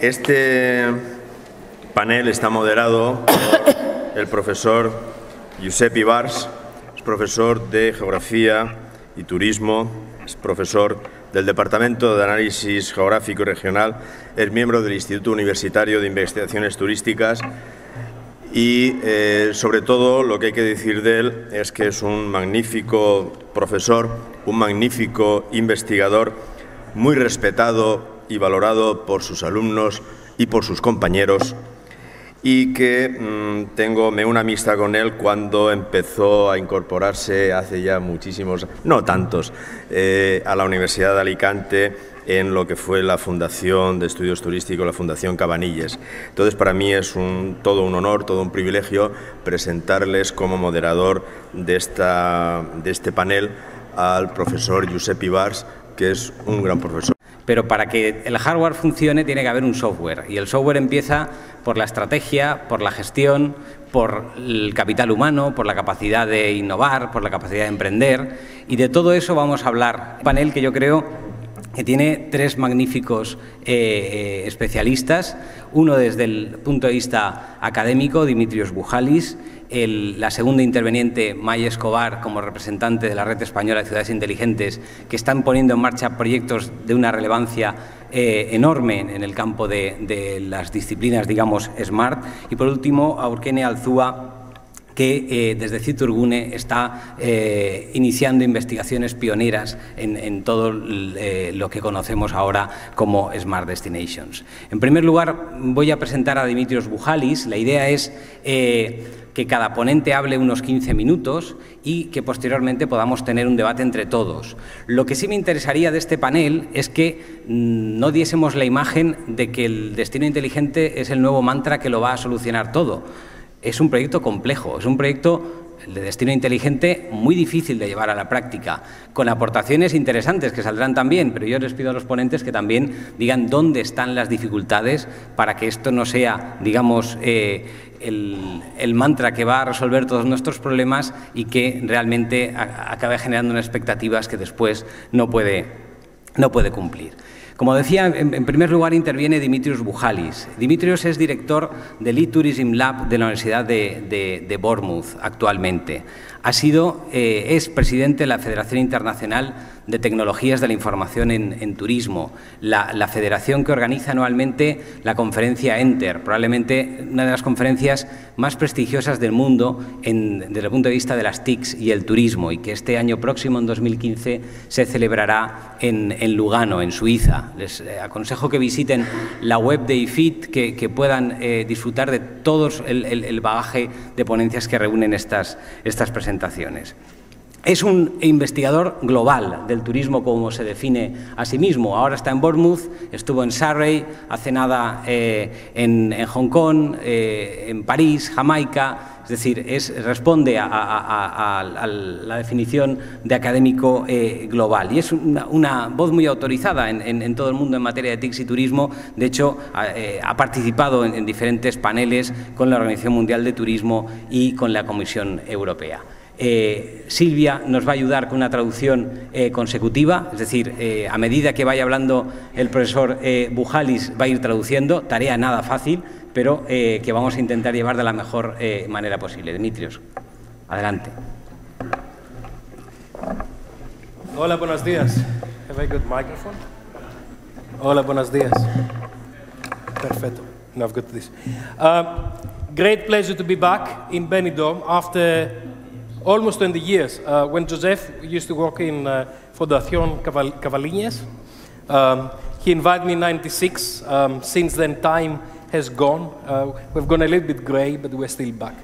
Este panel está moderado por el profesor Josep Ibars, es profesor de Geografía y Turismo, es profesor del Departamento de Análisis Geográfico y Regional, es miembro del Instituto Universitario de Investigaciones Turísticas y, eh, sobre todo, lo que hay que decir de él es que es un magnífico profesor, un magnífico investigador, muy respetado y valorado por sus alumnos y por sus compañeros y que mm, tengo me una amistad con él cuando empezó a incorporarse hace ya muchísimos, no tantos, eh, a la Universidad de Alicante en lo que fue la Fundación de Estudios Turísticos, la Fundación Cabanilles. Entonces, para mí es todo un honor, todo un privilegio presentarles como moderador de, esta, de este panel al profesor Josep Ibars, que es un gran profesor. Pero para que el hardware funcione tiene que haber un software. Y el software empieza por la estrategia, por la gestión, por el capital humano, por la capacidad de innovar, por la capacidad de emprender. Y de todo eso vamos a hablar. Un panel que yo creo que tiene tres magníficos eh, eh, especialistas, uno desde el punto de vista académico, Dimitrios Bujalis, la segunda interveniente, Maya Escobar, como representante de la Red Española de Ciudades Inteligentes, que están poniendo en marcha proyectos de una relevancia eh, enorme en el campo de, las disciplinas, digamos, SMART. Y por último, Aurkene Alzúa, que eh, desde Citurgune está eh, iniciando investigaciones pioneras en, todo lo que conocemos ahora como Smart Destinations. En primer lugar, voy a presentar a Dimitrios Bujalis. La idea es que cada ponente hable unos 15 minutos y que posteriormente podamos tener un debate entre todos. Lo que sí me interesaría de este panel es que mm, no diésemos la imagen de que el destino inteligente es el nuevo mantra que lo va a solucionar todo. Es un proyecto complejo, es un proyecto de destino inteligente, muy difícil de llevar a la práctica, con aportaciones interesantes que saldrán también, pero yo les pido a los ponentes que también digan dónde están las dificultades para que esto no sea, digamos, eh, el, mantra que va a resolver todos nuestros problemas y que realmente acabe generando unas expectativas que después no puede, no puede cumplir. Como decía, en, primer lugar interviene Dimitrios Bujalis. Dimitrios es director del e-Tourism Lab de la Universidad de, de Bournemouth actualmente. Ha sido, eh, es presidente de la Federación Internacional de Tecnologías de la Información en, Turismo, la, federación que organiza anualmente la conferencia Enter, probablemente una de las conferencias más prestigiosas del mundo desde el punto de vista de las TICs y el turismo, y que este año próximo, en 2015, se celebrará en, Lugano, en Suiza. Les eh, aconsejo que visiten la web de IFIT, que, puedan eh, disfrutar de todo el, bagaje de ponencias que reúnen estas, estas presentaciones. Es un investigador global del turismo como se define a sí mismo. Ahora está en Bournemouth, estuvo en Surrey, hace nada eh, en, Hong Kong, eh, en París, Jamaica. Es decir, responde a, la definición de académico eh, global. Y es una, voz muy autorizada en, todo el mundo en materia de TICS y turismo. De hecho, ha participado en diferentes paneles con la Organización Mundial de Turismo y con la Comisión Europea. Eh, Silvia nos va a ayudar con una traducción eh, consecutiva, es decir, eh, a medida que vaya hablando el profesor Bujalis va a ir traduciendo, tarea nada fácil, pero que vamos a intentar llevar de la mejor manera posible. Dimitrios, adelante. Hola, buenos días. Have I got microphone? Hola, buenos días. Perfecto. No, I've got this. Uh, great pleasure to be back in Benidorm after almost 20 years. Uh, when Joseph used to work in uh, Fundación Cavalines, um, he invited me in 96. Um, since then, time has gone. Uh, we've gone a little bit gray, but we're still back.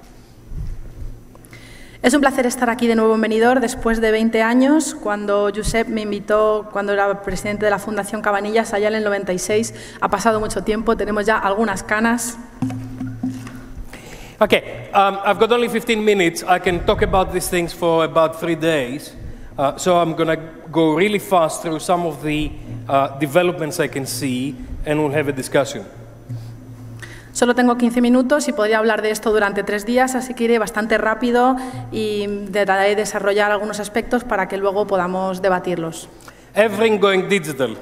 Es un placer estar aquí de nuevo en Benidorm después de 20 años, cuando Josep me invitó, cuando era presidente de la Fundación Cabanillas, allá en el 96. Ha pasado mucho tiempo, tenemos ya algunas canas. Okay, um, I've got only 15 minutes. I can talk about these things for about three days. Uh, so I'm going to go really fast through some of the uh, developments I can see and we'll have a discussion. Solo tengo 15 minutos y podría hablar de esto durante tres días, así que iré bastante rápido y trataré de desarrollar algunos aspectos para que luego podamos debatirlos. Everything going digital.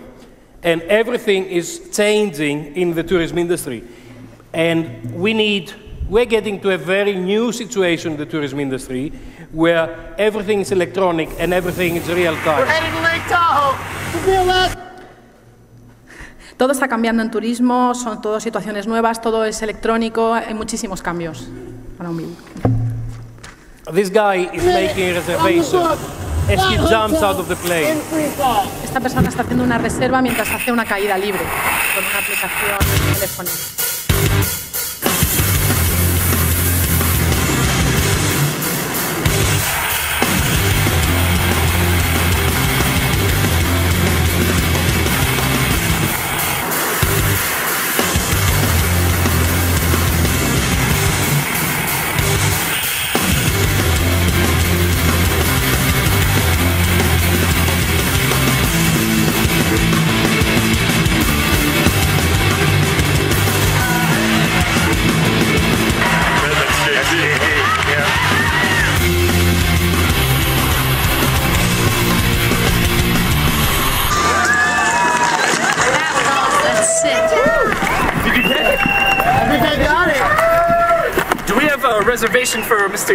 and everything is changing in the tourism industry. And we need, we're getting to a very new situation in the tourism industry where everything is electronic and everything is real time. heading to Lake Tahoe. Todo está cambiando en turismo, son todas situaciones nuevas, todo es electrónico, hay muchísimos cambios. Para un vídeo. This guy is making a reservation as he jumps out of the plane. Esta persona está haciendo una reserva mientras hace una caída libre con una aplicación telefónica.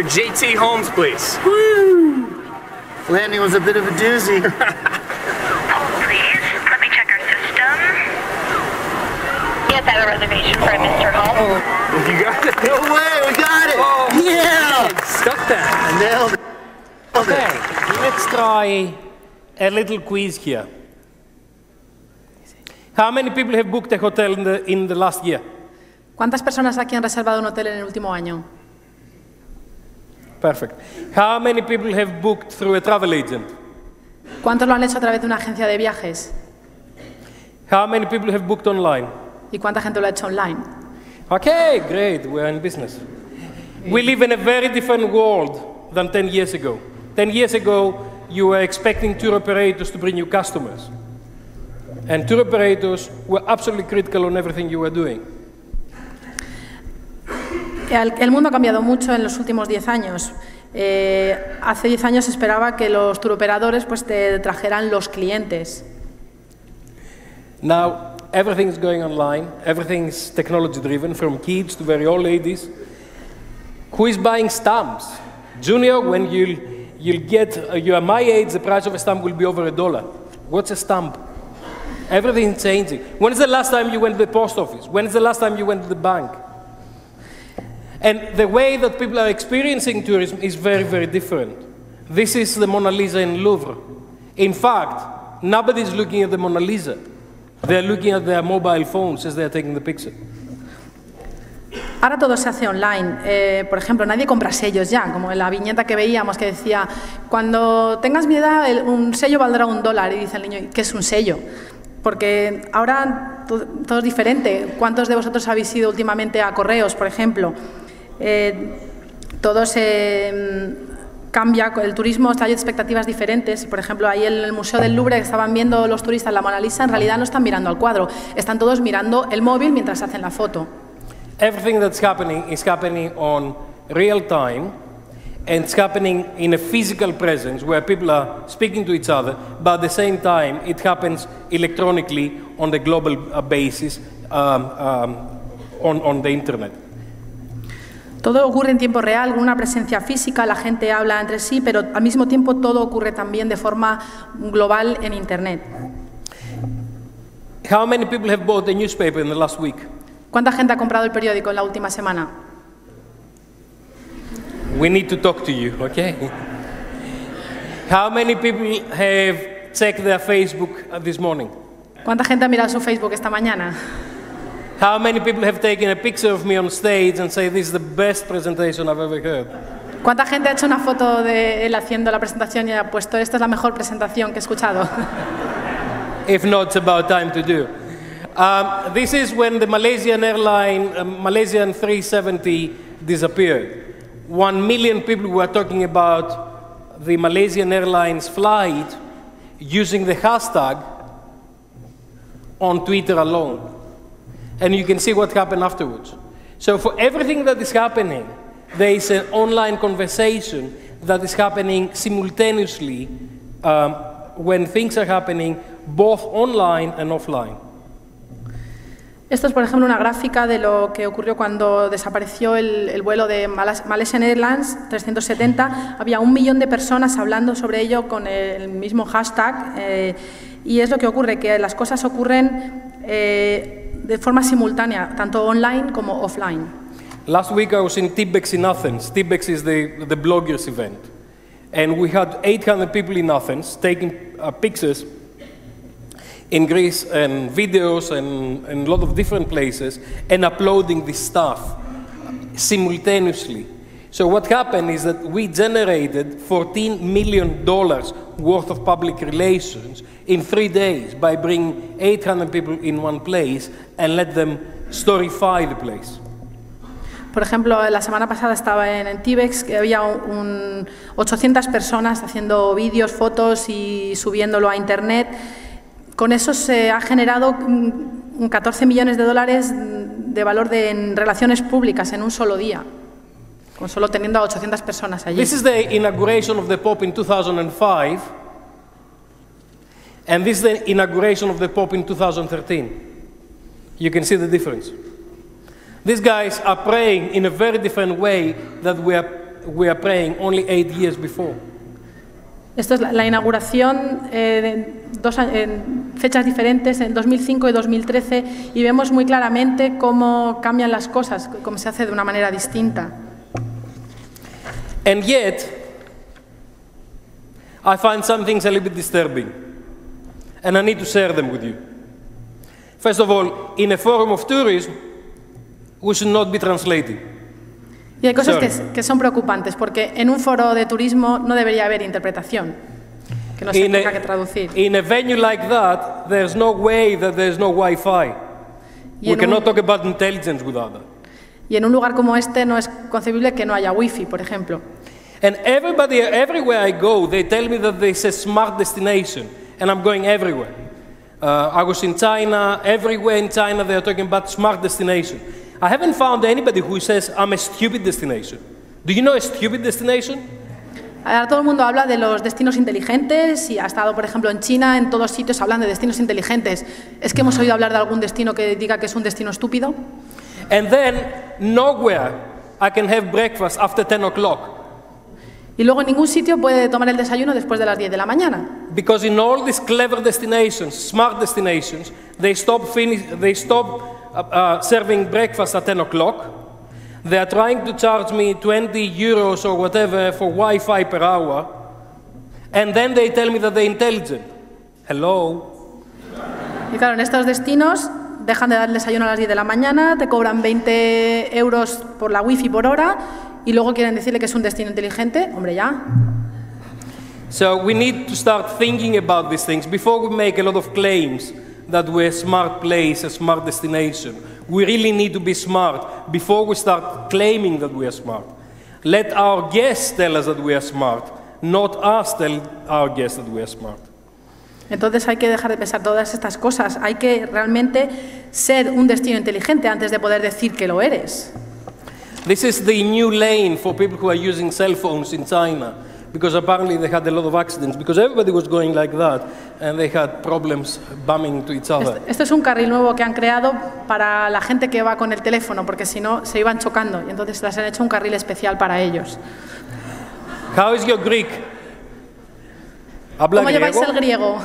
JT Holmes, please? Woo! Landing was a bit of a doozy. Hold, please. Let me check our system. Yes, I have a reservation for a Mr. Oh. Holmes. You got it. No way, we got it. Oh. Yeah. Stuck that. I nailed it. Okay, let's try a little quiz here. How many people have booked a hotel in the, in the last year? ¿Cuántas personas aquí han reservado un hotel en el último año? Perfect. How many people have booked through a travel agent? ¿Cuántos lo han hecho a través de una agencia de viajes? How many people have booked online? ¿Y cuánta gente lo ha hecho online? Okay, great, we're in business. We live in a very different world than 10 years ago. 10 years ago, you were expecting tour operators to bring you customers. And tour operators were absolutely critical on everything you were doing. El, el mundo ha cambiado mucho en los últimos 10 años. Eh, hace 10 años se esperaba que los turoperadores pues, te trajeran los clientes. Now, everything's going online, everything's technology driven, from kids to very old ladies. Who is buying stamps? Junior, when you'll, you'll get, uh, you are my age, the price of a stamp will be over a dollar. What's a stamp? Everything's changing. When is the last time you went to the post office? When is the last time you went to the bank? And the way that people are experiencing tourism is very, very different. This is the Mona Lisa in Louvre. In fact, nobody's looking at the Mona Lisa. They're looking at their mobile phones as they're taking the picture. Ahora todo se hace online. Eh, por ejemplo, nadie compra sellos ya, como en la viñeta que veíamos que decía, cuando tengas mi edad, el- un sello valdrá un dólar. Y dice el niño, ¿qué es un sello? Porque ahora to- todo es diferente. ¿Cuántos de vosotros habéis ido últimamente a correos, por ejemplo? Eh, todo se mm, cambia, el turismo hay expectativas diferentes. Por ejemplo, ahí en el Museo del Louvre estaban viendo los turistas la Mona Lisa, en realidad no están mirando al cuadro, están todos mirando el móvil mientras hacen la foto. Everything that's happening is happening on real time and it's happening in a physical presence where people are speaking to each other, but at the same time, it happens electronically on the global uh, basis um, um, on the internet. Todo ocurre en tiempo real, con una presencia física, la gente habla entre sí, pero al mismo tiempo todo ocurre también de forma global en Internet. How many people have bought a newspaper in the last week? ¿Cuánta gente ha comprado el periódico en la última semana? We need to talk to you, okay? How many people have checked their Facebook this morning? ¿Cuánta gente ha mirado su Facebook esta mañana? How many people have taken a picture of me on stage and say this is the best presentation I've ever heard? ¿Cuánta gente ha hecho una foto de él haciendo la presentación y ha puesto esta es la mejor presentación que he escuchado? If not, it's about time to do. Um, this is when the Malaysian airline, uh, Malaysian 370 disappeared. One million people were talking about the Malaysian Airlines flight using the hashtag on Twitter alone. And you can see what happened afterwards. So, for everything that is happening, there is an online conversation that is happening simultaneously um, when things are happening both online and offline. Esto es, por ejemplo, una gráfica de lo que ocurrió cuando desapareció el, el vuelo de Malaysian Airlines 370. Había un millón de personas hablando sobre ello con el mismo hashtag. eh, y es lo que ocurre, que las cosas ocurren eh, de forma simultánea, tanto online como offline. Last week I was in Tibex in Athens. Tibex is the, the bloggers event. And we had 800 people in Athens taking uh, pictures in Greece and videos and, and a lot of different places and uploading this stuff simultaneously. So what happened is that we generated 14 million dollars worth of public relations in three days by bringing 800 people in one place and let them storify the place. Por ejemplo, la semana pasada estaba en, Tibex, que había un, 800 personas haciendo vídeos, fotos y subiéndolo a Internet. Con eso se ha generado mm, 14 millones de dólares de valor de, en relaciones públicas en un solo día, con solo teniendo a 800 personas allí. This is the inauguration of the Pope in 2005, and this is the inauguration of the Pope in 2013. You can see the difference. These guys are praying in a very different way that we are, we are praying only eight years before. Esto es la, la inauguración eh, de dos en fechas diferentes, en 2005 y 2013, y vemos muy claramente cómo cambian las cosas, cómo se hace de una manera distinta. And yet, I find some things a little bit disturbing, and I need to share them with you. First of all, in a forum of tourism, we should not be translating. Y hay cosas que, que son preocupantes, porque en un foro de turismo no debería haber interpretación, que no se in, tenga a, que traducir. in a venue like that, there's no way that there's no Wi-Fi. Y we cannot un, talk about intelligence without that. y en un lugar como este no es concebible que no haya wifi, por ejemplo. And everybody, everywhere I go, they tell me that this is a smart destination, and I'm going everywhere. Uh, I was in China, everywhere in China they are talking about smart destination. I haven't found anybody who says I'm a stupid destination. Do you know a stupid destination? Ahora todo el mundo habla de los destinos inteligentes y ha estado, por ejemplo, en China, en todos sitios hablan de destinos inteligentes. ¿Es que hemos oído hablar de algún destino que diga que es un destino estúpido? And then nowhere I can have breakfast after 10 o'clock. Y luego en ningún sitio puede tomar el desayuno después de las 10 de la mañana. Because in all these clever destinations, smart destinations, they stop, finish, they stop uh, uh, serving breakfast at 10 o'clock. They are trying to charge me 20 euros or whatever for Wi Fi per hour. And then they tell me that they're intelligent. Hello? Y claro, en estos destinos dejan de dar el desayuno a las 10 de la mañana, te cobran 20 euros por la wifi por hora y luego quieren decirle que es un destino inteligente. Hombre, ya. So we need to start thinking about these things before we make a lot of claims that we're a smart place, a smart destination. We really need to be smart before we start claiming that we are smart. Let our guests tell us that we are smart, not us tell our guests that we are smart. Entonces hay que dejar de pensar todas estas cosas. Hay que realmente ser un destino inteligente antes de poder decir que lo eres. This is the new lane for people who are using cell phones in China because apparently they had a lot of accidents because everybody was going like that and they had problems bumming into each other. Esto es un carril nuevo que han creado para la gente que va con el teléfono, porque si no se iban chocando y entonces les han hecho un carril especial para ellos. How is your Greek? ¿Habla ¿Cómo lleváis griego? el griego?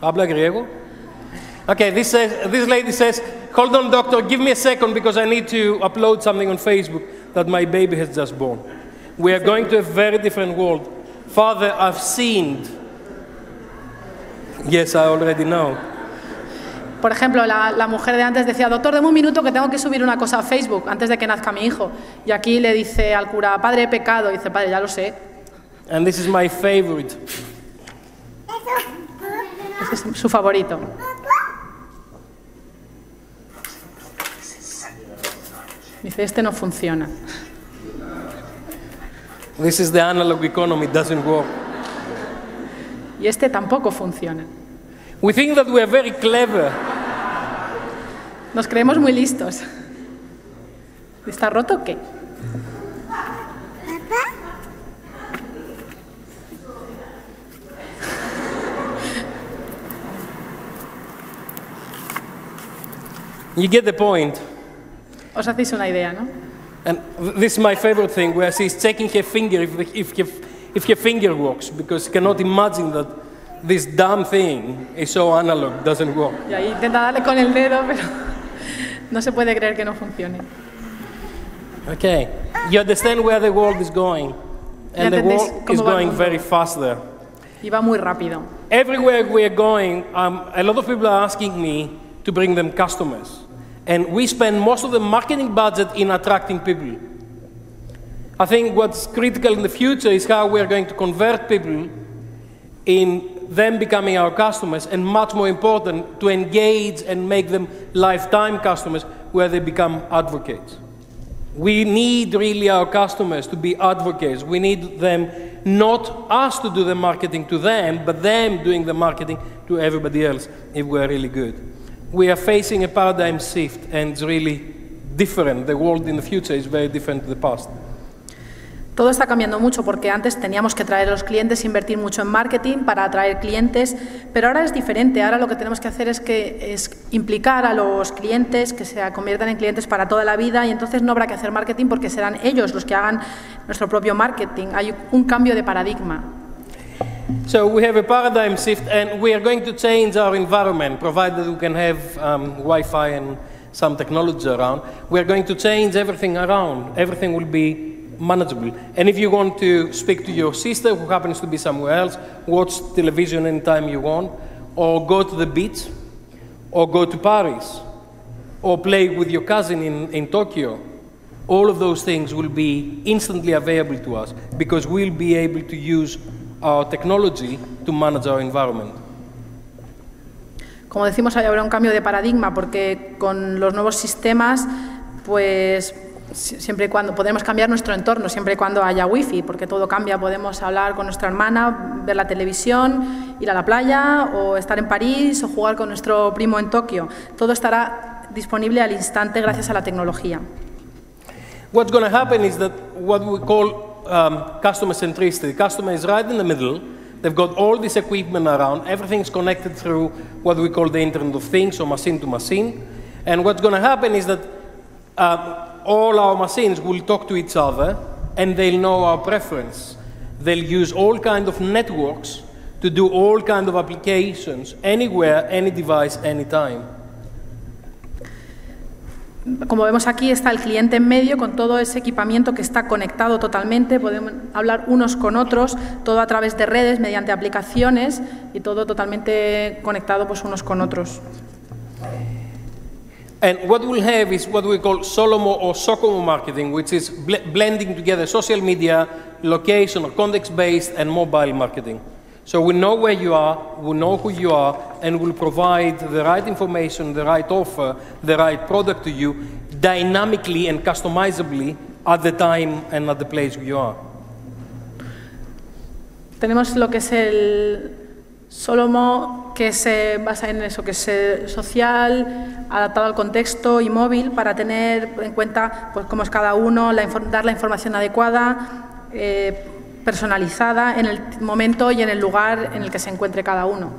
¿Habla griego? Okay, this, says, this lady says, hold on, doctor, give me a second because I need to upload something on Facebook that my baby has just born. We are going to a very different world. Father, I've sinned. Yes, I already know. Por ejemplo, la, la mujer de antes decía, doctor, deme un minuto que tengo que subir una cosa a Facebook antes de que nazca mi hijo. Y aquí le dice al cura, padre, he pecado. Y dice, padre, ya lo sé. And this is my favorite. Ese es su favorito. Dice, este no funciona. This is the analog economy, it doesn't work. Y este tampoco funciona. We think that we are very clever. Nos creemos muy listos. ¿Está roto o qué? You get the point. Os hacéis una idea, ¿no? And th- this is my favorite thing, where she's checking her finger if, if, her, if her finger works, because she cannot imagine that this damn thing is so analog, doesn't work. Y ahí intenta darle con el dedo, pero no se puede creer que no funcione. Okay, you understand where the world is going, and the world is going very fast there. Y va muy rápido. Everywhere we are going, um, a lot of people are asking me to bring them customers. And we spend most of the marketing budget in attracting people. I think what's critical in the future is how we are going to convert people in them becoming our customers, and much more important, to engage and make them lifetime customers where they become advocates. We need really our customers to be advocates. We need them, not us to do the marketing to them, but them doing the marketing to everybody else if we're really good. We are facing a paradigm shift and it's really different. The world in the future is very different to the past. Todo está cambiando mucho porque antes teníamos que traer a los clientes, invertir mucho en marketing para atraer clientes, pero ahora es diferente. Ahora lo que tenemos que hacer es, que, es implicar a los clientes que se conviertan en clientes para toda la vida y entonces no habrá que hacer marketing porque serán ellos los que hagan nuestro propio marketing. Hay un cambio de paradigma. So we have a paradigm shift and we are going to change our environment, provided we can have um, Wi-Fi and some technology around. We are going to change everything around. Everything will be manageable. And if you want to speak to your sister who happens to be somewhere else, watch television anytime you want, or go to the beach, or go to Paris, or play with your cousin in, in Tokyo, all of those things will be instantly available to us because we'll be able to use our technology to manage our environment. Como decimos, habrá un cambio de paradigma porque con los nuevos sistemas, pues si- siempre y cuando podemos cambiar nuestro entorno, siempre y cuando haya wifi, porque todo cambia. Podemos hablar con nuestra hermana, ver la televisión, ir a la playa o estar en París o jugar con nuestro primo en Tokio. Todo estará disponible al instante gracias a la tecnología. What's going to happen is that what we call um, customer centricity, the customer is right in the middle. They've got all this equipment around. Everything's connected through what we call the Internet of Things or machine to machine. And what's going to happen is that um, all our machines will talk to each other and they'll know our preference. They'll use all kind of networks to do all kind of applications anywhere, any device, anytime. Como vemos aquí está el cliente en medio con todo ese equipamiento que está conectado totalmente, podemos hablar unos con otros, todo a través de redes, mediante aplicaciones y todo totalmente conectado pues unos con otros. And what we'll have is what we call Solomo or Socomo marketing, which is bl- blending together social media, location or context-based and mobile marketing. So we know where you are, we know who you are, and we'll provide the right information, the right offer, the right product to you dynamically and customizably at the time and at the place where you are. Tenemos lo que es el Solomo, que se basa en eso, que es eh, social, adaptado al contexto y móvil para tener en cuenta pues, cómo es cada uno, la dar la información adecuada, eh, personalizada en el momento y en el lugar en el que se encuentre cada uno.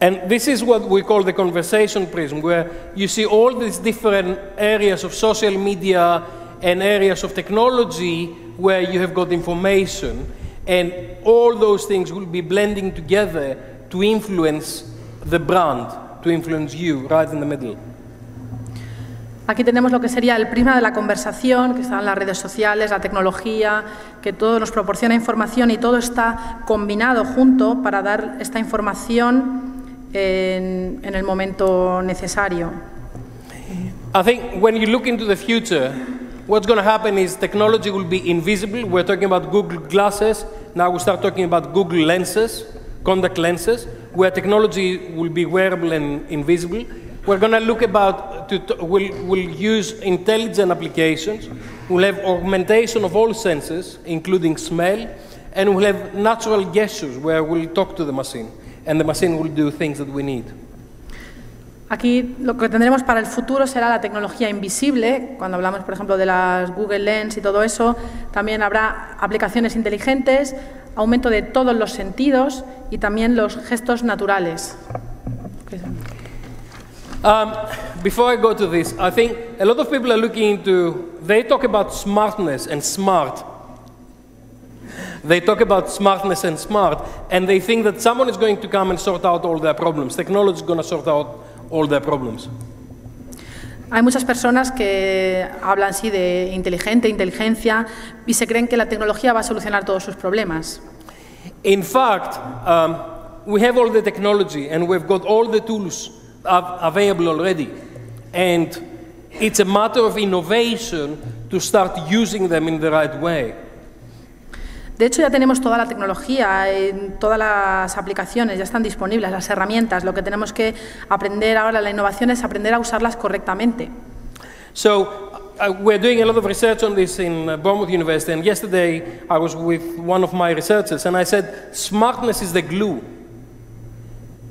And this is what we call the conversation prism, where you see all these different areas of social media and areas of technology where you have got information, and all those things will be blending together to influence the brand, to influence you right in the middle. Aquí tenemos lo que sería el prisma de la conversación, que están las redes sociales, la tecnología, que todo nos proporciona información y todo está combinado junto para dar esta información en, el momento necesario. I think when you look into the future, what's going to happen is technology will be invisible. We're talking about Google glasses. Now we start talking about Google lenses, contact lenses, where technology will be wearable and invisible. We're going to look about, to, to, we'll, we'll use intelligent applications. We'll have augmentation of all senses, including smell, and we'll have natural gestures where we'll talk to the machine, and the machine will do things that we need. Aquí lo que tendremos para el futuro será la tecnología invisible, cuando hablamos, por ejemplo, de las Google Lens y todo eso, también habrá aplicaciones inteligentes, aumento de todos los sentidos y también los gestos naturales. Um, before I go to this, I think a lot of people are looking into, they talk about smartness and smart. They talk about smartness and smart, and they think that someone is going to come and sort out all their problems. Technology is going to sort out all their problems. Hay muchas personas que hablan sí de inteligente, inteligencia y se creen que la tecnología va a solucionar todos sus problemas. In fact, um, we have all the technology and we've got all the tools available already. And it's a matter of innovation to start using them in the right way. De hecho, ya tenemos toda la tecnología, todas las aplicaciones ya están disponibles, las herramientas. Lo que tenemos que aprender ahora, la innovación, es aprender a usarlas correctamente. So uh, we're doing a lot of research on this in uh, Bournemouth University, and yesterday I was with one of my researchers, and I said, smartness is the glue.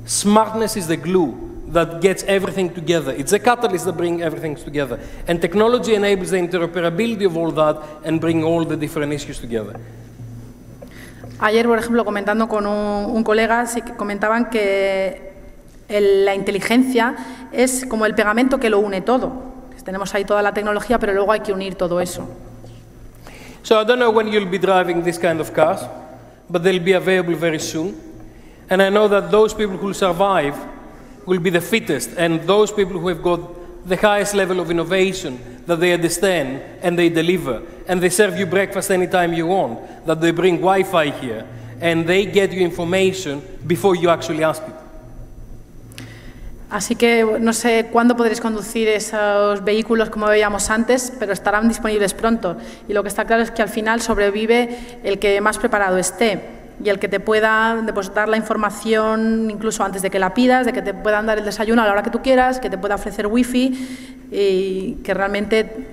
Smartness is the glue that gets everything together. It's the catalyst that brings everything together. And technology enables the interoperability of all that and bring all the different issues together. Ayer, por ejemplo, comentando con un, un colega, sí que comentaban que el- la inteligencia es como el pegamento que lo une todo. Tenemos ahí toda la tecnología, pero luego hay que unir todo eso. So I don't know when you'll be driving this kind of cars, but they'll be available very soon. And I know that those people who survive will be the fittest, and those people who have got the highest level of innovation that they understand and they deliver, and they serve you breakfast anytime you want, that they bring Wi-Fi here, and they get you information before you actually ask it. Así que no sé cuándo podréis conducir esos vehículos como veíamos antes, pero estarán disponibles pronto. Y lo que está claro es que al final sobrevive el que más preparado esté y el que te pueda depositar la información incluso antes de que la pidas, de que te puedan dar el desayuno a la hora que tú quieras, que te pueda ofrecer wifi y que realmente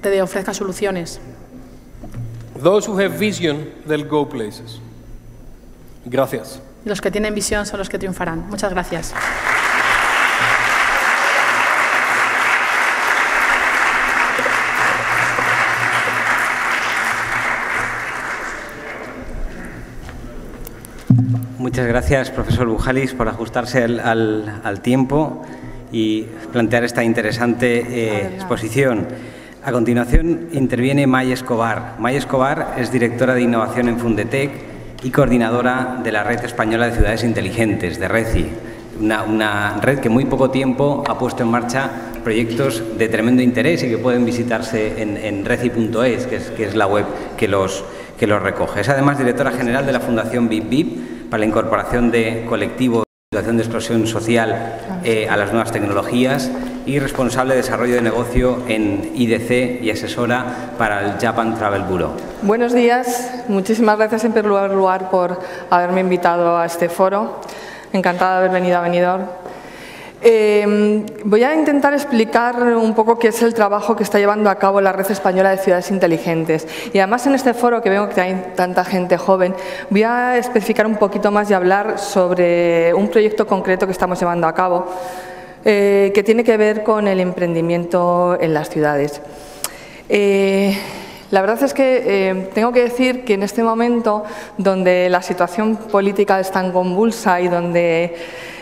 te ofrezca soluciones. Those who have vision, they'll go places. Gracias. Los que tienen visión son los que triunfarán. Muchas gracias. Muchas gracias, profesor Bujalis, por ajustarse al, al- al tiempo y plantear esta interesante eh, exposición. A continuación interviene May Escobar. May Escobar es directora de innovación en Fundetec y coordinadora de la Red Española de Ciudades Inteligentes, de RECI, una, una red que muy poco tiempo ha puesto en marcha proyectos de tremendo interés y que pueden visitarse en, en reci.es, que es, que es la web que los, que los recoge. Es además directora general de la Fundación BIP BIP para la incorporación de colectivos en situación de exclusión social eh, a las nuevas tecnologías y responsable de desarrollo de negocio en IDC y asesora para el Japan Travel Bureau. Buenos días, muchísimas gracias en primer lugar por haberme invitado a este foro. Encantada de haber venido a Benidorm. Eh, voy a intentar explicar un poco qué es el trabajo que está llevando a cabo la Red Española de Ciudades Inteligentes. Y además en este foro, que veo que hay tanta gente joven, voy a especificar un poquito más y hablar sobre un proyecto concreto que estamos llevando a cabo, eh, que tiene que ver con el emprendimiento en las ciudades. Eh, la verdad es que eh, tengo que decir que en este momento, donde la situación política es tan convulsa y donde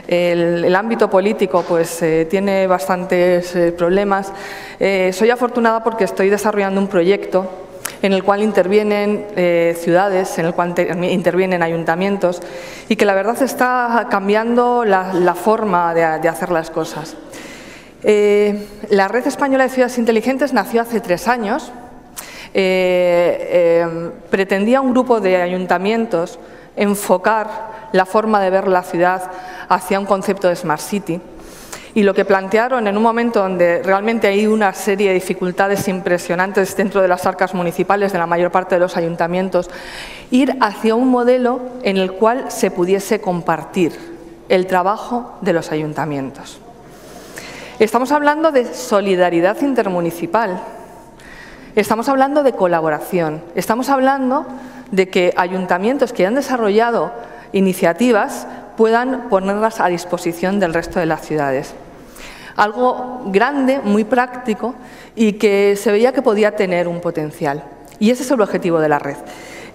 el, el ámbito político pues, eh, tiene bastantes eh, problemas, eh, soy afortunada porque estoy desarrollando un proyecto en el cual intervienen eh, ciudades, en el cual te- intervienen ayuntamientos y que la verdad está cambiando la, forma de, hacer las cosas. Eh, la Red Española de Ciudades Inteligentes nació hace tres años. Eh, eh, pretendía un grupo de ayuntamientos enfocar la forma de ver la ciudad hacia un concepto de Smart City. Y lo que plantearon en un momento donde realmente hay una serie de dificultades impresionantes dentro de las arcas municipales de la mayor parte de los ayuntamientos, ir hacia un modelo en el cual se pudiese compartir el trabajo de los ayuntamientos. Estamos hablando de solidaridad intermunicipal, estamos hablando de colaboración, estamos hablando de que ayuntamientos que han desarrollado iniciativas puedan ponerlas a disposición del resto de las ciudades. Algo grande, muy práctico y que se veía que podía tener un potencial. Y ese es el objetivo de la red.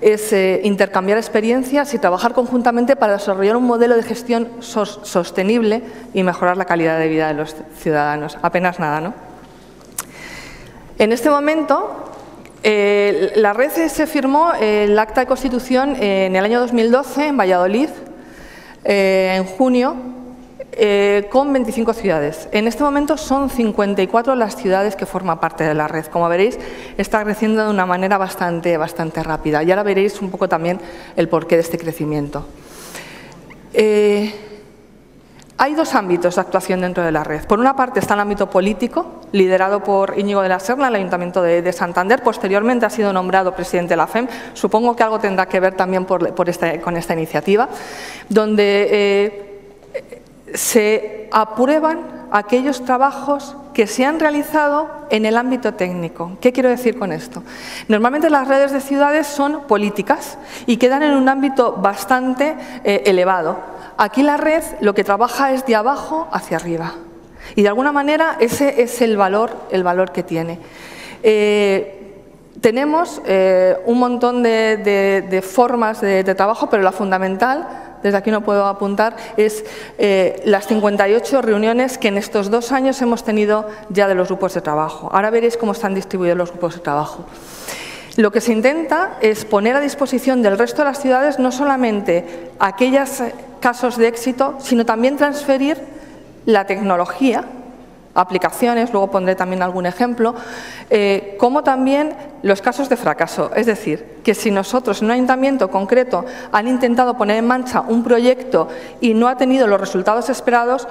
es eh, intercambiar experiencias y trabajar conjuntamente para desarrollar un modelo de gestión sos- sostenible y mejorar la calidad de vida de los ciudadanos. Apenas nada, ¿no? En este momento, eh, la red se firmó el acta de constitución en el año 2012 en Valladolid, eh, en junio, eh, con 25 ciudades. En este momento son 54 las ciudades que forman parte de la red. Como veréis, está creciendo de una manera bastante, bastante rápida. Y ahora veréis un poco también el porqué de este crecimiento. Eh, hay dos ámbitos de actuación dentro de la red. Por una parte está el ámbito político, liderado por Íñigo de la Serna, el Ayuntamiento de, de Santander. Posteriormente ha sido nombrado presidente de la FEM. Supongo que algo tendrá que ver también esta- con esta iniciativa, donde eh, se aprueban aquellos trabajos que se han realizado en el ámbito técnico. ¿Qué quiero decir con esto? Normalmente las redes de ciudades son políticas y quedan en un ámbito bastante eh, elevado. Aquí la red lo que trabaja es de abajo hacia arriba. Y de alguna manera ese es el valor, el valor que tiene. Eh, tenemos eh, un montón de, formas de, de trabajo, pero la fundamental, desde aquí no puedo apuntar, es eh, las 58 reuniones que en estos dos años hemos tenido ya de los grupos de trabajo. Ahora veréis cómo están distribuidos los grupos de trabajo. Lo que se intenta es poner a disposición del resto de las ciudades no solamente aquellos eh, casos de éxito, sino también transferir la tecnología, aplicaciones, luego pondré también algún ejemplo, eh, como también los casos de fracaso. Es decir, que si nosotros en un ayuntamiento concreto han intentado poner en marcha un proyecto y no ha tenido los resultados esperados,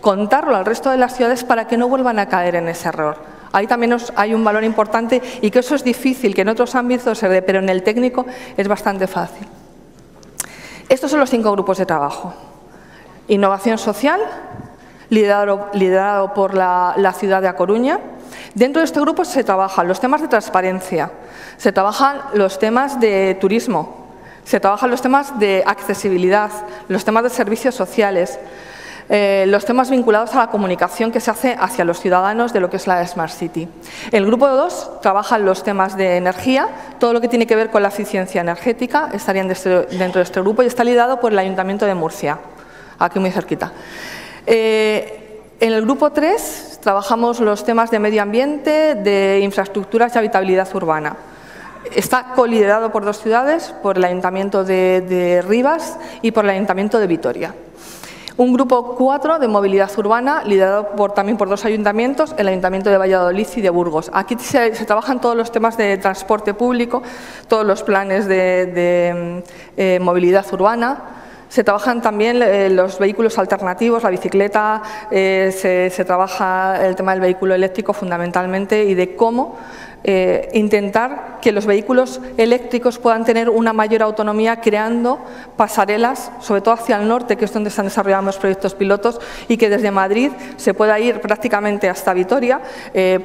contarlo al resto de las ciudades para que no vuelvan a caer en ese error. Ahí también hay un valor importante y que eso es difícil, que en otros ámbitos se ve, pero en el técnico es bastante fácil. Estos son los cinco grupos de trabajo. Innovación social, liderado, por la, ciudad de A Coruña. Dentro de este grupo se trabajan los temas de transparencia, se trabajan los temas de turismo, se trabajan los temas de accesibilidad, los temas de servicios sociales, eh, los temas vinculados a la comunicación que se hace hacia los ciudadanos de lo que es la Smart City. El grupo 2 trabaja los temas de energía, todo lo que tiene que ver con la eficiencia energética estarían de este- dentro de este grupo y está liderado por el Ayuntamiento de Murcia, aquí muy cerquita. Eh, en el grupo 3 trabajamos los temas de medio ambiente, de infraestructuras y habitabilidad urbana. Está coliderado por dos ciudades, por el Ayuntamiento de, Rivas y por el Ayuntamiento de Vitoria. Un grupo 4 de movilidad urbana, liderado por, también por dos ayuntamientos, el Ayuntamiento de Valladolid y de Burgos. Aquí se, trabajan todos los temas de transporte público, todos los planes de, de, eh, movilidad urbana, se trabajan también eh, los vehículos alternativos, la bicicleta, eh, se, trabaja el tema del vehículo eléctrico fundamentalmente y de cómo eh, intentar que los vehículos eléctricos puedan tener una mayor autonomía creando pasarelas, sobre todo hacia el norte, que es donde están desarrollando los proyectos pilotos, y que desde Madrid se pueda ir prácticamente hasta Vitoria,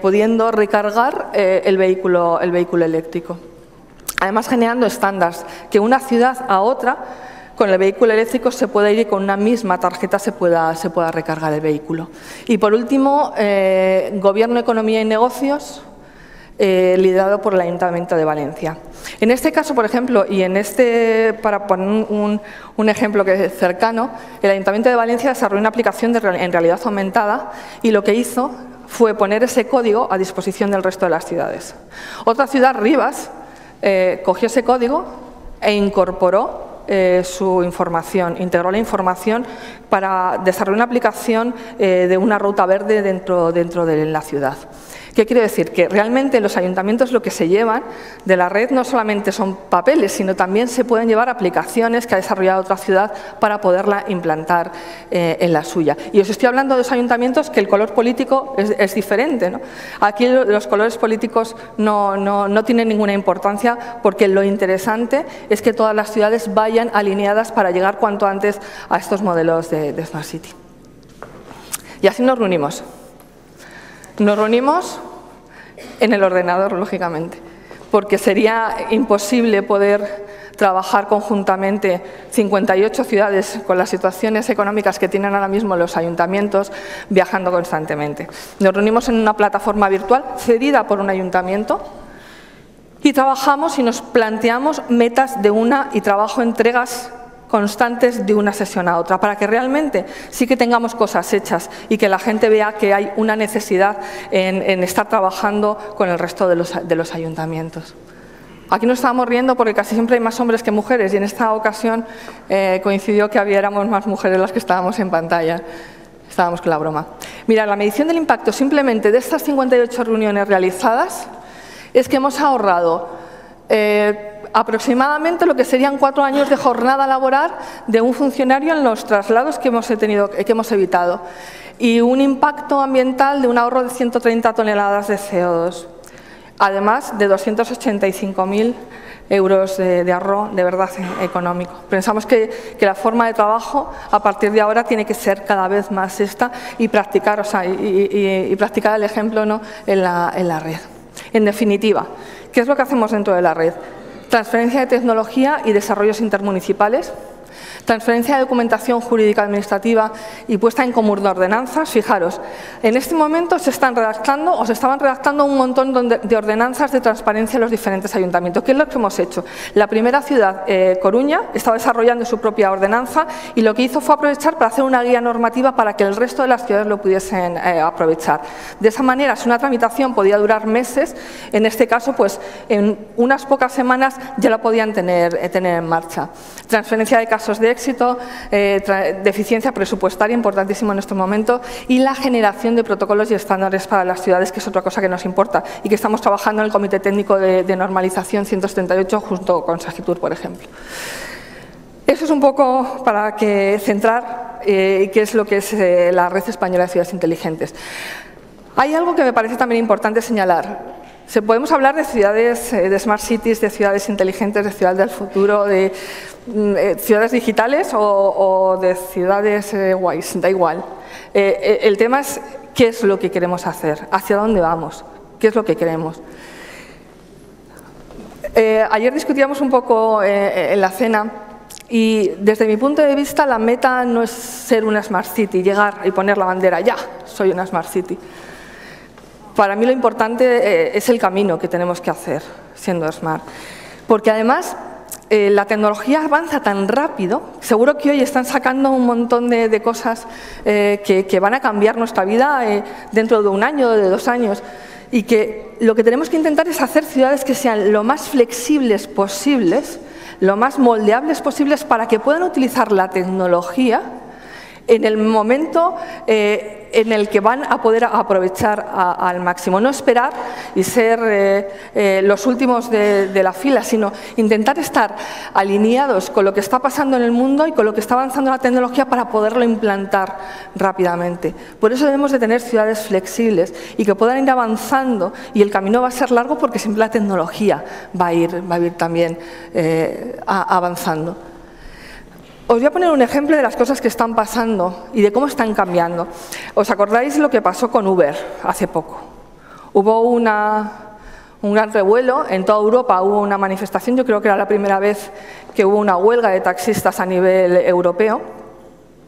pudiendo recargar el, vehículo, el vehículo eléctrico. Además, generando estándares, que una ciudad a otra con el vehículo eléctrico se pueda ir y con una misma tarjeta se pueda, se pueda recargar el vehículo. Y por último, eh, Gobierno, Economía y Negocios, eh, liderado por el Ayuntamiento de Valencia. En este caso, por ejemplo, y en este, para poner un, un- ejemplo que es cercano, el Ayuntamiento de Valencia desarrolló una aplicación de en realidad aumentada y lo que hizo fue poner ese código a disposición del resto de las ciudades. Otra ciudad, Rivas, eh, cogió ese código e incorporó eh, su información, integró la información para desarrollar una aplicación eh, de una ruta verde dentro, dentro de la ciudad. ¿Qué quiere decir? Que realmente los ayuntamientos lo que se llevan de la red no solamente son papeles, sino también se pueden llevar aplicaciones que ha desarrollado otra ciudad para poderla implantar eh, en la suya. Y os estoy hablando de los ayuntamientos que el color político es, diferente. Aquí lo- los colores políticos no, no- no tienen ninguna importancia porque lo interesante es que todas las ciudades vayan alineadas para llegar cuanto antes a estos modelos de, de Smart City. Y así nos reunimos. Nos reunimos en el ordenador, lógicamente, porque sería imposible poder trabajar conjuntamente 58 ciudades con las situaciones económicas que tienen ahora mismo los ayuntamientos viajando constantemente. Nos reunimos en una plataforma virtual cedida por un ayuntamiento Y trabajamos y nos planteamos metas de una y trabajo entregas constantes de una sesión a otra, para que realmente sí que tengamos cosas hechas y que la gente vea que hay una necesidad en, estar trabajando con el resto de los, ayuntamientos. Aquí nos estábamos riendo porque casi siempre hay más hombres que mujeres y en esta ocasión eh, coincidió que había, éramos más mujeres las que estábamos en pantalla. Estábamos con la broma. Mira, la medición del impacto simplemente de estas 58 reuniones realizadas es que hemos ahorrado eh, aproximadamente lo que serían cuatro años de jornada laboral de un funcionario en los traslados que hemos, tenido, que hemos evitado y un impacto ambiental de un ahorro de 130 toneladas de CO2, además de 285.000 euros de, ahorro de verdad económico. Pensamos que, la forma de trabajo a partir de ahora tiene que ser cada vez más esta y practicar, o sea, y, practicar el ejemplo ¿no? en, la, en la red. En definitiva, ¿qué es lo que hacemos dentro de la red? Transferencia de tecnología y desarrollos intermunicipales, transferencia de documentación jurídica administrativa y puesta en común de ordenanzas. Fijaros, en este momento se están redactando o se estaban redactando un montón de ordenanzas de transparencia en los diferentes ayuntamientos. ¿Qué es lo que hemos hecho? La primera ciudad, eh, Coruña, estaba desarrollando su propia ordenanza y lo que hizo fue aprovechar para hacer una guía normativa para que el resto de las ciudades lo pudiesen eh, aprovechar. De esa manera, si una tramitación podía durar meses, en este caso, pues en unas pocas semanas ya la podían tener, eh, en marcha. Transferencia de casos de éxito, eh, deficiencia presupuestaria, importantísimo en este momento, y la generación de protocolos y estándares para las ciudades, que es otra cosa que nos importa y que estamos trabajando en el Comité Técnico de, Normalización 178 junto con Sagitur, por ejemplo. Eso es un poco para que centrar eh, qué es lo que es eh, la Red Española de Ciudades Inteligentes. Hay algo que me parece también importante señalar. Se podemos hablar de ciudades, de smart cities, de ciudades inteligentes, de ciudades del futuro, de Mm, eh, ciudades digitales o, de ciudades eh, guays, da igual. Eh, el tema es qué es lo que queremos hacer, hacia dónde vamos, qué es lo que queremos. ayer discutíamos un poco en la cena y desde mi punto de vista la meta no es ser una Smart City, llegar y poner la bandera, ya, soy una Smart City. Para mí lo importante es el camino que tenemos que hacer siendo Smart. Porque además eh, la tecnología avanza tan rápido, seguro que hoy están sacando un montón de, cosas eh, que, van a cambiar nuestra vida eh, dentro de un año, de dos años, y que lo que tenemos que intentar es hacer ciudades que sean lo más flexibles posibles, lo más moldeables posibles para que puedan utilizar la tecnología en el momento en el que van a poder aprovechar al máximo. No esperar y ser eh, eh, los últimos de, la fila, sino intentar estar alineados con lo que está pasando en el mundo y con lo que está avanzando la tecnología para poderlo implantar rápidamente. Por eso debemos de tener ciudades flexibles y que puedan ir avanzando y el camino va a ser largo porque siempre la tecnología va a ir, va a ir también eh, avanzando. Os voy a poner un ejemplo de las cosas que están pasando y de cómo están cambiando. ¿Os acordáis lo que pasó con Uber hace poco? Hubo una, un gran revuelo, en toda Europa hubo una manifestación, yo creo que era la primera vez que hubo una huelga de taxistas a nivel europeo,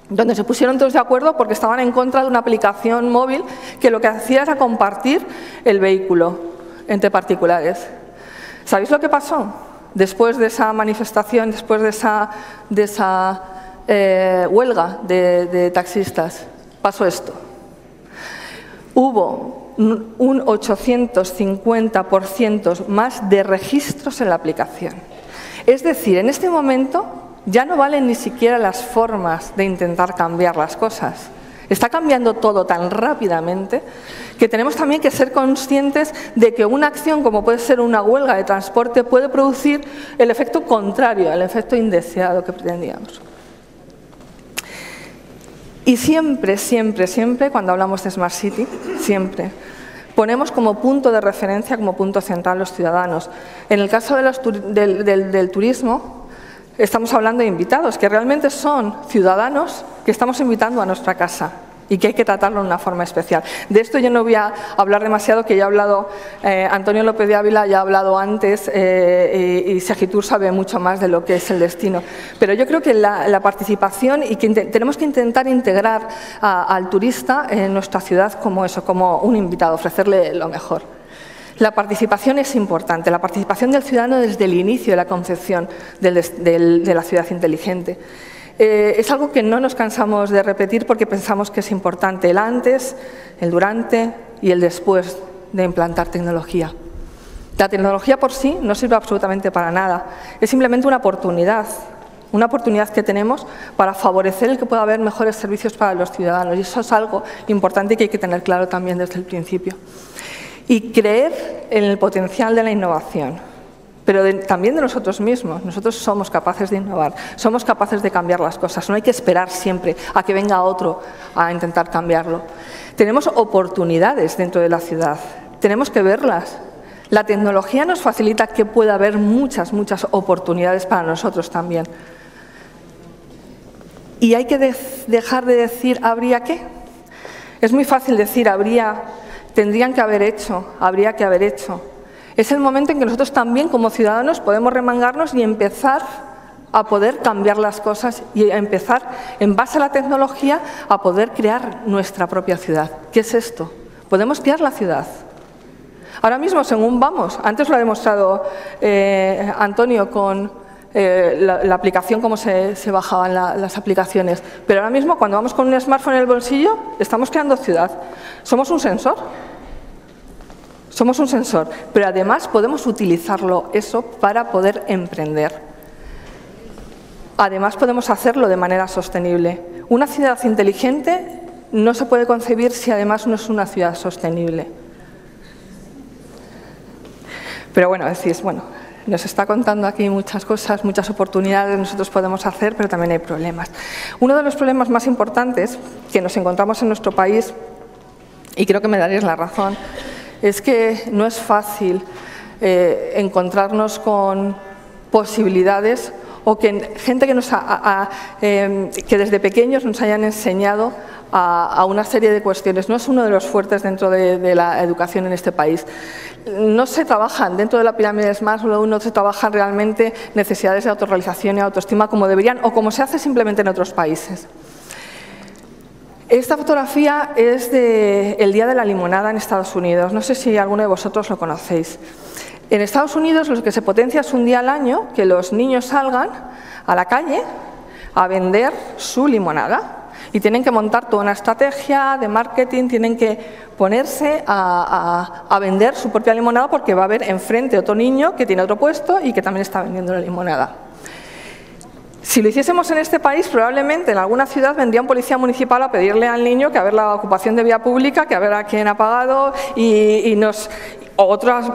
donde se pusieron todos de acuerdo porque estaban en contra de una aplicación móvil que lo que hacía era compartir el vehículo entre particulares. ¿Sabéis lo que pasó? Después de esa manifestación, después de esa, de esa eh, huelga de, taxistas, pasó esto. Hubo un 850% más de registros en la aplicación. Es decir, en este momento ya no valen ni siquiera las formas de intentar cambiar las cosas. Está cambiando todo tan rápidamente que tenemos también que ser conscientes de que una acción como puede ser una huelga de transporte puede producir el efecto contrario, el efecto indeseado que pretendíamos. Y siempre, siempre, siempre, cuando hablamos de Smart City, siempre, ponemos como punto de referencia, como punto central los ciudadanos. En el caso del turismo, estamos hablando de invitados, que realmente son ciudadanos que estamos invitando a nuestra casa y que hay que tratarlo de una forma especial. De esto yo no voy a hablar demasiado, que ya ha hablado eh, Antonio López de Ávila, ya ha hablado antes eh, y, Segitur sabe mucho más de lo que es el destino. Pero yo creo que la, participación y que tenemos que intentar integrar al turista en nuestra ciudad como eso, como un invitado, ofrecerle lo mejor. La participación es importante, la participación del ciudadano desde el inicio de la concepción de la ciudad inteligente. Eh, es algo que no nos cansamos de repetir porque pensamos que es importante el antes, el durante y el después de implantar tecnología. La tecnología por sí no sirve absolutamente para nada, es simplemente una oportunidad, una oportunidad que tenemos para favorecer el que pueda haber mejores servicios para los ciudadanos y eso es algo importante que hay que tener claro también desde el principio. Y creer en el potencial de la innovación, pero también de nosotros mismos. Nosotros somos capaces de innovar, somos capaces de cambiar las cosas, no hay que esperar siempre a que venga otro a intentar cambiarlo. Tenemos oportunidades dentro de la ciudad, tenemos que verlas. La tecnología nos facilita que pueda haber muchas, muchas oportunidades para nosotros también. Y hay que de- dejar de decir habría que. Es muy fácil decir habría, tendrían que haber hecho, habría que haber hecho. Es el momento en que nosotros también como ciudadanos podemos remangarnos y empezar a poder cambiar las cosas y a empezar, en base a la tecnología, a poder crear nuestra propia ciudad. ¿Qué es esto? Podemos crear la ciudad. Ahora mismo, según vamos, antes lo ha demostrado eh, Antonio con eh, la, aplicación, cómo se, bajaban la- las aplicaciones, pero ahora mismo cuando vamos con un smartphone en el bolsillo, estamos creando ciudad. Somos un sensor. Somos un sensor, pero además podemos utilizarlo eso para poder emprender. Además podemos hacerlo de manera sostenible. Una ciudad inteligente no se puede concebir si además no es una ciudad sostenible. Pero bueno, decís, bueno, nos está contando aquí muchas cosas, muchas oportunidades nosotros podemos hacer, pero también hay problemas. Uno de los problemas más importantes que nos encontramos en nuestro país, y creo que me daréis la razón, es que no es fácil eh, encontrarnos con posibilidades o que gente que, nos ha- eh, que desde pequeños nos hayan enseñado a, una serie de cuestiones. No es uno de los fuertes dentro de, de la educación en este país. No se trabajan dentro de la pirámide de Maslow, no se trabajan realmente necesidades de autorrealización y autoestima como deberían o como se hace simplemente en otros países. Esta fotografía es del Día de la Limonada en Estados Unidos. No sé si alguno de vosotros lo conocéis. En Estados Unidos lo que se potencia es un día al año que los niños salgan a la calle a vender su limonada. Y tienen que montar toda una estrategia de marketing, tienen que ponerse a, a- vender su propia limonada porque va a haber enfrente otro niño que tiene otro puesto y que también está vendiendo la limonada. Si lo hiciésemos en este país, probablemente en alguna ciudad vendría un policía municipal a pedirle al niño que a la ocupación de vía pública, que a a quién ha pagado y, y nos... Otras,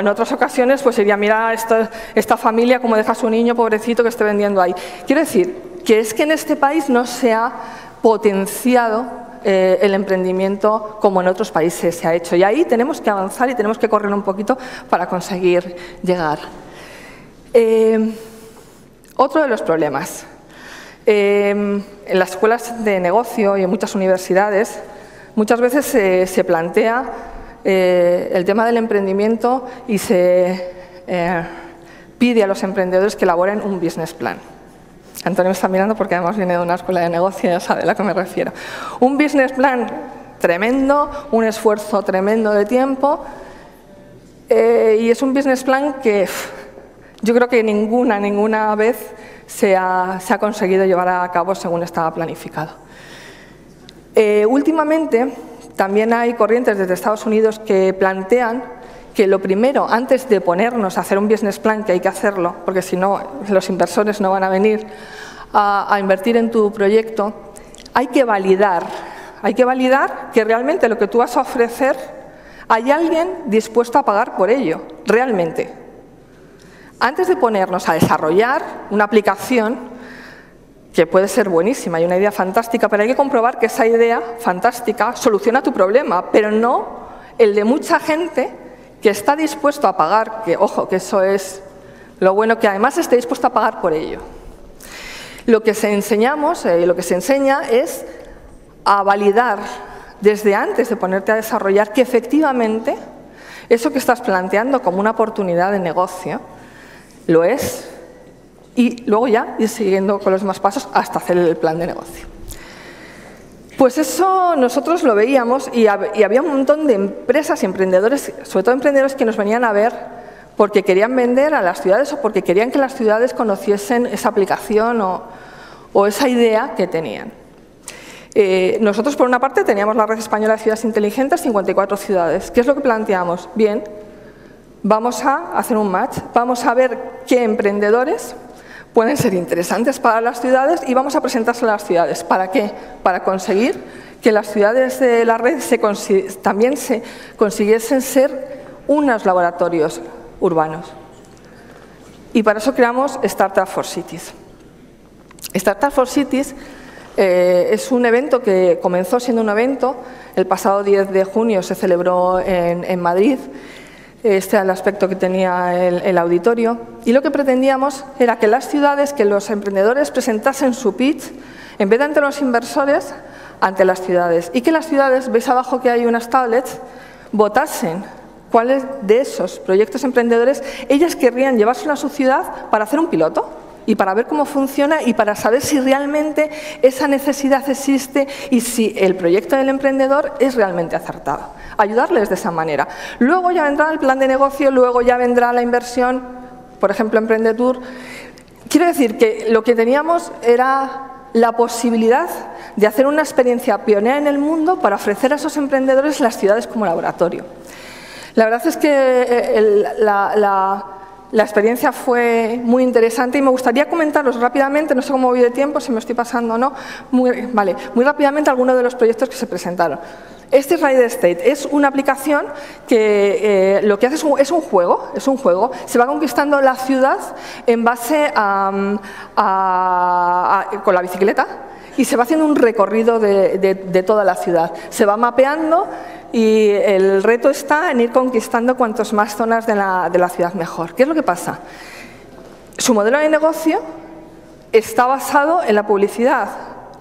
en otras ocasiones pues sería, mira esta, esta familia cómo deja a su niño pobrecito que esté vendiendo ahí. Quiero decir que es que en este país no se ha potenciado eh, el emprendimiento como en otros países se ha hecho. Y ahí tenemos que avanzar y tenemos que correr un poquito para conseguir llegar. Eh, otro de los problemas. Eh, en las escuelas de negocio y en muchas universidades muchas veces se, se plantea eh, el tema del emprendimiento y se eh, pide a los emprendedores que elaboren un business plan. Antonio me está mirando porque además viene de una escuela de negocio y ya sabe a lo que me refiero. Un business plan tremendo, un esfuerzo tremendo de tiempo eh, y es un business plan que yo creo que ninguna, ninguna vez se ha, se ha conseguido llevar a cabo según estaba planificado. Eh, últimamente también hay corrientes desde Estados Unidos que plantean que lo primero, antes de ponernos a hacer un business plan, que hay que hacerlo, porque si no los inversores no van a venir a, a invertir en tu proyecto, hay que validar, hay que validar que realmente lo que tú vas a ofrecer hay alguien dispuesto a pagar por ello, realmente. Antes de ponernos a desarrollar una aplicación, que puede ser buenísima y una idea fantástica, pero hay que comprobar que esa idea fantástica soluciona tu problema, pero no el de mucha gente que está dispuesto a pagar, que ojo, que eso es lo bueno, que además esté dispuesto a pagar por ello. Lo que se enseñamos, eh, lo que se enseña es a validar desde antes de ponerte a desarrollar que efectivamente eso que estás planteando como una oportunidad de negocio lo es y luego ya ir siguiendo con los demás pasos hasta hacer el plan de negocio. Pues eso nosotros lo veíamos y, hab- y había un montón de empresas y emprendedores, sobre todo emprendedores que nos venían a ver porque querían vender a las ciudades o porque querían que las ciudades conociesen esa aplicación o, o esa idea que tenían. Eh, nosotros, por una parte, teníamos la Red Española de Ciudades Inteligentes, 54 ciudades. ¿Qué es lo que planteamos? Bien, vamos a hacer un match, vamos a ver qué emprendedores pueden ser interesantes para las ciudades y vamos a presentárselo a las ciudades. ¿Para qué? Para conseguir que las ciudades de la red se también se consiguiesen ser unos laboratorios urbanos. Y para eso creamos Startup for Cities. Startup for Cities eh, es un evento que comenzó siendo un evento, el pasado 10 de junio se celebró en Madrid, este era el aspecto que tenía el, el auditorio, y lo que pretendíamos era que las ciudades, que los emprendedores presentasen su pitch, en vez de ante los inversores, ante las ciudades, y que las ciudades, veis abajo que hay unas tablets, votasen cuáles de esos proyectos emprendedores ellas querrían llevárselo a su ciudad para hacer un piloto y para ver cómo funciona y para saber si realmente esa necesidad existe y si el proyecto del emprendedor es realmente acertado. Ayudarles de esa manera. Luego ya vendrá el plan de negocio, luego ya vendrá la inversión, por ejemplo, Emprendetur. Quiero decir que lo que teníamos era la posibilidad de hacer una experiencia pionera en el mundo para ofrecer a esos emprendedores las ciudades como laboratorio. La verdad es que eh, la- la experiencia fue muy interesante y me gustaría comentaros rápidamente, no sé cómo voy de tiempo, si me estoy pasando o no, muy, vale, muy rápidamente algunos de los proyectos que se presentaron. Este es Ride State, es una aplicación que eh, lo que hace es un, juego, es un juego, se va conquistando la ciudad en base a, con la bicicleta y se va haciendo un recorrido de toda la ciudad. Se va mapeando y el reto está en ir conquistando cuantas más zonas de la, de la ciudad mejor. ¿Qué es lo que pasa? Su modelo de negocio está basado en la publicidad.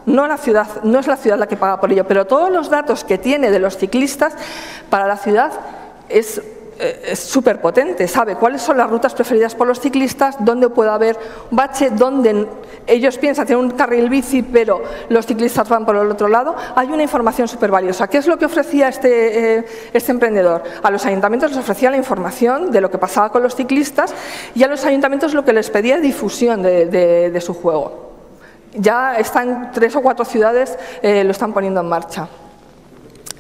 No, la ciudad, no es la ciudad la que paga por ello, pero todos los datos que tiene de los ciclistas para la ciudad es es súper potente, sabe cuáles son las rutas preferidas por los ciclistas, dónde puede haber bache, dónde ellos piensan tienen un carril bici, pero los ciclistas van por el otro lado. Hay una información súper valiosa. ¿Qué es lo que ofrecía este, eh, este emprendedor? A los ayuntamientos les ofrecía la información de lo que pasaba con los ciclistas y a los ayuntamientos lo que les pedía es difusión de, de- su juego. Ya están tres o cuatro ciudades, eh, lo están poniendo en marcha.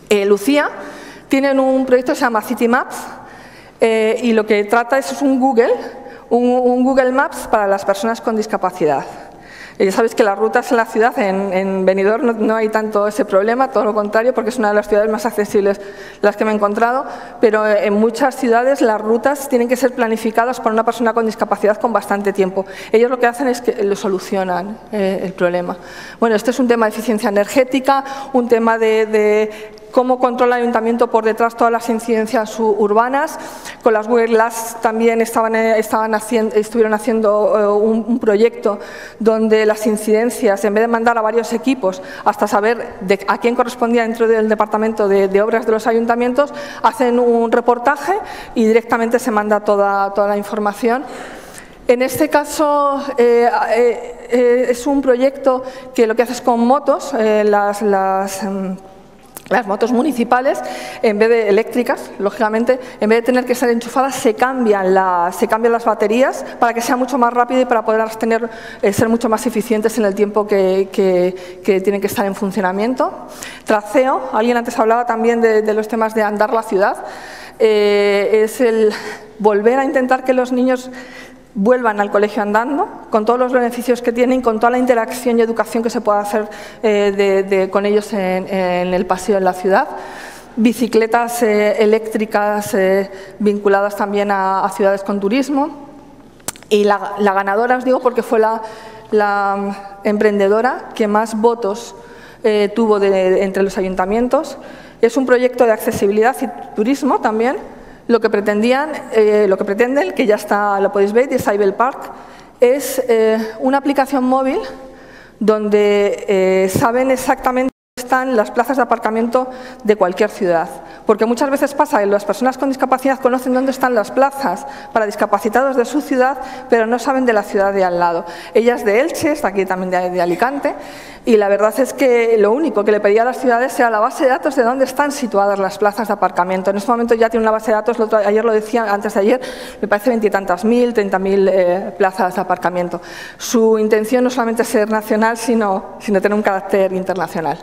Eh, Lucía tienen un proyecto que se llama City Maps eh, y lo que trata es, un Google, un, un Google Maps para las personas con discapacidad. Eh, Ya sabéis que las rutas en la ciudad, en, en Benidorm, no, no hay tanto ese problema, todo lo contrario, porque es una de las ciudades más accesibles las que me he encontrado, pero eh, en muchas ciudades las rutas tienen que ser planificadas por una persona con discapacidad con bastante tiempo. Ellos lo que hacen es que lo solucionan eh, el problema. Bueno, este es un tema de eficiencia energética, un tema de, de cómo controla el ayuntamiento por detrás todas las incidencias urbanas. Con las Glass también estaban, eh, estuvieron haciendo eh, un, proyecto donde las incidencias, en vez de mandar a varios equipos hasta saber a quién correspondía dentro del departamento de, obras de los ayuntamientos, hacen un reportaje y directamente se manda toda, toda la información. En este caso eh, es un proyecto que lo que hace es con motos, las, em, las motos municipales, en vez de eléctricas, lógicamente, en vez de tener que ser enchufadas, se cambian, la- se cambian las baterías para que sea mucho más rápido y para poder tener, eh, ser mucho más eficientes en el tiempo que, que- tienen que estar en funcionamiento. Traceo, alguien antes hablaba también de, de los temas de andar la ciudad, eh, es el volver a intentar que los niños vuelvan al colegio andando, con todos los beneficios que tienen, con toda la interacción y educación que se puede hacer eh, de- con ellos en, el paseo en la ciudad. Bicicletas eh, eléctricas eh, vinculadas también a, ciudades con turismo. Y la, ganadora, os digo, porque fue la, la, mm, emprendedora que más votos tuvo de- entre los ayuntamientos. Es un proyecto de accesibilidad y turismo también. Lo que pretendían, eh, lo que pretenden, que ya está, lo podéis ver, de Cyber Park, es eh, una aplicación móvil donde eh, saben exactamente están las plazas de aparcamiento de cualquier ciudad. Porque muchas veces pasa que las personas con discapacidad conocen dónde están las plazas para discapacitados de su ciudad, pero no saben de la ciudad de al lado. Ella es de Elche, está aquí también de, Alicante, y la verdad es que lo único que le pedía a las ciudades era la base de datos de dónde están situadas las plazas de aparcamiento. En este momento ya tiene una base de datos, ayer lo decía, antes de ayer, me parece veintitantas mil, treinta mil eh, plazas de aparcamiento. Su intención no solamente es ser nacional, sino, sino tener un carácter internacional.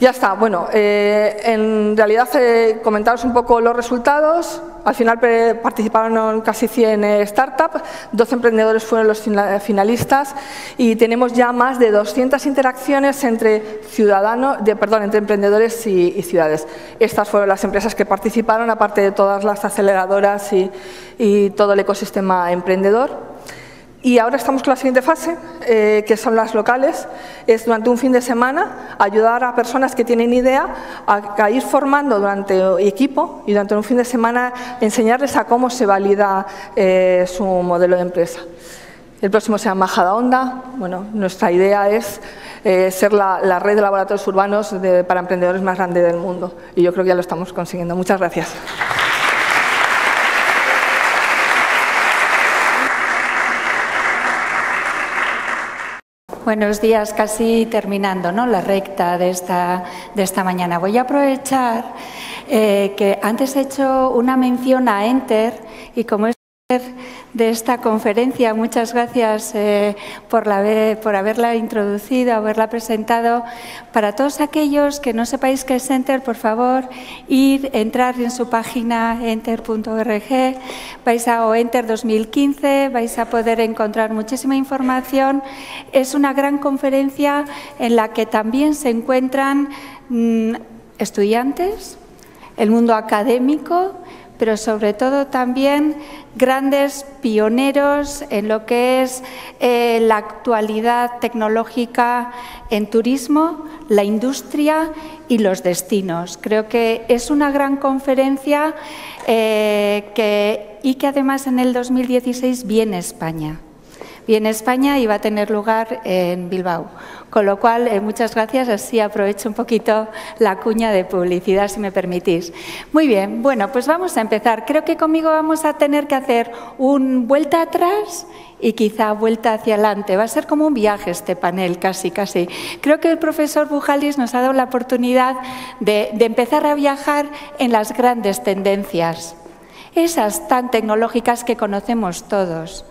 Ya está, bueno, eh, en realidad eh, comentaros un poco los resultados. Al final participaron casi 100 eh, startups, 12 emprendedores fueron los finalistas y tenemos ya más de 200 interacciones entre ciudadanos, de, perdón, entre emprendedores y, ciudades. Estas fueron las empresas que participaron, aparte de todas las aceleradoras y, y todo el ecosistema emprendedor. Y ahora estamos con la siguiente fase, eh, que son las locales. Es durante un fin de semana ayudar a personas que tienen idea a, ir formando durante equipo y durante un fin de semana enseñarles a cómo se valida eh, su modelo de empresa. El próximo se llama Majada Onda. Bueno, nuestra idea es eh, ser la, red de laboratorios urbanos para emprendedores más grande del mundo. Y yo creo que ya lo estamos consiguiendo. Muchas gracias. Buenos días, casi terminando ¿no? la recta de esta, de esta mañana. Voy a aprovechar eh, que antes he hecho una mención a Enter y como es de esta conferencia. Muchas gracias eh, por, la, por, haberla introducido, haberla presentado. Para todos aquellos que no sepáis qué es Enter, por favor, ir, entrar en su página enter.org, vais a o Enter 2015, vais a poder encontrar muchísima información. Es una gran conferencia en la que también se encuentran mmm, estudiantes, el mundo académico, pero sobre todo también grandes pioneros en lo que es eh, la actualidad tecnológica en turismo, la industria y los destinos. Creo que es una gran conferencia eh, y que además en el 2016 viene España. Viene España y va a tener lugar en Bilbao. Con lo cual, eh, muchas gracias. Así aprovecho un poquito la cuña de publicidad, si me permitís. Muy bien, bueno, pues vamos a empezar. Creo que conmigo vamos a tener que hacer un vuelta atrás y quizá vuelta hacia adelante. Va a ser como un viaje este panel, casi, casi. Creo que el profesor Bujalis nos ha dado la oportunidad de, de empezar a viajar en las grandes tendencias, esas tan tecnológicas que conocemos todos.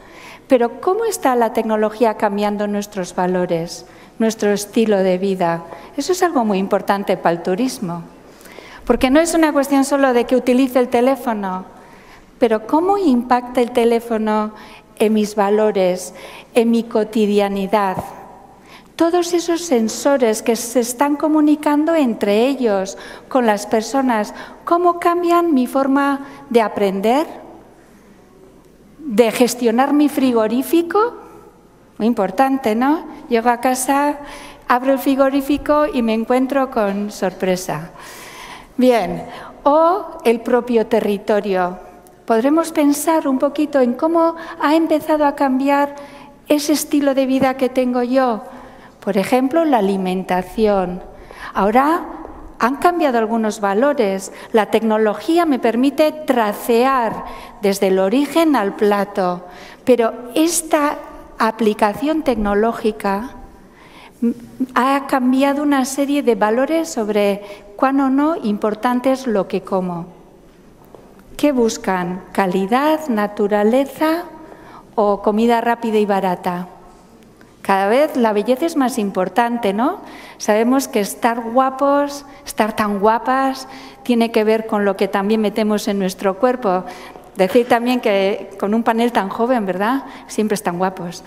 Pero ¿cómo está la tecnología cambiando nuestros valores? Nuestro estilo de vida. Eso es algo muy importante para el turismo. Porque no es una cuestión solo de que utilice el teléfono, pero cómo impacta el teléfono en mis valores, en mi cotidianidad. Todos esos sensores que se están comunicando entre ellos, con las personas, cómo cambian mi forma de aprender, de gestionar mi frigorífico, muy importante, ¿no? Llego a casa, abro el frigorífico y me encuentro con sorpresa. Bien, o el propio territorio. Podremos pensar un poquito en cómo ha empezado a cambiar ese estilo de vida que tengo yo. Por ejemplo, la alimentación. Ahora han cambiado algunos valores. La tecnología me permite tracear desde el origen al plato, pero esta aplicación tecnológica ha cambiado una serie de valores sobre cuán o no importante es lo que como. ¿Qué buscan? ¿Calidad, naturaleza o comida rápida y barata? Cada vez la belleza es más importante, ¿no? Sabemos que estar guapos, estar tan guapas, tiene que ver con lo que también metemos en nuestro cuerpo. Decir también que con un panel tan joven, ¿verdad? Siempre están guapos.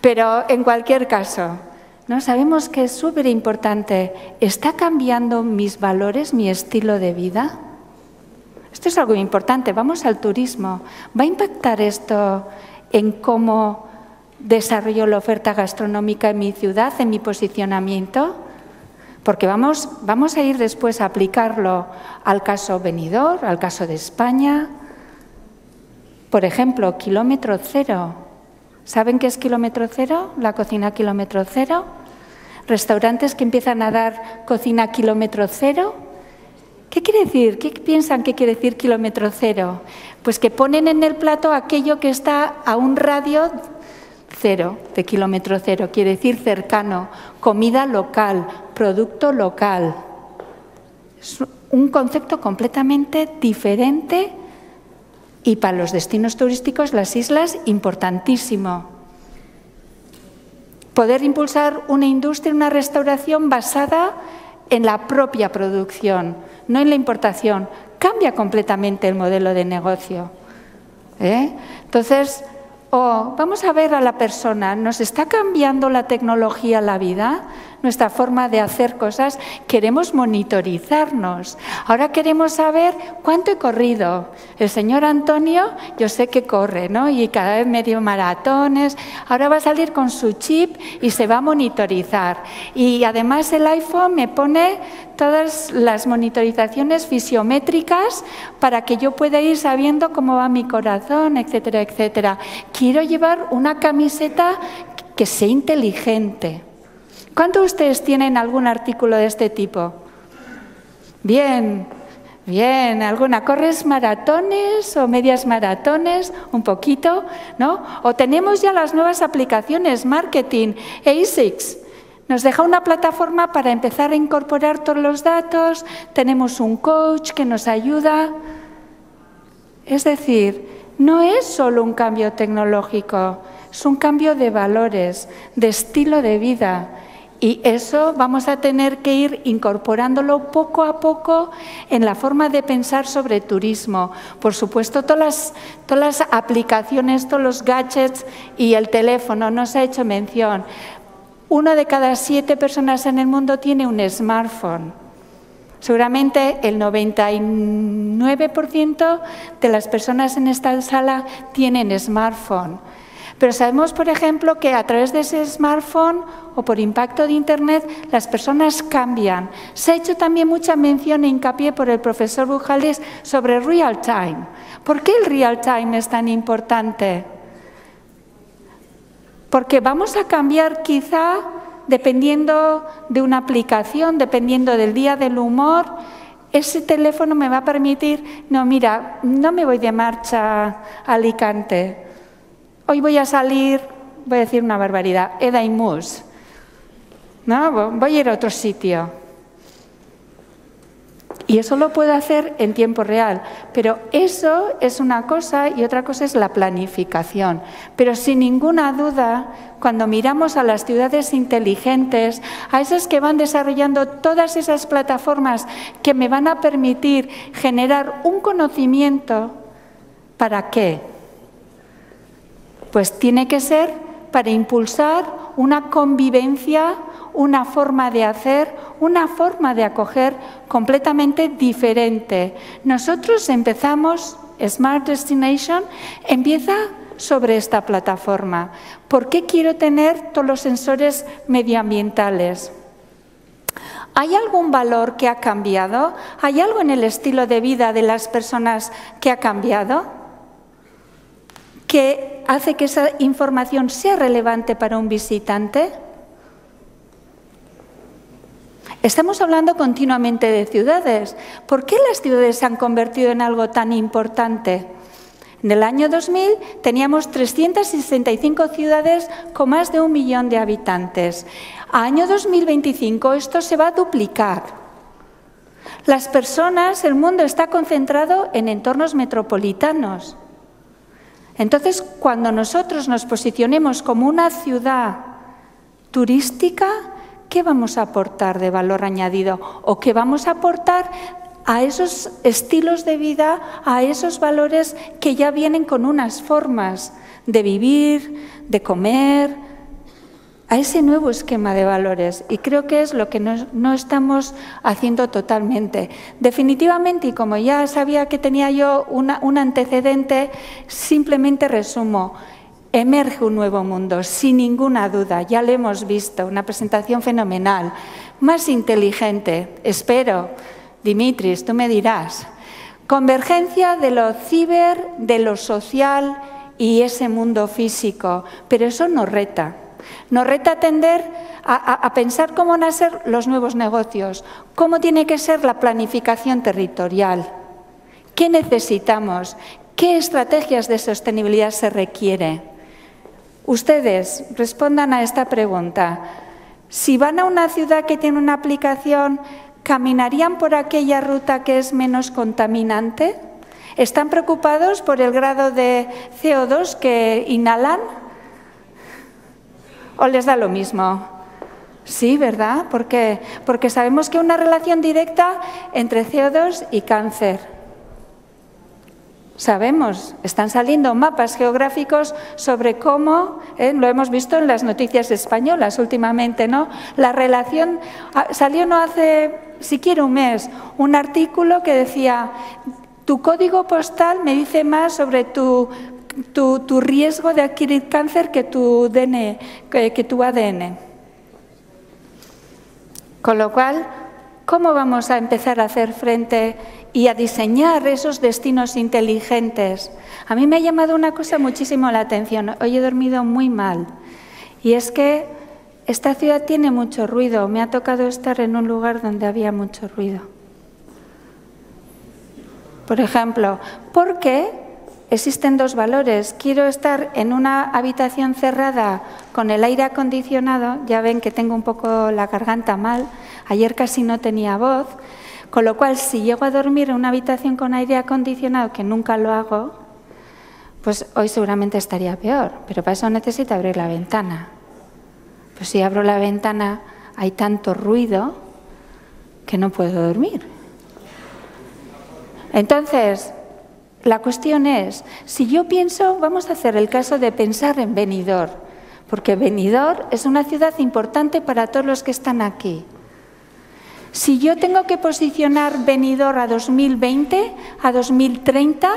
Pero en cualquier caso, ¿no? sabemos que es súper importante. ¿Está cambiando mis valores, mi estilo de vida? Esto es algo importante. Vamos al turismo. ¿Va a impactar esto en cómo desarrollo la oferta gastronómica en mi ciudad, en mi posicionamiento? Porque vamos, vamos a ir después a aplicarlo al caso venidor, al caso de España, por ejemplo, kilómetro cero. ¿Saben qué es kilómetro cero? La cocina kilómetro cero. restaurantes que empiezan a dar cocina kilómetro cero. ¿Qué quiere decir? ¿Qué piensan que quiere decir kilómetro cero? Pues que ponen en el plato aquello que está a un radio cero, de kilómetro cero, quiere decir cercano, comida local, producto local. Es un concepto completamente diferente y para los destinos turísticos, las islas, importantísimo. Poder impulsar una industria, una restauración basada en la propia producción, no en la importación. Cambia completamente el modelo de negocio. ¿eh? Entonces, oh, vamos a ver a la persona, ¿nos está cambiando la tecnología la vida? Nuestra forma de hacer cosas, queremos monitorizarnos. Ahora queremos saber cuánto he corrido. El señor Antonio, yo sé que corre, ¿no? Y cada vez medio maratones. Ahora va a salir con su chip y se va a monitorizar. Y además el iPhone me pone todas las monitorizaciones fisiométricas para que yo pueda ir sabiendo cómo va mi corazón, etcétera, etcétera. Quiero llevar una camiseta que sea inteligente. ¿Cuántos de ustedes tienen algún artículo de este tipo? Bien, bien, ¿alguna? ¿Corres maratones o medias maratones? Un poquito, ¿no? O tenemos ya las nuevas aplicaciones, marketing, ASICS. Nos deja una plataforma para empezar a incorporar todos los datos, tenemos un coach que nos ayuda. Es decir, no es solo un cambio tecnológico, es un cambio de valores, de estilo de vida. Y eso vamos a tener que ir incorporándolo poco a poco en la forma de pensar sobre turismo. Por supuesto, todas las, todas las aplicaciones, todos los gadgets y el teléfono, no se ha hecho mención. Una de cada siete personas en el mundo tiene un smartphone. Seguramente el 99% de las personas en esta sala tienen smartphone. Pero sabemos, por ejemplo, que a través de ese smartphone o por impacto de Internet las personas cambian. Se ha hecho también mucha mención e hincapié por el profesor Bujales sobre real time. ¿Por qué el real time es tan importante? Porque vamos a cambiar quizá dependiendo de una aplicación, dependiendo del día del humor, ese teléfono me va a permitir, no, mira, no me voy de marcha a Alicante, hoy voy a salir, voy a decir una barbaridad, Edaimus. No, voy a ir a otro sitio. Y eso lo puedo hacer en tiempo real. Pero eso es una cosa y otra cosa es la planificación. Pero sin ninguna duda, cuando miramos a las ciudades inteligentes, a esas que van desarrollando todas esas plataformas que me van a permitir generar un conocimiento, ¿para qué? Pues tiene que ser para impulsar una convivencia, una forma de hacer, una forma de acoger completamente diferente. Nosotros empezamos, Smart Destination empieza sobre esta plataforma. ¿Por qué quiero tener todos los sensores medioambientales? ¿Hay algún valor que ha cambiado? ¿Hay algo en el estilo de vida de las personas que ha cambiado? ¿Que hace que esa información sea relevante para un visitante? Estamos hablando continuamente de ciudades. ¿Por qué las ciudades se han convertido en algo tan importante? En el año 2000 teníamos 365 ciudades con más de un millón de habitantes. A año 2025 esto se va a duplicar. Las personas, el mundo está concentrado en entornos metropolitanos. Entonces, cuando nosotros nos posicionemos como una ciudad turística, ¿qué vamos a aportar de valor añadido? ¿O qué vamos a aportar a esos estilos de vida, a esos valores que ya vienen con unas formas de vivir, de comer, a ese nuevo esquema de valores. Y creo que es lo que no, estamos haciendo totalmente. Definitivamente, y como ya sabía que tenía yo un antecedente, simplemente resumo. Emerge un nuevo mundo, sin ninguna duda, ya lo hemos visto, una presentación fenomenal, más inteligente, espero. Dimitris, tú me dirás. Convergencia de lo ciber, de lo social y ese mundo físico, pero eso nos reta. Nos reta atender a, pensar cómo van a ser los nuevos negocios, cómo tiene que ser la planificación territorial, qué necesitamos, qué estrategias de sostenibilidad se requiere. Ustedes respondan a esta pregunta. Si van a una ciudad que tiene una aplicación, ¿caminarían por aquella ruta que es menos contaminante? ¿Están preocupados por el grado de CO2 que inhalan? ¿O les da lo mismo? Sí, ¿verdad? ¿Por qué? Porque sabemos que hay una relación directa entre CO2 y cáncer. Sabemos, están saliendo mapas geográficos sobre cómo, eh, lo hemos visto en las noticias españolas últimamente, ¿no? La relación, ah, salió no hace siquiera un mes un artículo que decía, tu código postal me dice más sobre tu, tu, tu riesgo de adquirir cáncer que tu, DN, que, que tu ADN. Con lo cual, ¿cómo vamos a empezar a hacer frente y a diseñar esos destinos inteligentes? A mí me ha llamado una cosa muchísimo la atención. Hoy he dormido muy mal. Y es que esta ciudad tiene mucho ruido. Me ha tocado estar en un lugar donde había mucho ruido. Por ejemplo, ¿por qué existen dos valores? Quiero estar en una habitación cerrada con el aire acondicionado. Ya ven que tengo un poco la garganta mal. Ayer casi no tenía voz. Con lo cual, si llego a dormir en una habitación con aire acondicionado, que nunca lo hago, pues hoy seguramente estaría peor. Pero para eso necesito abrir la ventana. Pues si abro la ventana hay tanto ruido que no puedo dormir. Entonces, la cuestión es, si yo pienso, vamos a hacer el caso de pensar en Benidorm, porque Benidorm es una ciudad importante para todos los que están aquí. Si yo tengo que posicionar Benidorm a 2020, a 2030,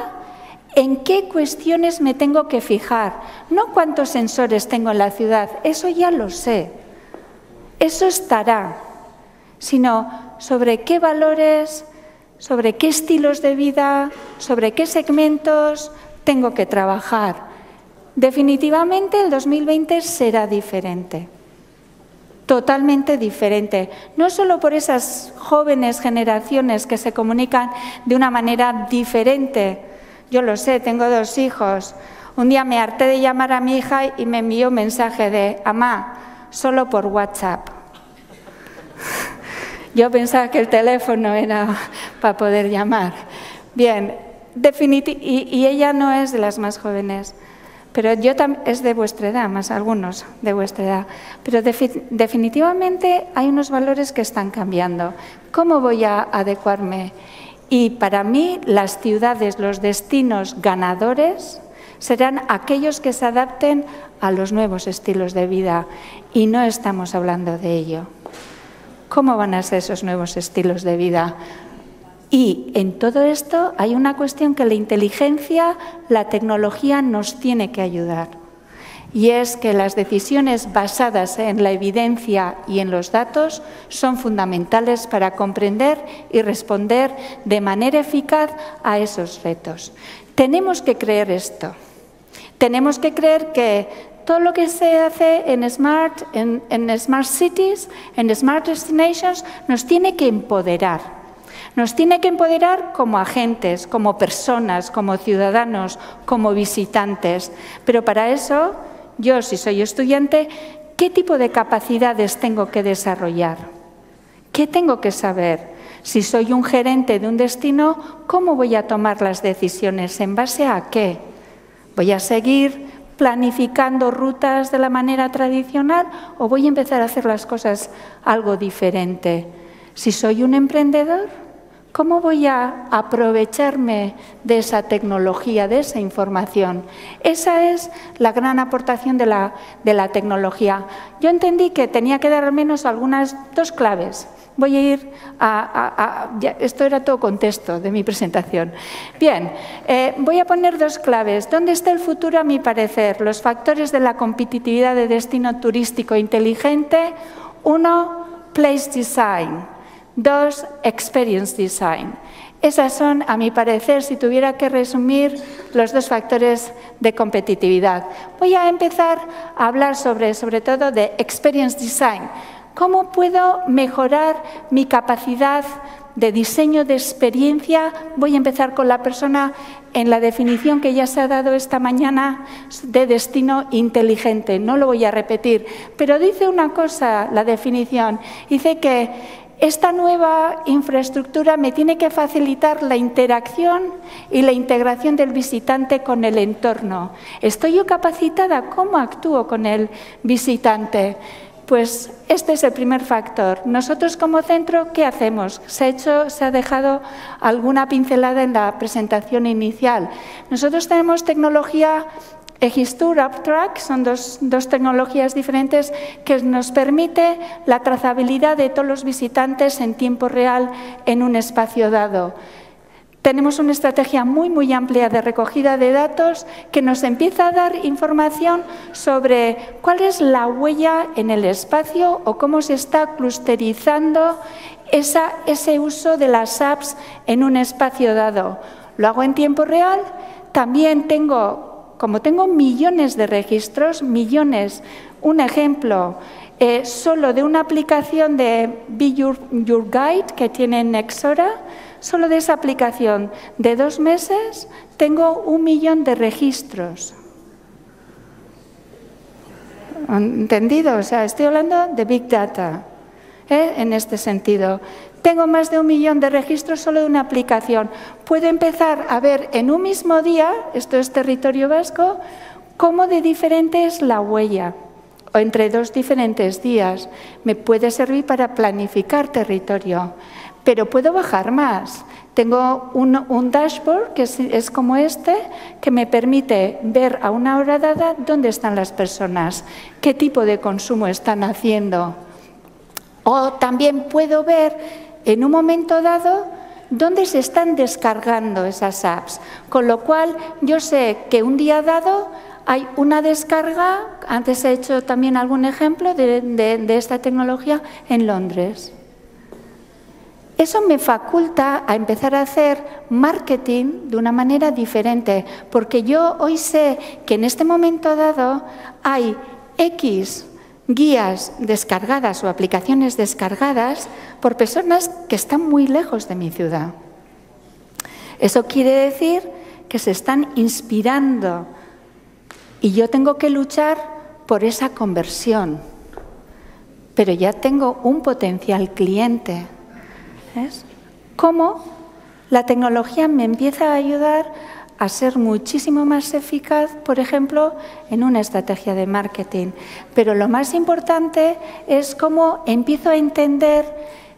¿en qué cuestiones me tengo que fijar? No cuántos sensores tengo en la ciudad, eso ya lo sé, eso estará, sino sobre qué valores, sobre qué estilos de vida, sobre qué segmentos tengo que trabajar. Definitivamente el 2020 será diferente, totalmente diferente, no solo por esas jóvenes generaciones que se comunican de una manera diferente. Yo lo sé, tengo dos hijos. Un día me harté de llamar a mi hija y me envió un mensaje de, Amá, solo por WhatsApp. Yo pensaba que el teléfono era para poder llamar. Bien, y, y, ella no es de las más jóvenes, pero yo es de vuestra edad, más algunos de vuestra edad. Pero defi definitivamente hay unos valores que están cambiando. ¿Cómo voy a adecuarme? Y para mí las ciudades, los destinos ganadores serán aquellos que se adapten a los nuevos estilos de vida y no estamos hablando de ello. ¿Cómo van a ser esos nuevos estilos de vida? Y en todo esto hay una cuestión que la inteligencia, la tecnología nos tiene que ayudar. Y es que las decisiones basadas en la evidencia y en los datos son fundamentales para comprender y responder de manera eficaz a esos retos. Tenemos que creer esto. Tenemos que creer que todo lo que se hace en smart, en, smart cities, en smart destinations, nos tiene que empoderar. Nos tiene que empoderar como agentes, como personas, como ciudadanos, como visitantes. Pero para eso, yo si soy estudiante, ¿qué tipo de capacidades tengo que desarrollar? ¿Qué tengo que saber? Si soy un gerente de un destino, ¿cómo voy a tomar las decisiones? ¿En base a qué? ¿Voy a seguir planificando rutas de la manera tradicional o voy a empezar a hacer las cosas algo diferente? Si soy un emprendedor, ¿cómo voy a aprovecharme de esa tecnología, de esa información? Esa es la gran aportación de la, de la tecnología. Yo entendí que tenía que dar al menos algunas dos claves voy a ir a... esto era todo contexto de mi presentación. Bien, eh, voy a poner dos claves. ¿Dónde está el futuro, a mi parecer? Los factores de la competitividad de destino turístico inteligente. Uno, place design. Dos, experience design. Esas son, a mi parecer, si tuviera que resumir, los dos factores de competitividad. Voy a empezar a hablar sobre, sobre todo de experience design. ¿Cómo puedo mejorar mi capacidad de diseño de experiencia? Voy a empezar con la persona en la definición que ya se ha dado esta mañana de destino inteligente. No lo voy a repetir, pero dice una cosa la definición. Dice que esta nueva infraestructura me tiene que facilitar la interacción y la integración del visitante con el entorno. ¿Estoy yo capacitada? ¿Cómo actúo con el visitante? Pues este es el primer factor. Nosotros como centro, ¿qué hacemos? Se ha, hecho, se ha dejado alguna pincelada en la presentación inicial. Nosotros tenemos tecnología Egistur, UpTrack son dos, dos, tecnologías diferentes que nos permite la trazabilidad de todos los visitantes en tiempo real en un espacio dado. Tenemos una estrategia muy, muy amplia de recogida de datos que nos empieza a dar información sobre cuál es la huella en el espacio o cómo se está clusterizando ese uso de las apps en un espacio dado. Lo hago en tiempo real. También tengo como tengo millones de registros, millones, un ejemplo eh, solo de una aplicación de Be Your, Guide que tiene Nexora, solo de esa aplicación de dos meses tengo un millón de registros. ¿Entendido? O sea, estoy hablando de Big Data ¿eh? en este sentido. Tengo más de un millón de registros solo de una aplicación. Puedo empezar a ver en un mismo día, esto es territorio vasco, cómo de diferente es la huella o entre dos diferentes días. Me puede servir para planificar territorio, pero puedo bajar más. Tengo un, dashboard que es, como este, que me permite ver a una hora dada dónde están las personas, qué tipo de consumo están haciendo. O también puedo ver en un momento dado dónde se están descargando esas apps. Con lo cual, yo sé que un día dado hay una descarga, antes he hecho también algún ejemplo de, esta tecnología en Londres. Eso me faculta a empezar a hacer marketing de una manera diferente, porque yo hoy sé que en este momento dado hay X guías descargadas o aplicaciones descargadas por personas que están muy lejos de mi ciudad. Eso quiere decir que se están inspirando y yo tengo que luchar por esa conversión. Pero ya tengo un potencial cliente. ¿Cómo la tecnología me empieza a ayudar a ser muchísimo más eficaz, por ejemplo, en una estrategia de marketing. Pero lo más importante es cómo empiezo a entender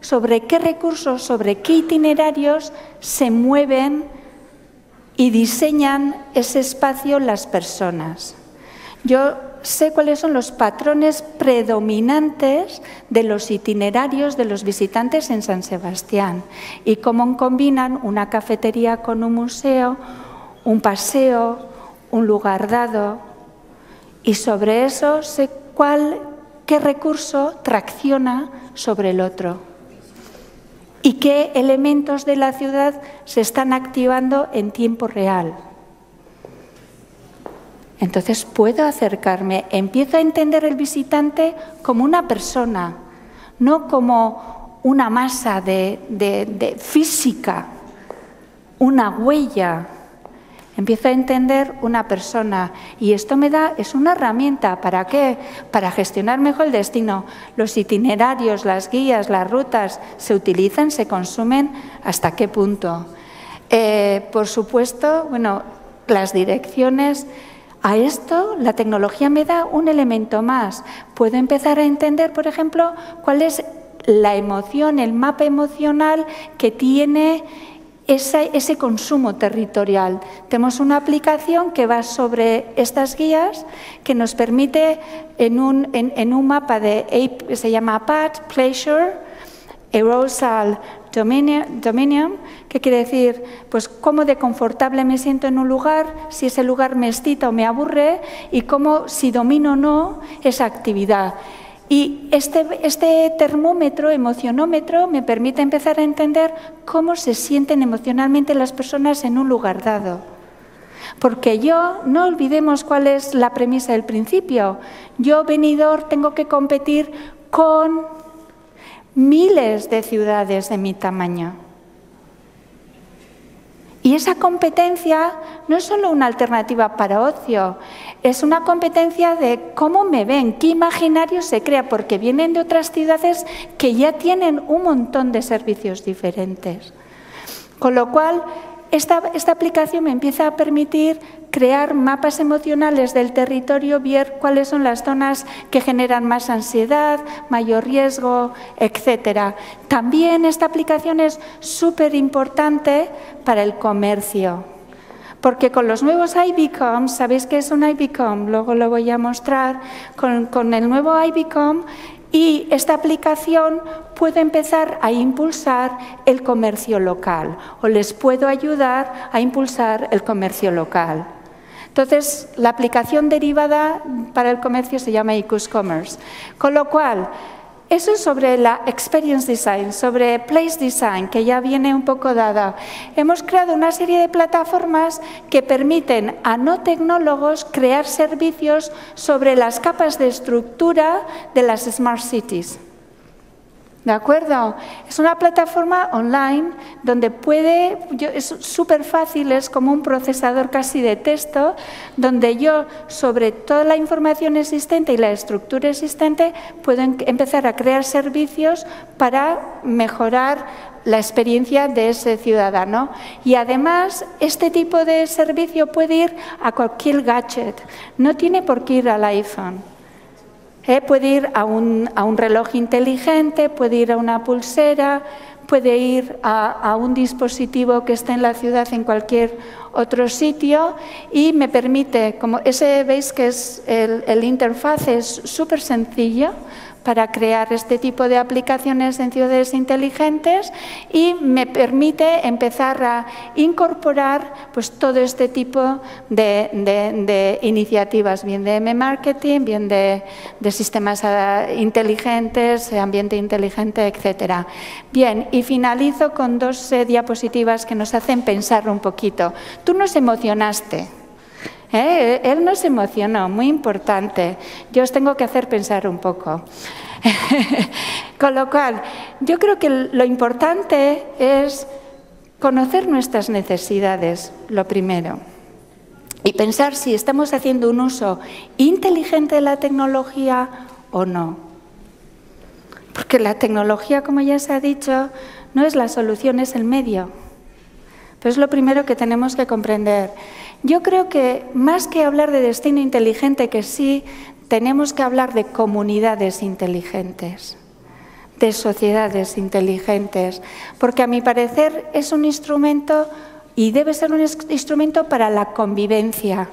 sobre qué recursos, sobre qué itinerarios se mueven y diseñan ese espacio las personas. Yo sé cuáles son los patrones predominantes de los itinerarios de los visitantes en San Sebastián y cómo combinan una cafetería con un museo, un paseo, un lugar dado, y sobre eso sé cuál, qué recurso tracciona sobre el otro y qué elementos de la ciudad se están activando en tiempo real. Entonces puedo acercarme, empiezo a entender el visitante como una persona, no como una masa de, física, una huella Empiezo a entender una persona y esto me da, es una herramienta. ¿Para qué? Para gestionar mejor el destino. Los itinerarios, las guías, las rutas se utilizan, se consumen, ¿hasta qué punto? Eh, por supuesto, bueno, las direcciones. A esto la tecnología me da un elemento más. Puedo empezar a entender, por ejemplo, cuál es la emoción, el mapa emocional que tiene ese, consumo territorial. Tenemos una aplicación que va sobre estas guías que nos permite en un, mapa de se llama PAT, Pleasure, Arousal Dominion, que quiere decir pues cómo de confortable me siento en un lugar, si ese lugar me excita o me aburre y cómo si domino o no esa actividad. Y este, este termómetro, emocionómetro, me permite empezar a entender cómo se sienten emocionalmente las personas en un lugar dado. Porque yo, no olvidemos cuál es la premisa del principio, yo, venidor, tengo que competir con miles de ciudades de mi tamaño. Y esa competencia no es solo una alternativa para ocio, es una competencia de cómo me ven, qué imaginario se crea, porque vienen de otras ciudades que ya tienen un montón de servicios diferentes. Con lo cual, esta, aplicación me empieza a permitir crear mapas emocionales del territorio, ver cuáles son las zonas que generan más ansiedad, mayor riesgo, etc. También esta aplicación es súper importante para el comercio. Porque con los nuevos IBCOM, ¿sabéis qué es un IBCOM? Luego lo voy a mostrar. Con, con el nuevo IBCOM y esta aplicación puede empezar a impulsar el comercio local o les puedo ayudar a impulsar el comercio local. Entonces, la aplicación derivada para el comercio se llama ICUS Commerce. Con lo cual, eso es sobre la Experience Design, sobre Place Design, que ya viene un poco dada. Hemos creado una serie de plataformas que permiten a no tecnólogos crear servicios sobre las capas de estructura de las Smart Cities. ¿De acuerdo? Es una plataforma online donde puede, es súper fácil, es como un procesador casi de texto, donde yo sobre toda la información existente y la estructura existente puedo empezar a crear servicios para mejorar la experiencia de ese ciudadano. Y además, este tipo de servicio puede ir a cualquier gadget, no tiene por qué ir al iPhone. ¿Eh? Puede ir a un, reloj inteligente, puede ir a una pulsera, puede ir a, un dispositivo que está en la ciudad en cualquier otro sitio y me permite, como ese veis que es el, interfaz es súper sencillo, para crear este tipo de aplicaciones en ciudades inteligentes y me permite empezar a incorporar pues, todo este tipo de, iniciativas, bien de M-Marketing, bien de, sistemas ah, inteligentes, ambiente inteligente, etc. Bien, y finalizo con dos eh, diapositivas que nos hacen pensar un poquito. Tú nos emocionaste. ¿Eh? Él no se emocionó, muy importante. Yo os tengo que hacer pensar un poco. Con lo cual, yo creo que lo importante es conocer nuestras necesidades, lo primero, y pensar si estamos haciendo un uso inteligente de la tecnología o no. Porque la tecnología, como ya se ha dicho, no es la solución, es el medio. Pero es lo primero que tenemos que comprender. Yo creo que más que hablar de destino inteligente, que sí, tenemos que hablar de comunidades inteligentes, de sociedades inteligentes, porque a mi parecer es un instrumento y debe ser un instrumento para la convivencia.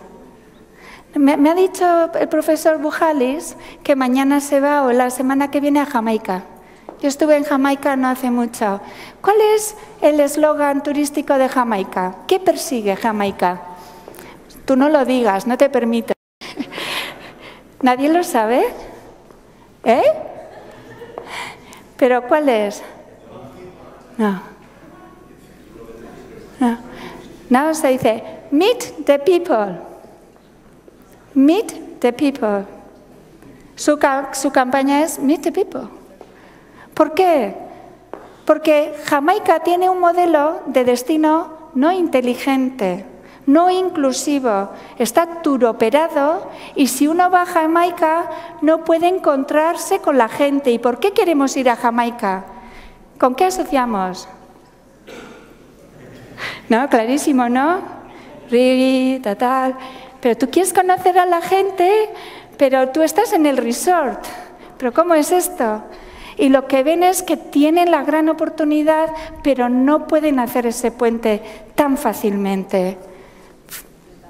Me, ha dicho el profesor Bujalis que mañana se va o la semana que viene a Jamaica. Yo estuve en Jamaica no hace mucho. ¿Cuál es el eslogan turístico de Jamaica? ¿Qué persigue Jamaica? Tú no lo digas, no te permito. ¿Nadie lo sabe? ¿Eh? ¿Pero cuál es? No. No. No, se dice, meet the people. Meet the people. Su, su campaña es Meet the people. ¿Por qué? Porque Jamaica tiene un modelo de destino no inteligente no inclusivo, está turoperado y si uno va a Jamaica no puede encontrarse con la gente. ¿Y por qué queremos ir a Jamaica? ¿Con qué asociamos? No, clarísimo, ¿no? Riri, tal. Pero tú quieres conocer a la gente, pero tú estás en el resort. ¿Pero cómo es esto? Y lo que ven es que tienen la gran oportunidad, pero no pueden hacer ese puente tan fácilmente.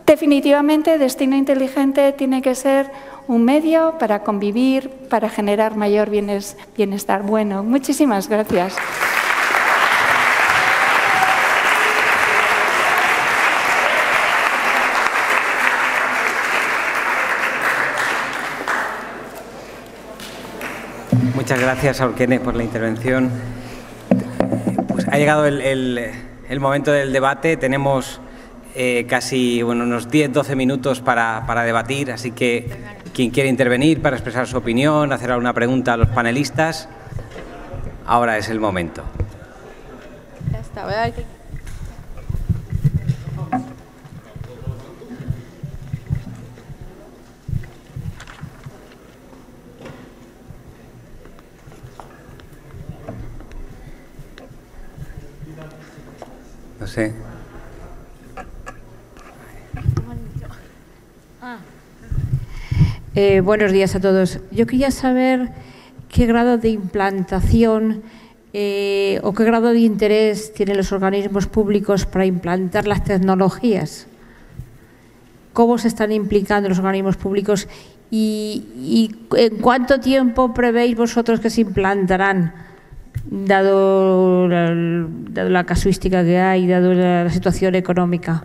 Definitivamente, destino inteligente tiene que ser un medio para convivir, para generar mayor bienestar. Bueno, muchísimas gracias. Muchas gracias, Aurkene, por la intervención. Pues ha llegado el momento del debate. Tenemos eh, casi bueno, unos 10-12 minutos para, para, debatir, así que quien quiere intervenir para expresar su opinión, hacer alguna pregunta a los panelistas, ahora es el momento. Ya está, ¿verdad? No sé. Eh, buenos días a todos. Yo quería saber qué grado de implantación eh, o qué grado de interés tienen los organismos públicos para implantar las tecnologías. ¿Cómo se están implicando los organismos públicos y, en cuánto tiempo prevéis vosotros que se implantarán, dado la, casuística que hay, dado la situación económica?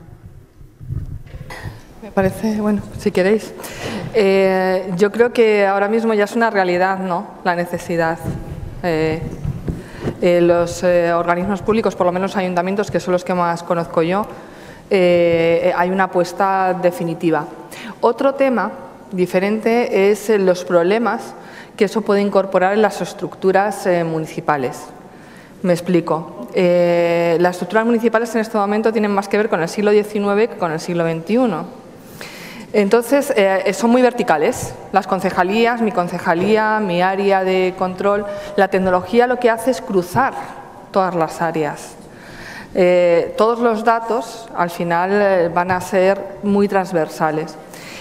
Parece, bueno, si queréis. Eh, yo creo que ahora mismo ya es una realidad, ¿no? La necesidad. Eh, eh, los organismos públicos, por lo menos ayuntamientos, que son los que más conozco yo, hay una apuesta definitiva. Otro tema diferente es los problemas que eso puede incorporar en las estructuras municipales. Me explico. las estructuras municipales en este momento tienen más que ver con el siglo XIX que con el siglo XXI. Entonces, eh, son muy verticales. Las concejalías, mi concejalía, mi área de control, la tecnología lo que hace es cruzar todas las áreas. Eh, todos los datos, al final, eh, van a ser muy transversales.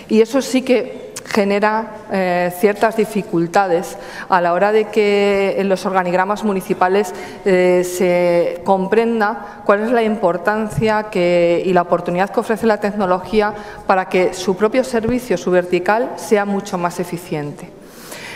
Y eso sí que genera eh, ciertas dificultades a la hora de que en los organigramas municipales eh, se comprenda cuál es la importancia que, y la oportunidad que ofrece la tecnología para que su propio servicio, su vertical, sea mucho más eficiente.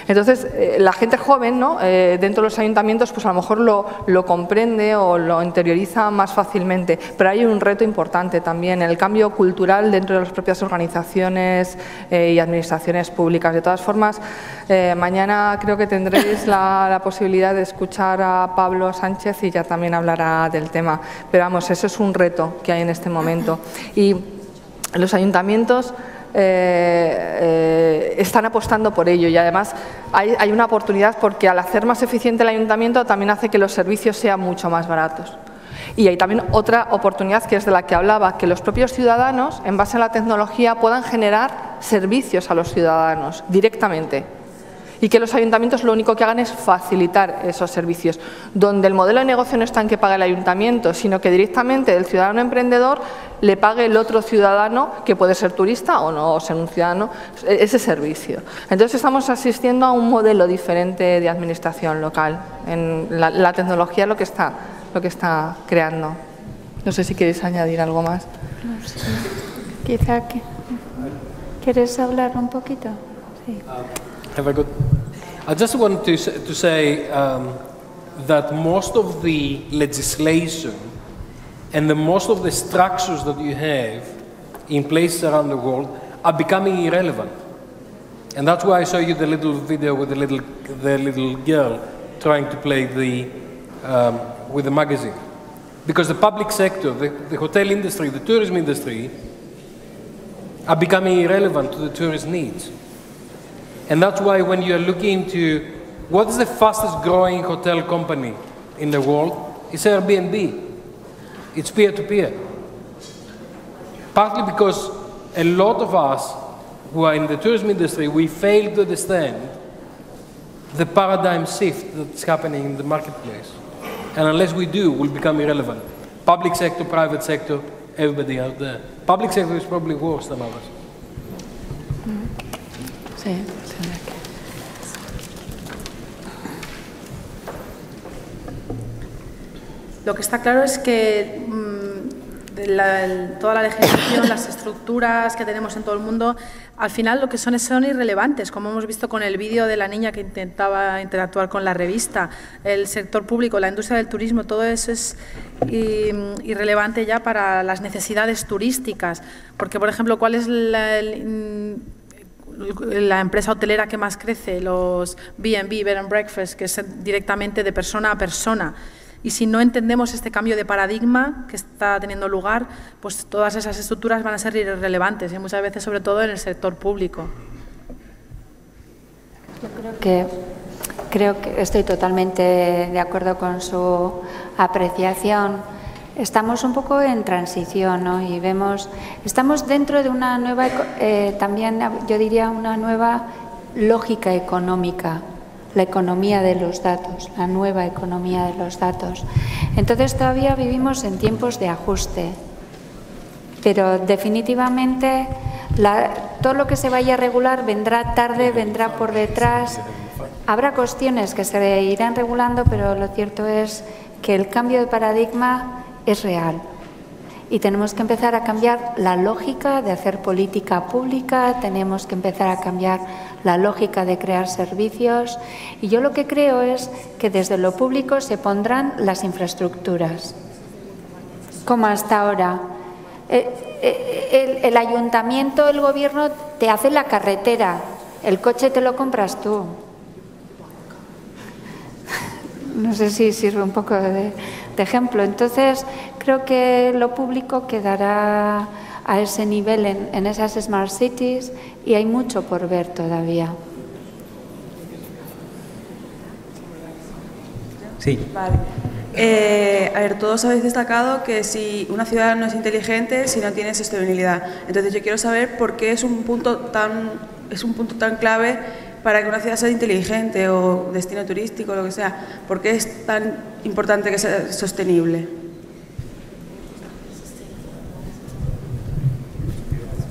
Entonces, eh, la gente joven ¿no? eh, dentro de los ayuntamientos pues a lo mejor lo, comprende o lo interioriza más fácilmente, pero hay un reto importante también, el cambio cultural dentro de las propias organizaciones eh, y administraciones públicas. De todas formas, eh, mañana creo que tendréis la, la, posibilidad de escuchar a Pablo Sánchez y ya también hablará del tema, pero vamos, eso es un reto que hay en este momento. Y los ayuntamientos eh, eh, están apostando por ello y además hay, hay, una oportunidad porque al hacer más eficiente el ayuntamiento también hace que los servicios sean mucho más baratos. Y hay también otra oportunidad que es de la que hablaba, que los propios ciudadanos, en base a la tecnología, puedan generar servicios a los ciudadanos directamente y que los ayuntamientos lo único que hagan es facilitar esos servicios, donde el modelo de negocio no está en que pague el ayuntamiento, sino que directamente el ciudadano emprendedor le pague el otro ciudadano, que puede ser turista o no ser un ciudadano, ese servicio. Entonces estamos asistiendo a un modelo diferente de administración local, en la, la tecnología lo que, está, lo que está creando. No sé si queréis añadir algo más. No sé. Quizá que... ¿Quieres hablar un poquito? Sí. Have I got? I just want to, to say um, that most of the legislation and the most of the structures that you have in places around the world are becoming irrelevant. And that's why I show you the little video with the little, the little girl trying to play the, um, with the magazine. Because the public sector, the, the hotel industry, the tourism industry, are becoming irrelevant to the tourist needs. And that's why when you're looking into what is the fastest growing hotel company in the world, it's Airbnb. It's peer to peer. Partly because a lot of us who are in the tourism industry, we fail to understand the paradigm shift that's happening in the marketplace. And unless we do, we'll become irrelevant. Public sector, private sector, everybody out there. Public sector is probably worse than others. Mm-hmm. Sí. Lo que está claro es que el, toda la legislación, las estructuras que tenemos en todo el mundo, al final lo que son son irrelevantes, como hemos visto con el vídeo de la niña que intentaba interactuar con la revista, el sector público, la industria del turismo, todo eso es irrelevante ya para las necesidades turísticas, porque por ejemplo, ¿cuál es la, el, la empresa hotelera que más crece, los B&B, Bed and Breakfast, que es directamente de persona a persona. Y si no entendemos este cambio de paradigma que está teniendo lugar, pues todas esas estructuras van a ser irrelevantes y muchas veces, sobre todo en el sector público. Yo creo que, creo que estoy totalmente de acuerdo con su apreciación. Estamos un poco en transición ¿no? y vemos, estamos dentro de una nueva, eh, también yo diría una nueva lógica económica, la economía de los datos, la nueva economía de los datos. Entonces todavía vivimos en tiempos de ajuste, pero definitivamente todo lo que se vaya a regular vendrá tarde, vendrá por detrás. Habrá cuestiones que se irán regulando, pero lo cierto es que el cambio de paradigma es real. Y tenemos que empezar a cambiar la lógica de hacer política pública, tenemos que empezar a cambiar la lógica de crear servicios. Y yo lo que creo es que desde lo público se pondrán las infraestructuras, como hasta ahora. Eh, eh, el, ayuntamiento, el gobierno te hace la carretera, el coche te lo compras tú. No sé si sirve un poco de ejemplo. Entonces, creo que lo público quedará a ese nivel en, esas smart cities y hay mucho por ver todavía. Sí. Vale. Eh, a ver, todos habéis destacado que si una ciudad no es inteligente, si no tiene sostenibilidad. Entonces yo quiero saber por qué es un punto tan, es un punto tan clave para que una ciudad sea inteligente o destino turístico, o lo que sea? ¿Por qué es tan importante que sea sostenible?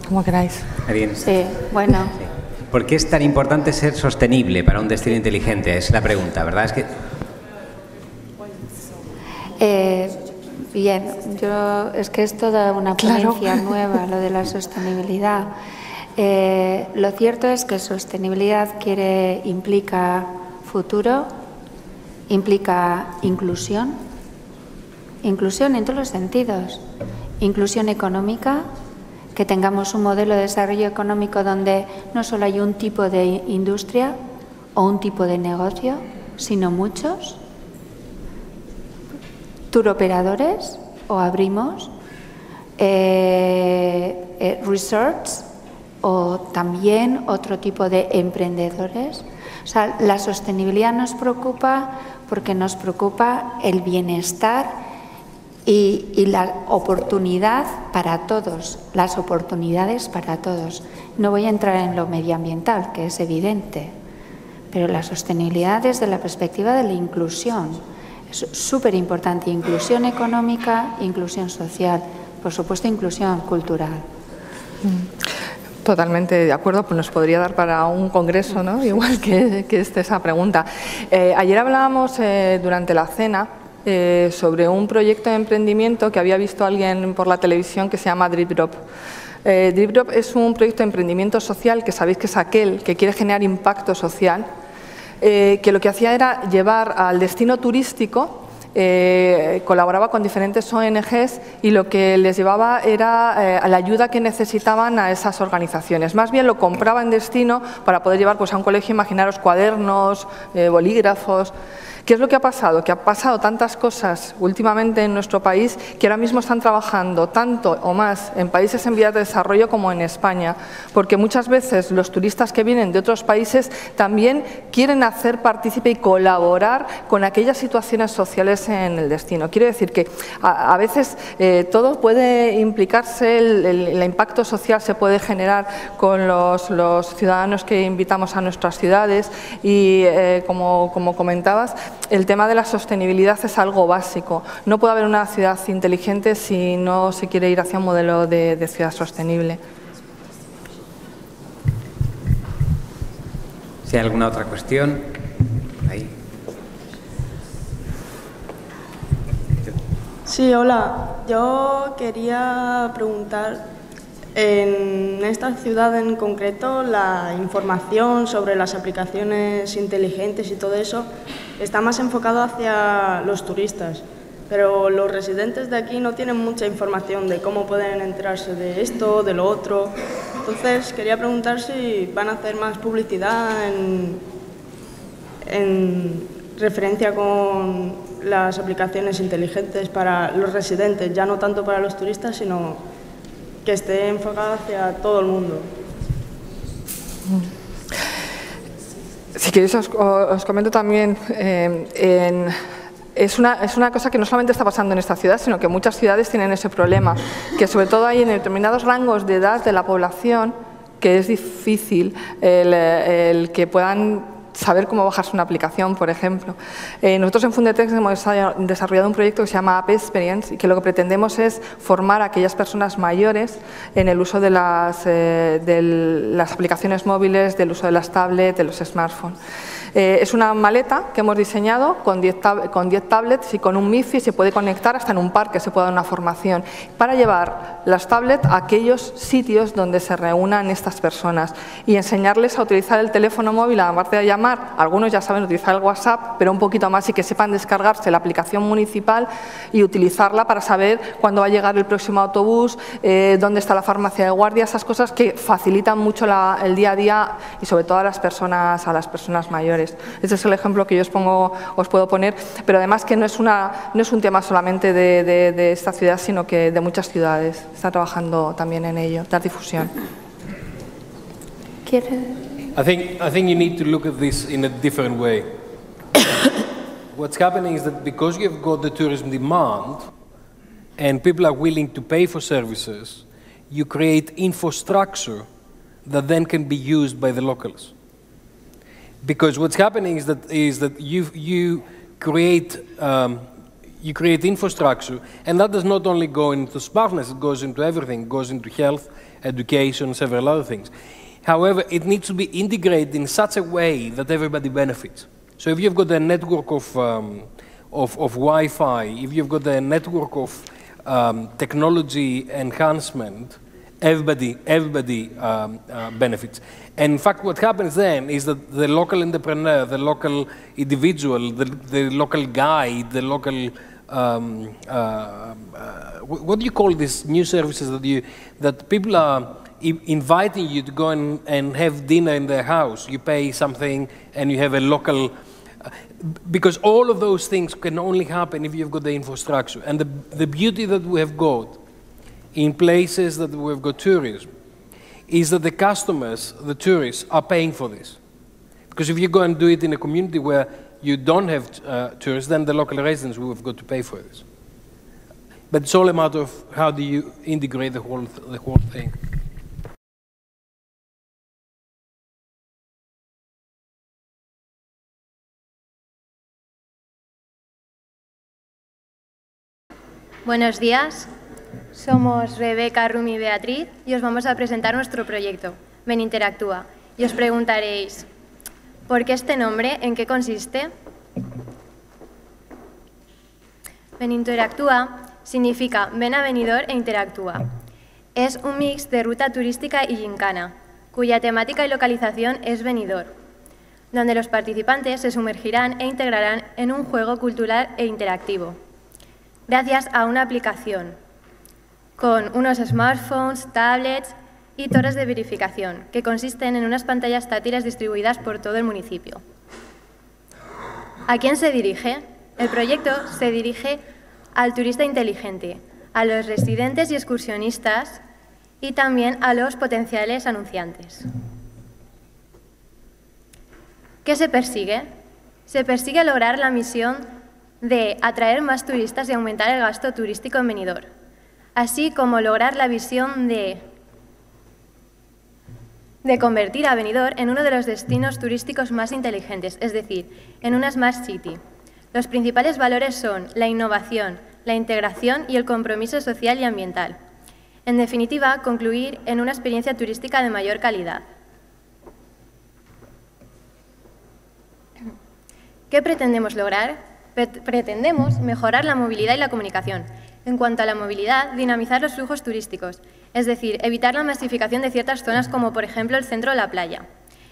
Como queráis. Sí, bueno. ¿Por qué es tan importante ser sostenible para un destino inteligente? Es la pregunta, ¿verdad? Es que... Eh, bien, yo, es que es toda una ponencia nueva, lo de la sostenibilidad. Eh, lo cierto es que sostenibilidad quiere, implica futuro, implica inclusión, inclusión en todos los sentidos, inclusión económica, que tengamos un modelo de desarrollo económico donde no solo hay un tipo de industria o un tipo de negocio, sino muchos, turoperadores o abrimos, eh, eh, research, o también otro tipo de emprendedores. O sea, la sostenibilidad nos preocupa porque nos preocupa el bienestar y, y, la oportunidad para todos, las oportunidades para todos. No voy a entrar en lo medioambiental, que es evidente, pero la sostenibilidad desde la perspectiva de la inclusión. Es súper importante, inclusión económica, inclusión social, por supuesto inclusión cultural. Totalmente de acuerdo, pues nos podría dar para un congreso, ¿no? igual que, que este, esa pregunta. Eh, ayer hablábamos eh, durante la cena eh, sobre un proyecto de emprendimiento que había visto alguien por la televisión que se llama Drip Drop. Drip Drop es un proyecto de emprendimiento social que sabéis que es aquel que quiere generar impacto social, que lo que hacía era llevar al destino turístico eh, colaboraba con diferentes ONGs y lo que les llevaba era eh, la ayuda que necesitaban a esas organizaciones. Más bien lo compraba en destino para poder llevar pues, a un colegio, imaginaros, cuadernos, eh, bolígrafos. ¿Qué es lo que ha pasado? Que ha pasado tantas cosas últimamente en nuestro país que ahora mismo están trabajando tanto o más en países en vías de desarrollo como en España, porque muchas veces los turistas que vienen de otros países también quieren hacer partícipe y colaborar con aquellas situaciones sociales en el destino. Quiero decir que a, veces eh, todo puede implicarse, el, impacto social se puede generar con los, ciudadanos que invitamos a nuestras ciudades y, eh, como, como comentabas, el tema de la sostenibilidad es algo básico. No puede haber una ciudad inteligente si no se quiere ir hacia un modelo de, ciudad sostenible. Si hay alguna otra cuestión, ahí. Sí, hola. Yo quería preguntar en esta ciudad en concreto, la información sobre las aplicaciones inteligentes y todo eso está más enfocado hacia los turistas, pero los residentes de aquí no tienen mucha información de cómo pueden enterarse de esto, de lo otro. Entonces quería preguntar si van a hacer más publicidad en, en referencia con las aplicaciones inteligentes para los residentes, ya no tanto para los turistas, sino que esté enfocada hacia todo el mundo. Si queréis os, os comento también eh, en es una, es una, cosa que no solamente está pasando en esta ciudad, sino que muchas ciudades tienen ese problema, que sobre todo hay en determinados rangos de edad de la población que es difícil el, el que puedan saber cómo bajarse una aplicación, por ejemplo. Eh, nosotros en Fundetex hemos desarrollado un proyecto que se llama App Experience y que lo que pretendemos es formar a aquellas personas mayores en el uso de las, eh, de las aplicaciones móviles, del uso de las tablets, de los smartphones. Eh, es una maleta que hemos diseñado con 10 con tablets y con un MIFI se puede conectar hasta en un parque, se puede dar una formación, para llevar las tablets a aquellos sitios donde se reúnan estas personas y enseñarles a utilizar el teléfono móvil, aparte de llamar, algunos ya saben utilizar el WhatsApp, pero un poquito más y que sepan descargarse la aplicación municipal y utilizarla para saber cuándo va a llegar el próximo autobús, eh, dónde está la farmacia de guardia, esas cosas que facilitan mucho el día a día y sobre todo a las personas mayores. Ese es el ejemplo que yo os, pongo, os puedo poner, pero además que no es, una, no es un tema solamente de, de, de esta ciudad, sino que de muchas ciudades. Está trabajando también en ello, dar difusión. I think, I think you need to look at this in a different way. What's happening is that because you've got the tourism demand and people are willing to pay for services, you create infrastructure that then can be used by the locals. Because what's happening is that is that you you create um, you create infrastructure, and that does not only go into smartness; it goes into everything. It goes into health, education, several other things. However, it needs to be integrated in such a way that everybody benefits. So if you've got a network of um, of, of Wi-Fi, if you've got a network of um, technology enhancement, everybody everybody um, uh, benefits. And in fact, what happens then is that the local entrepreneur, the local individual, the, the local guide, the local um, uh, uh, what do you call these new services that you that people are inviting you to go and, and have dinner in their house? You pay something and you have a local. Uh, because all of those things can only happen if you've got the infrastructure. And the, the beauty that we have got in places that we've got tourism is that the customers, the tourists, are paying for this. Because if you go and do it in a community where you don't have uh, tourists, then the local residents will have got to pay for this. But it's all a matter of how do you integrate the whole, th the whole thing. Buenos días. Somos Rebeca, Rumi y Beatriz y os vamos a presentar nuestro proyecto, Ven Interactúa. Y os preguntaréis, ¿por qué este nombre? ¿En qué consiste? Ven Interactúa significa ven a venidor e interactúa. Es un mix de ruta turística y gincana, cuya temática y localización es venidor, donde los participantes se sumergirán e integrarán en un juego cultural e interactivo, gracias a una aplicación, con unos smartphones, tablets y torres de verificación, que consisten en unas pantallas táctiles distribuidas por todo el municipio. ¿A quién se dirige? El proyecto se dirige al turista inteligente, a los residentes y excursionistas y también a los potenciales anunciantes. ¿Qué se persigue? Se persigue lograr la misión de atraer más turistas y aumentar el gasto turístico en venidor así como lograr la visión de, convertir a Benidorm en uno de los destinos turísticos más inteligentes, es decir, en una Smart City. Los principales valores son la innovación, la integración y el compromiso social y ambiental. En definitiva, concluir en una experiencia turística de mayor calidad. ¿Qué pretendemos lograr? Pretendemos mejorar la movilidad y la comunicación, en cuanto a la movilidad, dinamizar los flujos turísticos, es decir, evitar la masificación de ciertas zonas como por ejemplo el centro de la playa.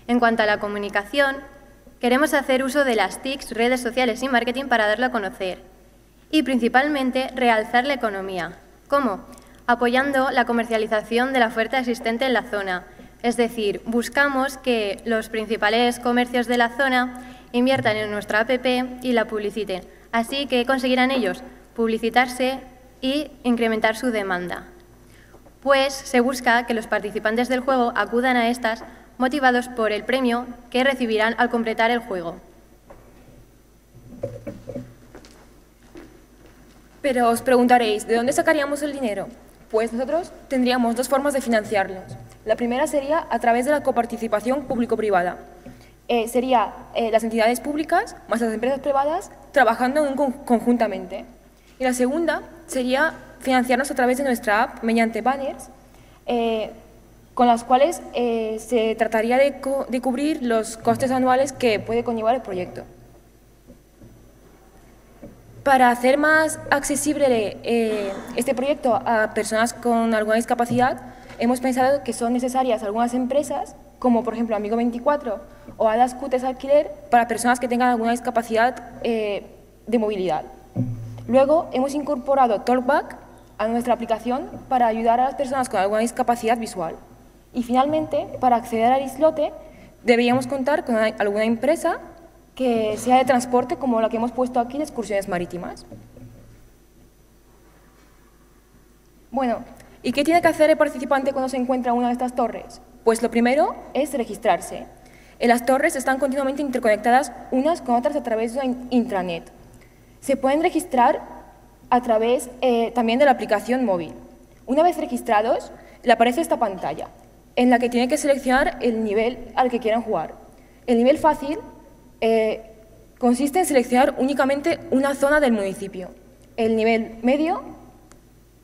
En cuanto a la comunicación, queremos hacer uso de las TICs, redes sociales y marketing para darlo a conocer. Y principalmente realzar la economía. ¿Cómo? apoyando la comercialización de la oferta existente en la zona. Es decir, buscamos que los principales comercios de la zona inviertan en nuestra app y la publiciten. Así que conseguirán ellos publicitarse y incrementar su demanda. Pues se busca que los participantes del juego acudan a estas motivados por el premio que recibirán al completar el juego. Pero os preguntaréis, ¿de dónde sacaríamos el dinero? Pues nosotros tendríamos dos formas de financiarlos. La primera sería a través de la coparticipación público-privada. Eh, sería eh, las entidades públicas más las empresas privadas trabajando en un conjuntamente. Y la segunda sería financiarnos a través de nuestra app mediante banners eh, con las cuales se trataría de, cubrir los costes anuales que puede conllevar el proyecto. Para hacer más accesible eh, este proyecto a personas con alguna discapacidad, hemos pensado que son necesarias algunas empresas, como por ejemplo Amigo 24 o Adas Cutes Alquiler, para personas que tengan alguna discapacidad eh, de movilidad. Luego hemos incorporado Talkback a nuestra aplicación para ayudar a las personas con alguna discapacidad visual. Y finalmente, para acceder al islote, deberíamos contar con alguna empresa que sea de transporte como la que hemos puesto aquí de excursiones marítimas. Bueno, ¿y qué tiene que hacer el participante cuando se encuentra en una de estas torres? Pues lo primero es registrarse. En las torres están continuamente interconectadas unas con otras a través de una intranet. Se pueden registrar a través eh, también de la aplicación móvil. Una vez registrados, le aparece esta pantalla, en la que tiene que seleccionar el nivel al que quieran jugar. El nivel fácil eh, consiste en seleccionar únicamente una zona del municipio. El nivel medio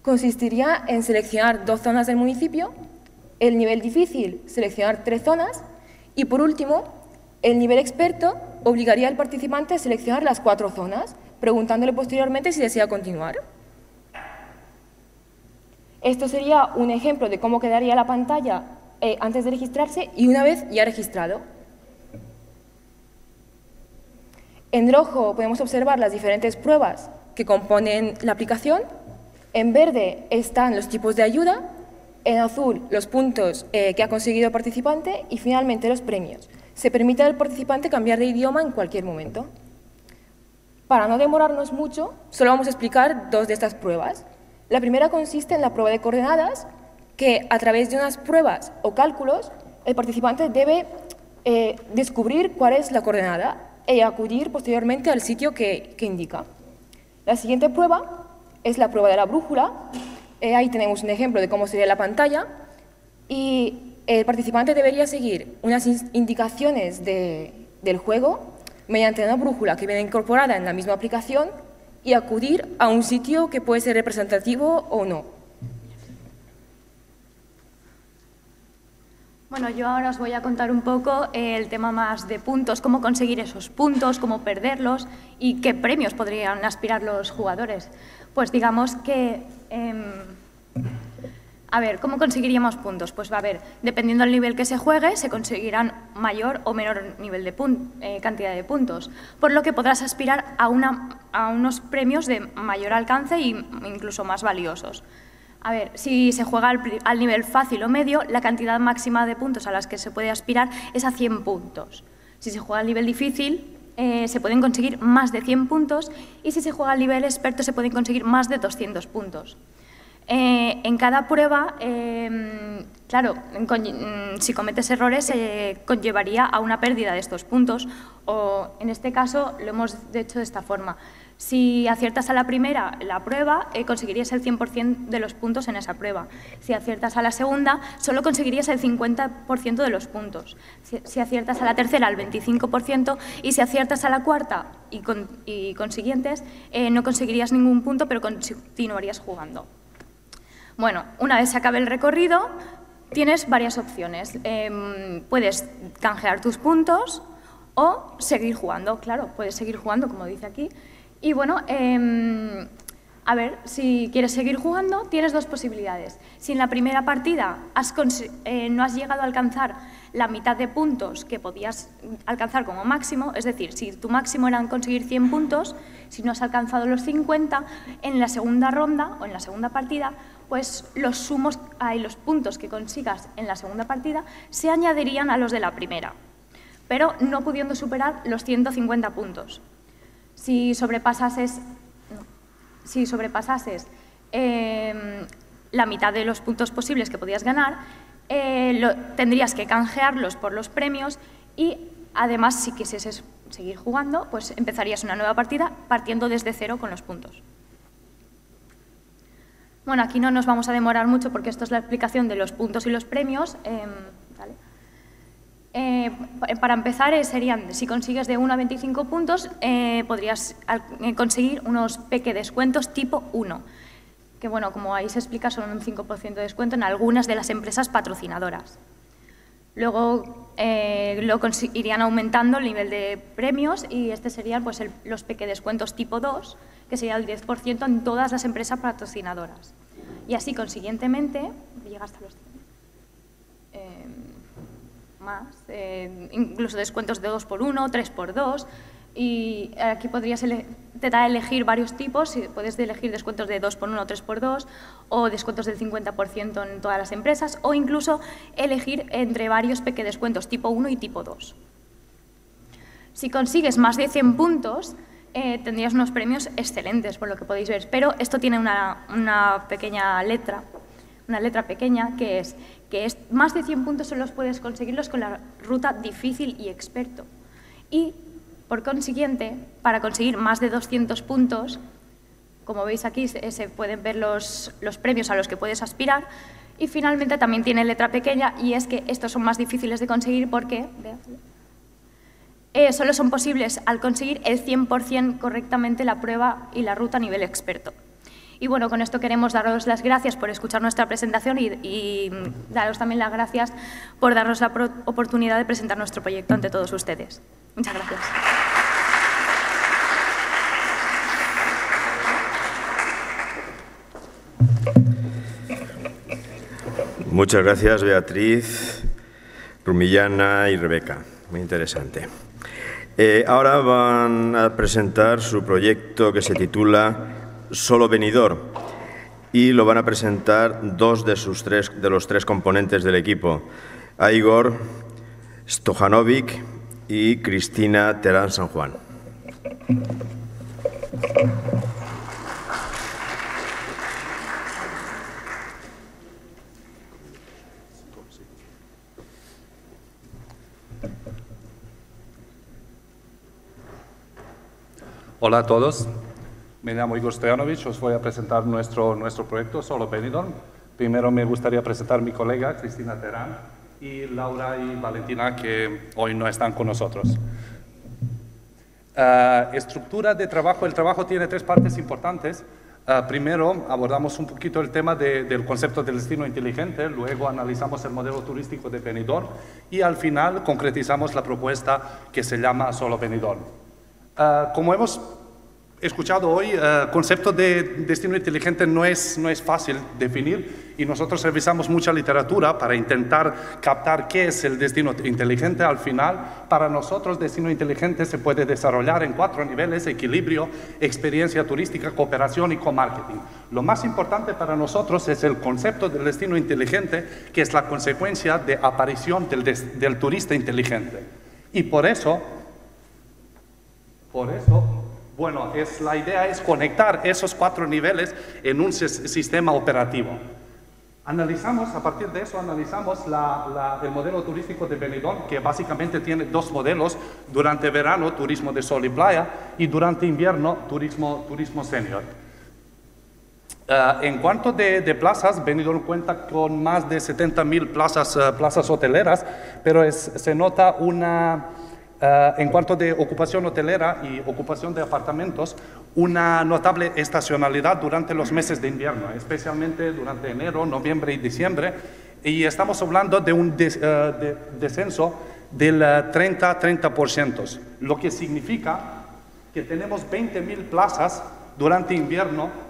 consistiría en seleccionar dos zonas del municipio, el nivel difícil, seleccionar tres zonas, y por último, el nivel experto obligaría al participante a seleccionar las cuatro zonas, preguntándole posteriormente si desea continuar. Esto sería un ejemplo de cómo quedaría la pantalla eh, antes de registrarse y una vez ya registrado. En rojo podemos observar las diferentes pruebas que componen la aplicación. En verde están los tipos de ayuda, en azul los puntos eh, que ha conseguido el participante y finalmente los premios. Se permite al participante cambiar de idioma en cualquier momento. Para no demorarnos mucho, solo vamos a explicar dos de estas pruebas. La primera consiste en la prueba de coordenadas, que a través de unas pruebas o cálculos, el participante debe eh, descubrir cuál es la coordenada y acudir posteriormente al sitio que, indica. La siguiente prueba es la prueba de la brújula. Eh, ahí tenemos un ejemplo de cómo sería la pantalla y el participante debería seguir unas indicaciones del juego mediante una brújula que viene incorporada en la misma aplicación y acudir a un sitio que puede ser representativo o no. Bueno, yo ahora os voy a contar un poco el tema más de puntos, cómo conseguir esos puntos, cómo perderlos y qué premios podrían aspirar los jugadores. Pues digamos que... Em, a ver, ¿cómo conseguiríamos puntos? Pues va a ver, dependiendo del nivel que se juegue, se conseguirán mayor o menor nivel de eh, cantidad de puntos, por lo que podrás aspirar a, una, a unos premios de mayor alcance e incluso más valiosos. A ver, si se juega al, nivel fácil o medio, la cantidad máxima de puntos a las que se puede aspirar es a 100 puntos. Si se juega al nivel difícil, eh, se pueden conseguir más de 100 puntos y si se juega al nivel experto se pueden conseguir más de 200 puntos. Eh, en cada prueba, em, claro, mm, si cometes errores se conllevaría a una pérdida de estos puntos o en este caso lo hemos hecho de esta forma. Si aciertas a la primera la prueba, eh, conseguirías el 100% de los puntos en esa prueba. Si aciertas a la segunda, solo conseguirías el 50% de los puntos. Si, aciertas a la tercera, el 25%. Y si aciertas a la cuarta y, con, consiguientes, eh, no conseguirías ningún punto, pero continuarías jugando. Bueno, una vez se acabe el recorrido, tienes varias opciones. Em, puedes canjear tus puntos o seguir jugando. Claro, puedes seguir jugando, como dice aquí, y bueno, em, a ver, si quieres seguir jugando, tienes dos posibilidades. Si en la primera partida eh, no has llegado a alcanzar la mitad de puntos que podías alcanzar como máximo, es decir, si tu máximo era conseguir 100 puntos, si no has alcanzado los 50, en la segunda ronda o en la segunda partida pues los sumos y los puntos que consigas en la segunda partida se añadirían a los de la primera, pero no pudiendo superar los 150 puntos. Si sobrepasases, si sobrepasases em, la mitad de los puntos posibles que podías ganar, eh, tendrías que canjearlos por los premios y además si quisieses seguir jugando, pues empezarías una nueva partida partiendo desde cero con los puntos. Bueno, aquí no nos vamos a demorar mucho porque esto es la explicación de los puntos y los premios. Em, eh, para empezar, eh, serían, si consigues de 1 a 25 puntos, eh, podrías conseguir unos peque descuentos tipo 1, que bueno, como ahí se explica, son un 5% de descuento en algunas de las empresas patrocinadoras. Luego irían aumentando el nivel de premios y este serían pues, los peque descuentos tipo 2, que sería el 10% en todas las empresas patrocinadoras. Y así, consiguientemente, llega hasta los más, eh, incluso descuentos de 2 por 1 3 por 2 y aquí podrías te da a elegir varios tipos, puedes elegir descuentos de 2 por 1 3 por 2 o descuentos del 50% en todas las empresas o incluso elegir entre varios pequeños descuentos tipo 1 y tipo 2. Si consigues más de 100 puntos, eh, tendrías unos premios excelentes, por lo que podéis ver, pero esto tiene una, una pequeña letra, una letra pequeña que es que es, más de 100 puntos solo puedes conseguirlos con la ruta difícil y experto. Y, por consiguiente, para conseguir más de 200 puntos, como veis aquí, se, pueden ver los, los premios a los que puedes aspirar. Y finalmente también tiene letra pequeña y es que estos son más difíciles de conseguir porque eh, solo son posibles al conseguir el 100% correctamente la prueba y la ruta a nivel experto. Y bueno, con esto queremos daros las gracias por escuchar nuestra presentación y, daros también las gracias por darnos la oportunidad de presentar nuestro proyecto ante todos ustedes. Muchas gracias. Muchas gracias, Beatriz, Rumillana y Rebeca. Muy interesante. Eh, ahora van a presentar su proyecto que se titula solo venidor y lo van a presentar dos de, sus tres, de los tres componentes del equipo, Igor Stojanovic y Cristina Terán San Juan. Hola a todos. Me llamo Igor Stojanovic, os voy a presentar nuestro, nuestro proyecto Solo Benidorm. Primero me gustaría presentar a mi colega Cristina Terán y Laura y Valentina que hoy no están con nosotros. Uh, estructura de trabajo. El trabajo tiene tres partes importantes. Uh, primero abordamos un poquito el tema de, del concepto del destino inteligente, luego analizamos el modelo turístico de Benidorm y al final concretizamos la propuesta que se llama Solo Benidorm. Uh, como hemos he escuchado hoy, el eh, concepto de destino inteligente no es, no es fácil definir y nosotros revisamos mucha literatura para intentar captar qué es el destino inteligente. Al final, para nosotros, destino inteligente se puede desarrollar en cuatro niveles, equilibrio, experiencia turística, cooperación y co-marketing. Lo más importante para nosotros es el concepto del destino inteligente, que es la consecuencia de aparición del, del turista inteligente. Y por eso, por eso bueno, es, la idea es conectar esos cuatro niveles en un sistema operativo. Analizamos, a partir de eso, analizamos el modelo turístico de Benidorm, que básicamente tiene dos modelos, durante verano, turismo de sol y playa, y durante invierno, turismo, turismo senior. Eh, en cuanto de, de, plazas, Benidorm cuenta con más de 70.000 plazas, uh, plazas hoteleras, pero es, se nota una eh, en cuanto de ocupación hotelera y ocupación de apartamentos, una notable estacionalidad durante los meses de invierno, especialmente durante enero, noviembre y diciembre, y estamos hablando de un eh, descenso del 30-30%, eh, lo que significa que tenemos 20.000 plazas durante invierno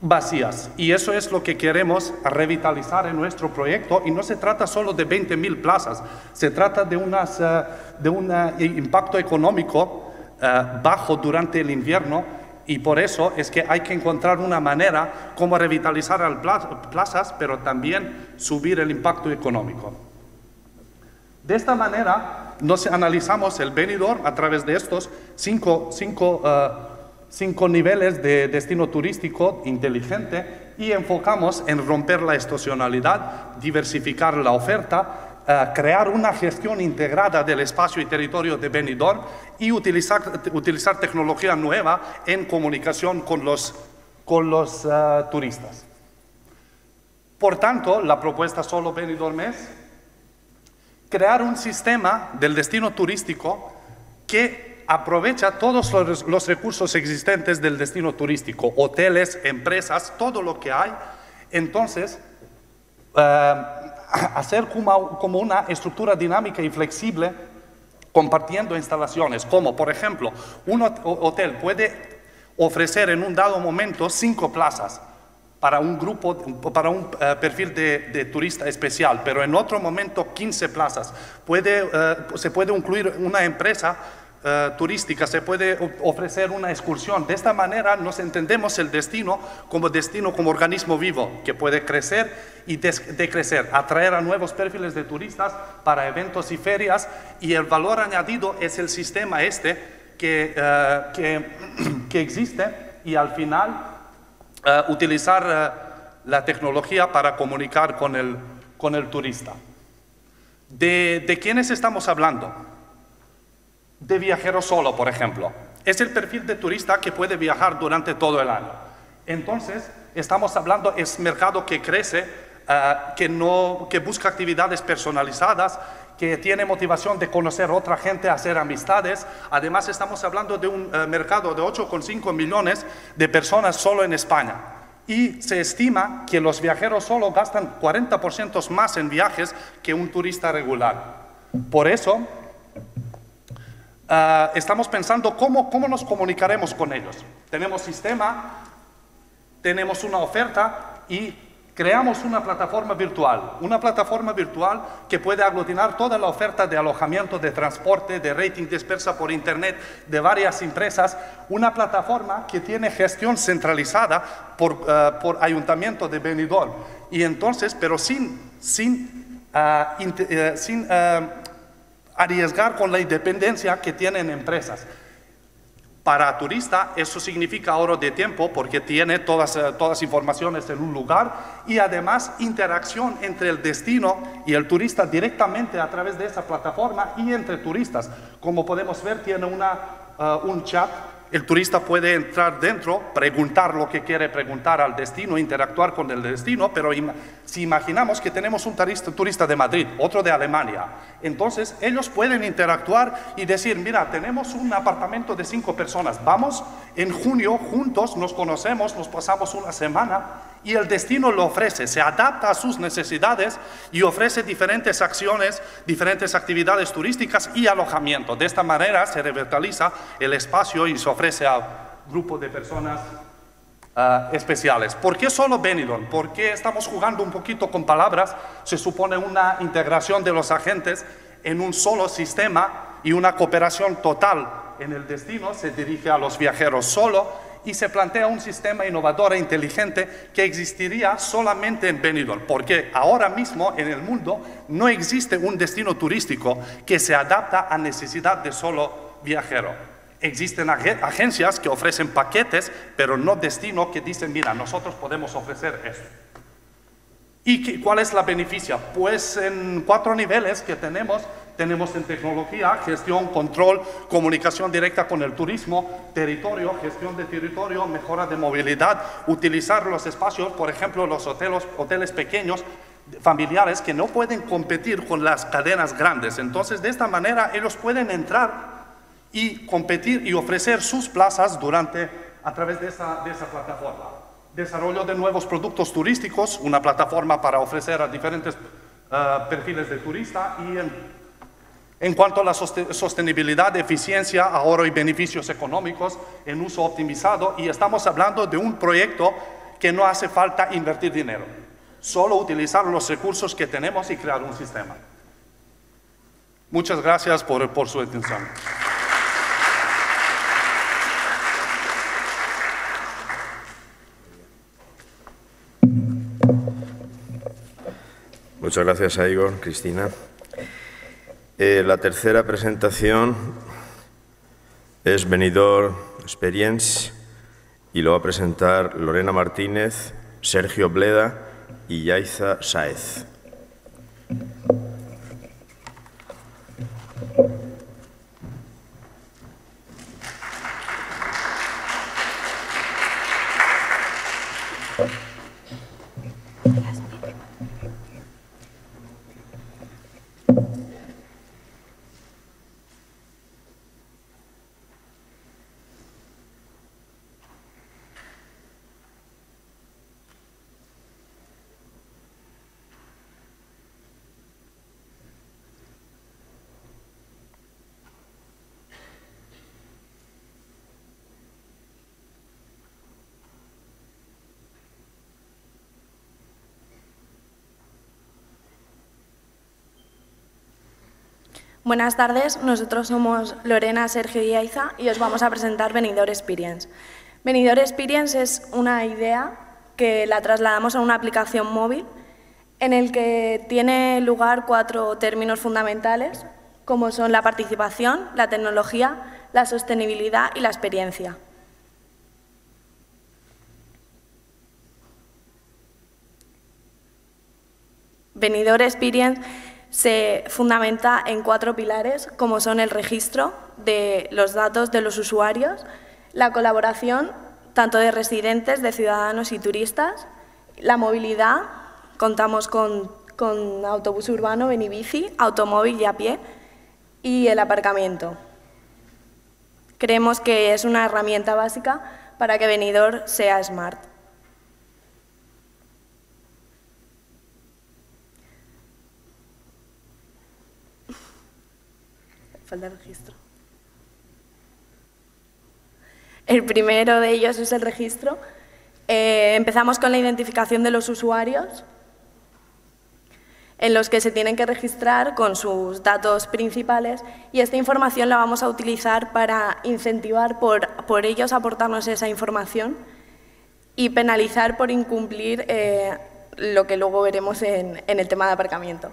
vacías. Y eso es lo que queremos revitalizar en nuestro proyecto. Y no se trata solo de 20.000 plazas, se trata de, unas, eh, de un eh, impacto económico eh, bajo durante el invierno Y por eso es que hay que encontrar una manera como revitalizar las pla- plazas, pero también subir el impacto económico. De esta manera, nos analizamos el Benidorm a través de estos cinco, cinco, cinco niveles de destino turístico inteligente y enfocamos en romper la estacionalidad, diversificar la oferta, eh, crear una gestión integrada del espacio y territorio de Benidorm y utilizar, utilizar tecnología nueva en comunicación con los, con los eh, turistas. Por tanto, la propuesta solo Benidorm es crear un sistema del destino turístico que aprovecha todos los, recursos existentes del destino turístico, hoteles, empresas, todo lo que hay. Entonces, eh, hacer como, una estructura dinámica y flexible compartiendo instalaciones, como por ejemplo, un hot- hotel puede ofrecer en un dado momento cinco plazas para un grupo, para un eh, perfil de, turista especial, pero en otro momento 15 plazas. Eh, se puede incluir una empresa eh, turística, se puede ofrecer una excursión. De esta manera nos entendemos el destino como destino, como organismo vivo, que puede crecer y decrecer, atraer a nuevos perfiles de turistas para eventos y ferias, y el valor añadido es el sistema este que, eh, que, que existe y al final eh, utilizar la tecnología para comunicar con el, con el turista. ¿De, ¿De quiénes estamos hablando? De viajero solo, por ejemplo. Es el perfil de turista que puede viajar durante todo el año. Entonces, estamos hablando, es mercado que crece, eh, que, no, que busca actividades personalizadas, que tiene motivación de conocer otra gente, hacer amistades. Además, estamos hablando de un eh, mercado de 8,5 millones de personas solo en España. Y se estima que los viajeros solo gastan 40% más en viajes que un turista regular. Por eso, ah, estamos pensando cómo, cómo nos comunicaremos con ellos. Tenemos sistema, tenemos una oferta y creamos una plataforma virtual. Una plataforma virtual que puede aglutinar toda la oferta de alojamiento, de transporte, de rating dispersa por Internet de varias empresas. Una plataforma que tiene gestión centralizada por, eh, por Ayuntamiento de Benidorm. Y entonces, pero sin, sin, inte- eh, sin arriesgar con la independencia que tienen empresas. Para turista eso significa ahorro de tiempo porque tiene todas, eh, todas informaciones en un lugar y además interacción entre el destino y el turista directamente a través de esa plataforma y entre turistas. Como podemos ver, tiene una, eh, un chat. El turista puede entrar dentro, preguntar lo que quiere preguntar al destino, interactuar con el destino, pero si imaginamos que tenemos un turista de Madrid, otro de Alemania, entonces ellos pueden interactuar y decir, mira, tenemos un apartamento de cinco personas, vamos en junio juntos, nos conocemos, nos pasamos una semana y el destino lo ofrece, se adapta a sus necesidades y ofrece diferentes acciones, diferentes actividades turísticas y alojamiento. De esta manera se revitaliza el espacio y se ofrece a grupo de personas ah, especiales. ¿Por qué solo Benidorm? ¿Por qué estamos jugando un poquito con palabras? Se supone una integración de los agentes en un solo sistema y una cooperación total en el destino. Se dirige a los viajeros solo y se plantea un sistema innovador e inteligente que existiría solamente en Benidorm, porque ahora mismo en el mundo no existe un destino turístico que se adapta a necesidad de solo viajero. Existen ag- agencias que ofrecen paquetes, pero no destino que dicen, mira, nosotros podemos ofrecer esto. ¿Y cuál es la beneficia? Pues en cuatro niveles que tenemos, tenemos en tecnología, gestión, control, comunicación directa con el turismo, territorio, gestión de territorio, mejora de movilidad, utilizar los espacios, por ejemplo, los hoteles, hoteles pequeños, familiares, que no pueden competir con las cadenas grandes. Entonces, de esta manera, ellos pueden entrar y competir y ofrecer sus plazas durante, a través de esa, plataforma. Desarrollo de nuevos productos turísticos, una plataforma para ofrecer a diferentes eh, perfiles de turista y en, en cuanto a la sostenibilidad, eficiencia, ahorro y beneficios económicos en uso optimizado, y estamos hablando de un proyecto que no hace falta invertir dinero, solo utilizar los recursos que tenemos y crear un sistema. Muchas gracias por, su atención. Muchas gracias a Igor, Cristina. Eh, la tercera presentación es Venidor Experience y lo va a presentar Lorena Martínez, Sergio Bleda y Yaiza Saez. Buenas tardes, nosotros somos Lorena, Sergio y Aiza y os vamos a presentar Venidor Experience. Venidor Experience es una idea que la trasladamos a una aplicación móvil en el que tiene lugar cuatro términos fundamentales, como son la participación, la tecnología, la sostenibilidad y la experiencia. Venidor Experience se fundamenta en cuatro pilares, como son el registro de los datos de los usuarios, la colaboración tanto de residentes, de ciudadanos y turistas, la movilidad, contamos con, autobús urbano, benibici, automóvil y a pie, y el aparcamiento. Creemos que es una herramienta básica para que Venidor sea smart. Falta registro. El primero de ellos es el registro. Eh, empezamos con la identificación de los usuarios, en los que se tienen que registrar con sus datos principales y esta información la vamos a utilizar para incentivar por, por ellos aportarnos esa información y penalizar por incumplir eh, lo que luego veremos en, en el tema de aparcamiento.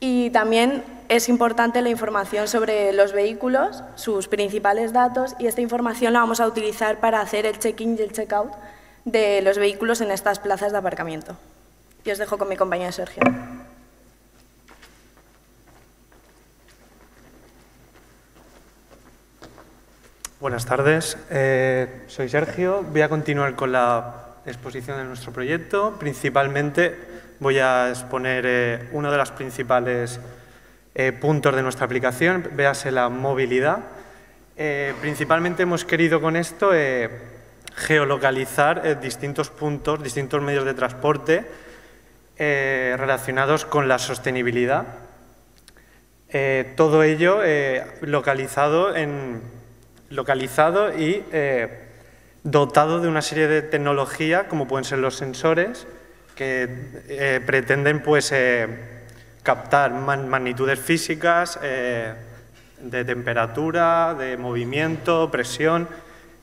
Y también es importante la información sobre los vehículos, sus principales datos, y esta información la vamos a utilizar para hacer el check-in y el check-out de los vehículos en estas plazas de aparcamiento. Y os dejo con mi compañero Sergio. Buenas tardes, eh, soy Sergio. Voy a continuar con la exposición de nuestro proyecto. Principalmente voy a exponer eh, uno de los principales eh, puntos de nuestra aplicación, véase la movilidad. Eh, principalmente hemos querido con esto geolocalizar distintos puntos, distintos medios de transporte relacionados con la sostenibilidad. todo ello localizado, y dotado de una serie de tecnología, como pueden ser los sensores, que eh, pretenden pues, eh, captar magnitudes físicas eh, de temperatura, de movimiento, presión,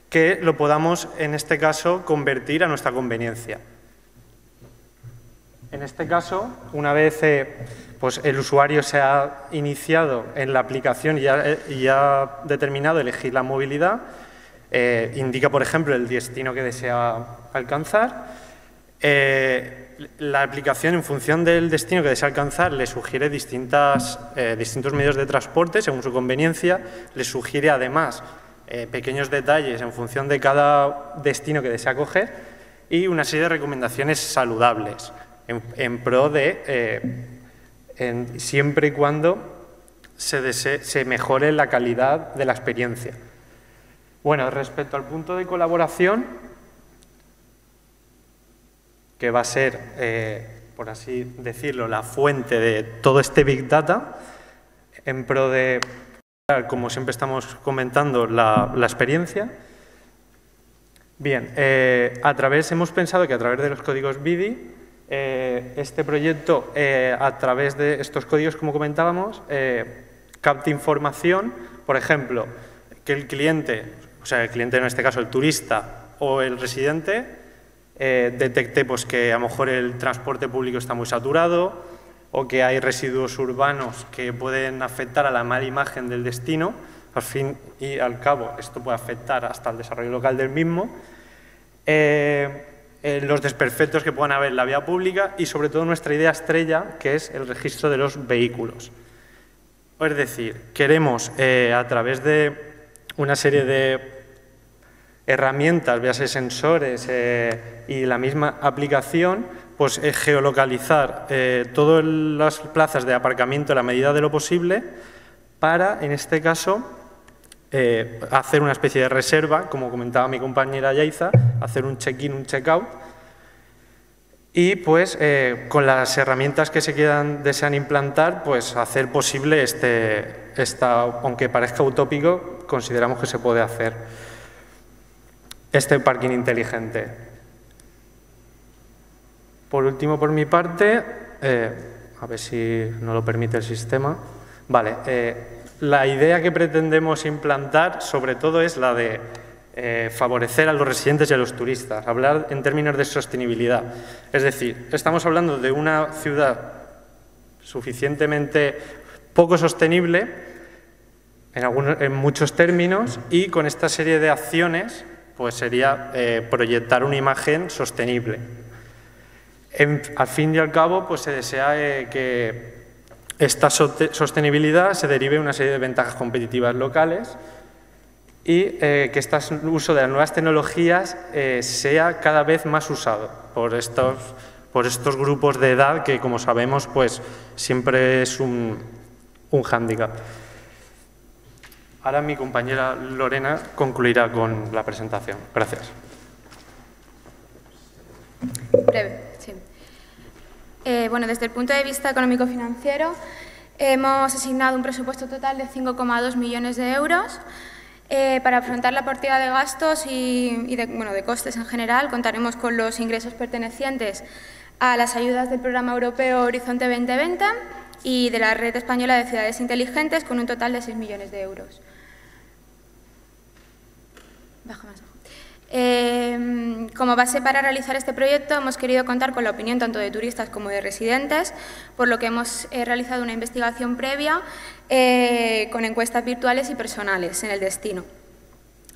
que lo podamos, en este caso, convertir a nuestra conveniencia. En este caso, una vez pues el usuario se ha iniciado en la aplicación y ha, determinado elegir la movilidad, indica, por ejemplo, el destino que desea alcanzar, la aplicación, en función del destino que desea alcanzar, le sugiere distintas, eh, distintos medios de transporte según su conveniencia, le sugiere además eh, pequeños detalles en función de cada destino que desea coger y una serie de recomendaciones saludables en, pro de eh, siempre y cuando se, se mejore la calidad de la experiencia. Bueno, respecto al punto de colaboración, que va a ser, eh, por así decirlo, la fuente de todo este Big Data, en pro de, como siempre estamos comentando, la, experiencia. Bien, eh, a través, hemos pensado que a través de los códigos BIDI, eh, este proyecto, a través de estos códigos, como comentábamos, capta información, por ejemplo, que el cliente, o sea, el cliente en este caso, el turista o el residente, eh, detecté pues, que a lo mejor el transporte público está muy saturado o que hay residuos urbanos que pueden afectar a la mala imagen del destino, al fin y al cabo esto puede afectar hasta el desarrollo local del mismo, eh, eh, los desperfectos que puedan haber en la vía pública y sobre todo nuestra idea estrella que es el registro de los vehículos. Es decir, queremos eh, a través de una serie de herramientas, véase sensores y la misma aplicación, pues geolocalizar todas las plazas de aparcamiento a la medida de lo posible para, en este caso, eh, hacer una especie de reserva, como comentaba mi compañera Yaiza, hacer un check-in, un check-out, y pues eh, con las herramientas que se quieran, desean implantar, pues hacer posible este, esta, aunque parezca utópico, consideramos que se puede hacer este parking inteligente. Por último, por mi parte, eh, a ver si no lo permite el sistema. Vale, la idea que pretendemos implantar sobre todo es la de eh, favorecer a los residentes y a los turistas, hablar en términos de sostenibilidad. Es decir, estamos hablando de una ciudad suficientemente poco sostenible en, en muchos términos y con esta serie de acciones pues sería eh, proyectar una imagen sostenible. al fin y al cabo, pues se desea eh, que esta sostenibilidad se derive de una serie de ventajas competitivas locales y eh, que este uso de las nuevas tecnologías sea cada vez más usado por estos, por estos grupos de edad que, como sabemos, pues siempre es un, un hándicap. Ahora mi compañera Lorena concluirá con la presentación. Gracias. Breve. Eh, bueno, desde el punto de vista económico-financiero, hemos asignado un presupuesto total de 5,2 millones de euros. Eh, para afrontar la partida de gastos y, de, bueno, de costes en general, contaremos con los ingresos pertenecientes a las ayudas del Programa Europeo Horizonte 2020 y de la Red Española de Ciudades Inteligentes con un total de 6 millones de euros. Baja más. Em, como base para realizar este proyecto hemos querido contar con la opinión tanto de turistas como de residentes, por lo que hemos eh, realizado una investigación previa eh, con encuestas virtuales y personales en el destino.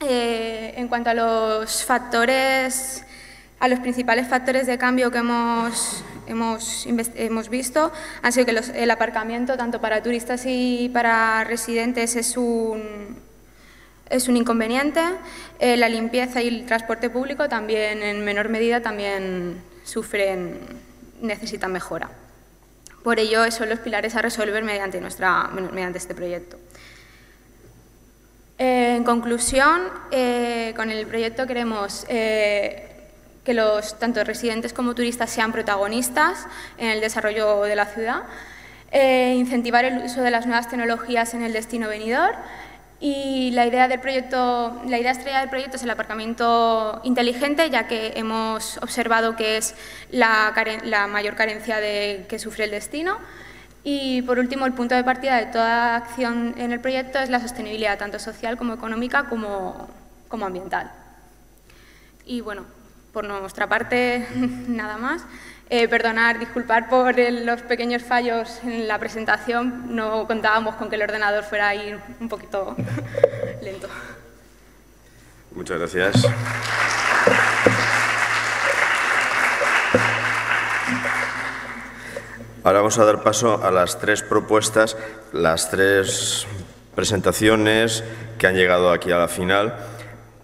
Eh, en cuanto a los factores, a los principales factores de cambio que hemos, hemos, hemos visto, han sido que el aparcamiento tanto para turistas y para residentes es un, es un inconveniente. Eh, la limpieza y el transporte público también, en menor medida, también sufren, necesitan mejora. Por ello, son los pilares a resolver mediante, nuestra, mediante este proyecto. Eh, en conclusión, eh, con el proyecto queremos que los tanto residentes como turistas sean protagonistas en el desarrollo de la ciudad, incentivar el uso de las nuevas tecnologías en el destino venidor, y la idea, del proyecto, la idea estrella del proyecto es el aparcamiento inteligente, ya que hemos observado que es la, mayor carencia de, que sufre el destino. Y por último, el punto de partida de toda acción en el proyecto es la sostenibilidad, tanto social como económica como, como ambiental. Y bueno, por nuestra parte, nada más. Eh, perdonar, disculpar por los pequeños fallos en la presentación. No contábamos con que el ordenador fuera ahí un poquito lento. Muchas gracias. Ahora vamos a dar paso a las tres propuestas, las tres presentaciones que han llegado aquí a la final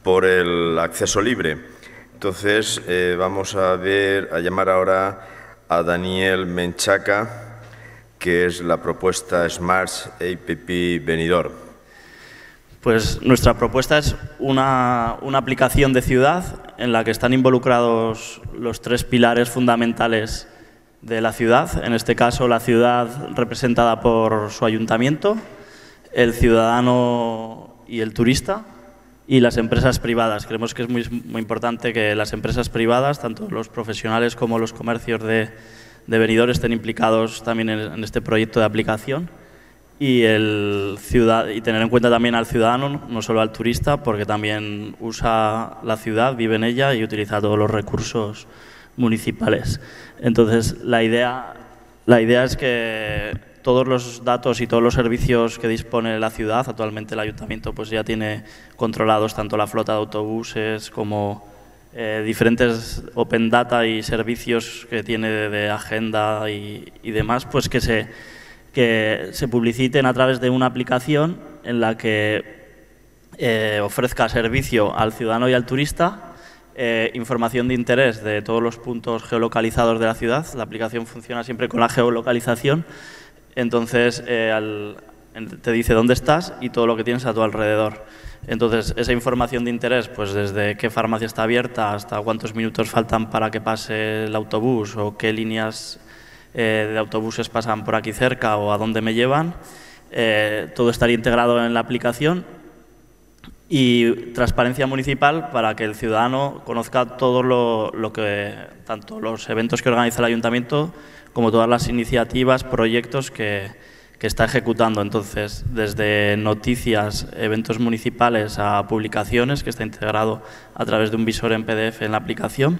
por el acceso libre. Entonces eh, vamos a ver, a llamar ahora a Daniel Menchaca, que es la propuesta Smart APP Venidor. Pues nuestra propuesta es una, una, aplicación de ciudad en la que están involucrados los tres pilares fundamentales de la ciudad, en este caso la ciudad representada por su ayuntamiento, el ciudadano y el turista, y las empresas privadas. Creemos que es muy, muy importante que las empresas privadas, tanto los profesionales como los comercios de, de venidor, estén implicados también en, este proyecto de aplicación y, el ciudad, y tener en cuenta también al ciudadano, no solo al turista, porque también usa la ciudad, vive en ella y utiliza todos los recursos municipales. Entonces, la idea la idea es que todos los datos y todos los servicios que dispone la ciudad, actualmente el ayuntamiento pues ya tiene controlados tanto la flota de autobuses como eh, diferentes open data y servicios que tiene de, agenda y, demás, pues que se, que se publiciten a través de una aplicación en la que eh, ofrezca servicio al ciudadano y al turista, eh, información de interés de todos los puntos geolocalizados de la ciudad. La aplicación funciona siempre con la geolocalización entonces, eh, te dice dónde estás y todo lo que tienes a tu alrededor. Entonces, esa información de interés, pues desde qué farmacia está abierta hasta cuántos minutos faltan para que pase el autobús o qué líneas eh, de autobuses pasan por aquí cerca o a dónde me llevan, eh, todo estaría integrado en la aplicación y transparencia municipal para que el ciudadano conozca todo lo, lo que, tanto los eventos que organiza el ayuntamiento como todas las iniciativas, proyectos que, que está ejecutando. Entonces, desde noticias, eventos municipales a publicaciones, que está integrado a través de un visor en PDF en la aplicación,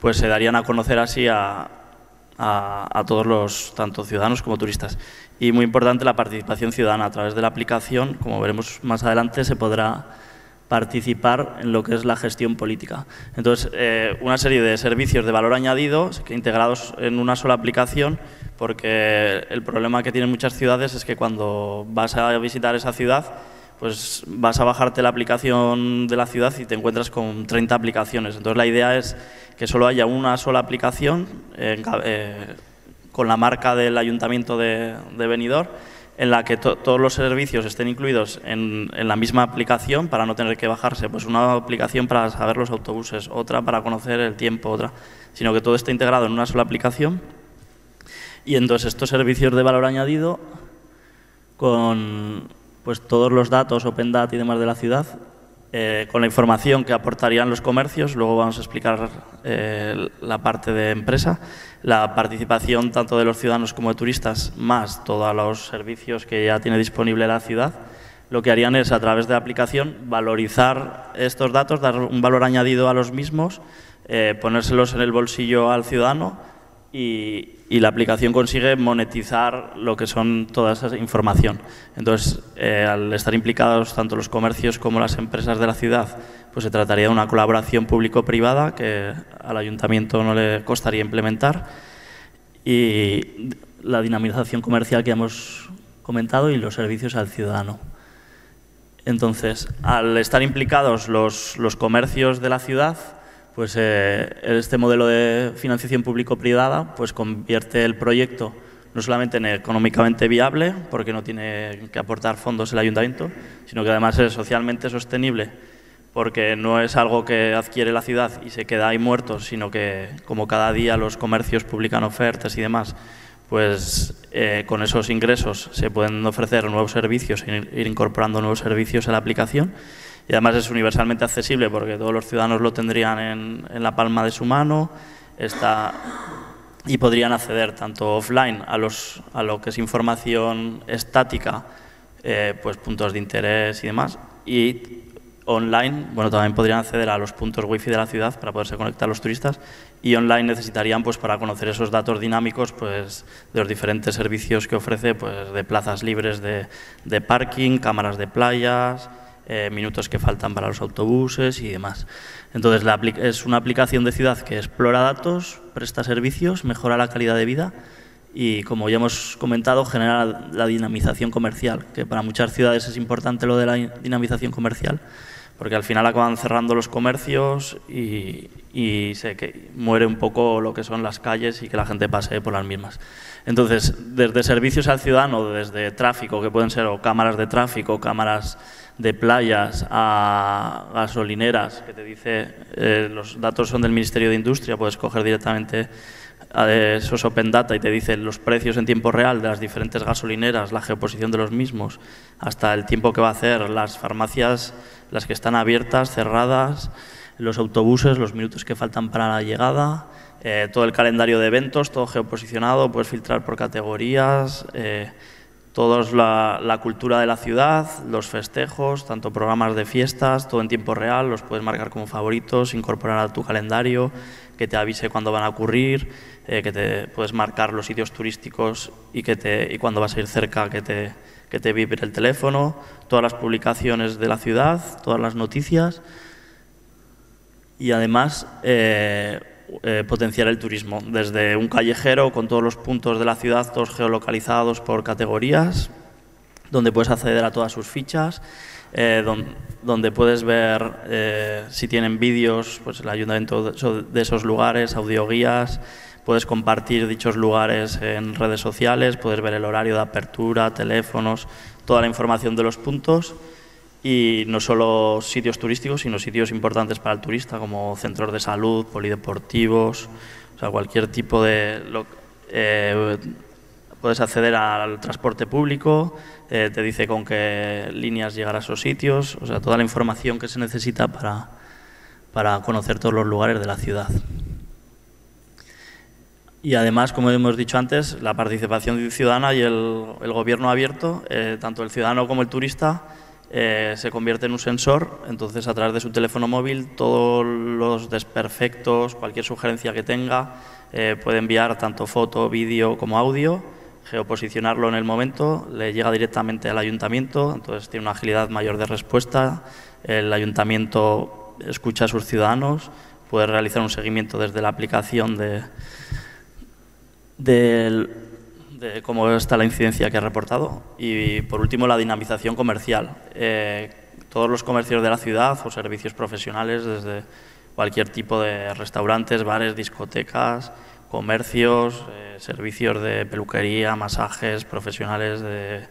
pues se darían a conocer así a, a, todos los, tanto ciudadanos como turistas. Y muy importante la participación ciudadana. A través de la aplicación, como veremos más adelante, se podrá participar en lo que es la gestión política. Entonces, eh, una serie de servicios de valor añadido integrados en una sola aplicación, porque el problema que tienen muchas ciudades es que cuando vas a visitar esa ciudad, pues vas a bajarte la aplicación de la ciudad y te encuentras con 30 aplicaciones. Entonces, la idea es que solo haya una sola aplicación eh, con la marca del ayuntamiento de, de Benidorm en la que todos los servicios estén incluidos en, la misma aplicación para no tener que bajarse, pues una aplicación para saber los autobuses, otra para conocer el tiempo, otra, sino que todo esté integrado en una sola aplicación. Y entonces estos servicios de valor añadido, con pues todos los datos, Open Data y demás de la ciudad, eh, con la información que aportarían los comercios, luego vamos a explicar eh, la parte de empresa, la participación tanto de los ciudadanos como de turistas, más todos los servicios que ya tiene disponible la ciudad, lo que harían es, a través de la aplicación, valorizar estos datos, dar un valor añadido a los mismos, eh, ponérselos en el bolsillo al ciudadano y, la aplicación consigue monetizar lo que son toda esa información. Entonces, eh, al estar implicados tanto los comercios como las empresas de la ciudad, pues se trataría de una colaboración público-privada que al ayuntamiento no le costaría implementar y la dinamización comercial que hemos comentado y los servicios al ciudadano. Entonces, al estar implicados los, los comercios de la ciudad, pues eh, este modelo de financiación público-privada pues convierte el proyecto no solamente en económicamente viable, porque no tiene que aportar fondos el ayuntamiento, sino que además es socialmente sostenible, porque no es algo que adquiere la ciudad y se queda ahí muerto, sino que como cada día los comercios publican ofertas y demás, pues eh, con esos ingresos se pueden ofrecer nuevos servicios, e ir incorporando nuevos servicios a la aplicación y además es universalmente accesible porque todos los ciudadanos lo tendrían en, la palma de su mano está, y podrían acceder tanto offline a, los, a lo que es información estática, eh, pues puntos de interés y demás, y online, bueno, también podrían acceder a los puntos wifi de la ciudad para poderse conectar los turistas y online necesitarían pues para conocer esos datos dinámicos pues de los diferentes servicios que ofrece pues de plazas libres de, de parking, cámaras de playas, eh, minutos que faltan para los autobuses y demás. Entonces, la es una aplicación de ciudad que explora datos, presta servicios, mejora la calidad de vida y, como ya hemos comentado, genera la dinamización comercial, que para muchas ciudades es importante lo de la dinamización comercial, porque al final acaban cerrando los comercios y, y se que muere un poco lo que son las calles y que la gente pase por las mismas. Entonces, desde servicios al ciudadano, desde tráfico, que pueden ser o cámaras de tráfico, cámaras de playas a gasolineras, que te dice, eh, los datos son del Ministerio de Industria, puedes coger directamente esos Open Data y te dice los precios en tiempo real de las diferentes gasolineras, la geoposición de los mismos, hasta el tiempo que va a hacer, las farmacias, las que están abiertas, cerradas, los autobuses, los minutos que faltan para la llegada, eh, todo el calendario de eventos, todo geoposicionado, puedes filtrar por categorías, eh, la, la, cultura de la ciudad, los festejos, tanto programas de fiestas, todo en tiempo real, los puedes marcar como favoritos, incorporar a tu calendario, que te avise cuando van a ocurrir, eh, que te puedes marcar los sitios turísticos y, que te, y cuando vas a ir cerca que te, que te vibre el teléfono, todas las publicaciones de la ciudad, todas las noticias. Y además eh, eh, potenciar el turismo, desde un callejero con todos los puntos de la ciudad, todos geolocalizados por categorías, donde puedes acceder a todas sus fichas, eh, donde puedes ver si tienen vídeos, pues el ayuntamiento de esos lugares, audioguías, puedes compartir dichos lugares en redes sociales, puedes ver el horario de apertura, teléfonos, toda la información de los puntos y no solo sitios turísticos, sino sitios importantes para el turista como centros de salud, polideportivos, o sea, cualquier tipo de... Eh, puedes acceder al transporte público, eh, te dice con qué líneas llegar a esos sitios, o sea, toda la información que se necesita para, para conocer todos los lugares de la ciudad. Y además, como hemos dicho antes, la participación ciudadana y el, gobierno abierto, eh, tanto el ciudadano como el turista, eh, se convierte en un sensor, entonces a través de su teléfono móvil todos los desperfectos, cualquier sugerencia que tenga, eh, puede enviar tanto foto, vídeo como audio, geoposicionarlo en el momento, le llega directamente al ayuntamiento, entonces tiene una agilidad mayor de respuesta, el ayuntamiento escucha a sus ciudadanos, puede realizar un seguimiento desde la aplicación de de cómo está la incidencia que ha reportado. Y por último, la dinamización comercial. Eh, todos los comercios de la ciudad o servicios profesionales, desde cualquier tipo de restaurantes, bares, discotecas, comercios, eh, servicios de peluquería, masajes, profesionales de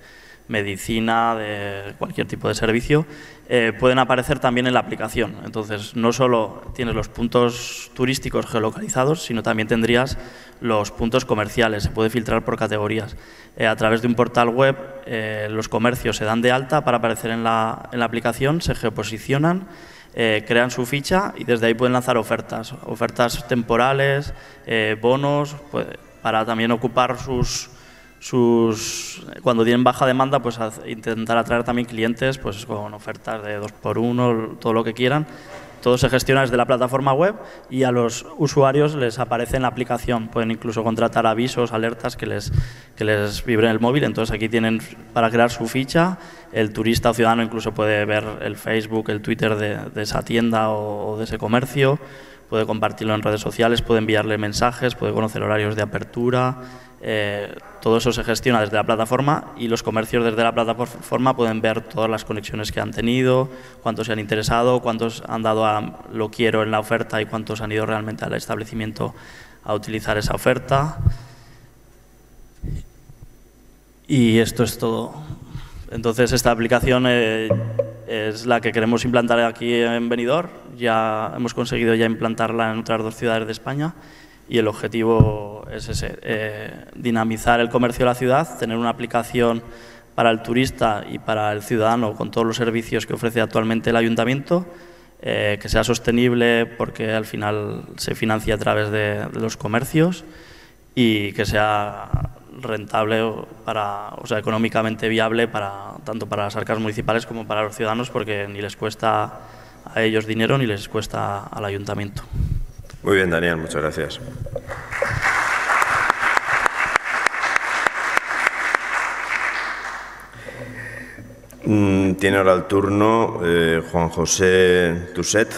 medicina, de cualquier tipo de servicio, eh, pueden aparecer también en la aplicación. Entonces, no solo tienes los puntos turísticos geolocalizados, sino también tendrías los puntos comerciales, se puede filtrar por categorías. Eh, a través de un portal web, eh, los comercios se dan de alta para aparecer en la, en la aplicación, se geoposicionan, crean su ficha y desde ahí pueden lanzar ofertas, ofertas temporales, bonos, pues, para también ocupar sus, sus, cuando tienen baja demanda, pues intentar atraer también clientes pues con ofertas de dos por uno, todo lo que quieran. Todo se gestiona desde la plataforma web y a los usuarios les aparece en la aplicación. Pueden incluso contratar avisos, alertas que les, que les vibren el móvil. Entonces aquí tienen para crear su ficha. El turista o ciudadano incluso puede ver el Facebook, el Twitter de, esa tienda o de ese comercio. Puede compartirlo en redes sociales, puede enviarle mensajes, puede conocer horarios de apertura, eh, todo eso se gestiona desde la plataforma y los comercios desde la plataforma pueden ver todas las conexiones que han tenido, cuántos se han interesado, cuántos han dado a lo quiero en la oferta y cuántos han ido realmente al establecimiento a utilizar esa oferta. Y esto es todo. Entonces esta aplicación eh, es la que queremos implantar aquí en Benidorm. Ya hemos conseguido ya implantarla en otras dos ciudades de España y el objetivo es ese, eh, dinamizar el comercio de la ciudad, tener una aplicación para el turista y para el ciudadano con todos los servicios que ofrece actualmente el ayuntamiento, eh, que sea sostenible porque al final se financia a través de, los comercios y que sea rentable para, o sea, económicamente viable para, tanto para las arcas municipales como para los ciudadanos porque ni les cuesta a ellos dinero ni les cuesta al ayuntamiento. Muy bien, Daniel, muchas gracias. Mm, tiene ahora el turno eh, Juan José Tuset,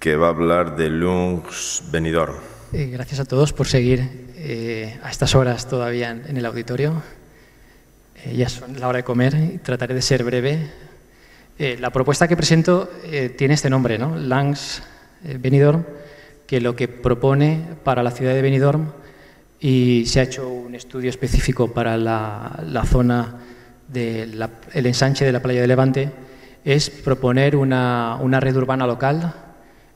que va a hablar de Lungs Benidorm. Eh, gracias a todos por seguir eh, a estas horas todavía en, el auditorio. ya son la hora de comer y trataré de ser breve. la propuesta que presento tiene este nombre, ¿no? Langs Benidorm que lo que propone para la ciudad de Benidorm y se ha hecho un estudio específico para la, zona del ensanche de la playa de Levante, es proponer una, red urbana local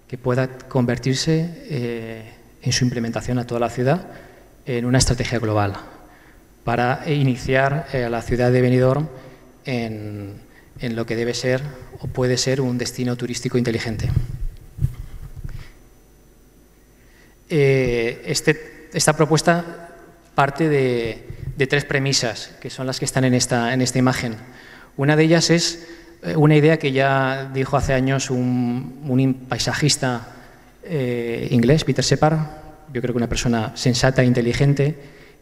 que pueda convertirse eh, en su implementación a toda la ciudad en una estrategia global para iniciar a la ciudad de Benidorm en lo que debe ser o puede ser un destino turístico inteligente. Eh, este, esta propuesta parte de, tres premisas, que son las que están en esta, en esta imagen. Una de ellas es eh, una idea que ya dijo hace años un, paisajista eh, inglés, Peter Separ, yo creo que una persona sensata e inteligente,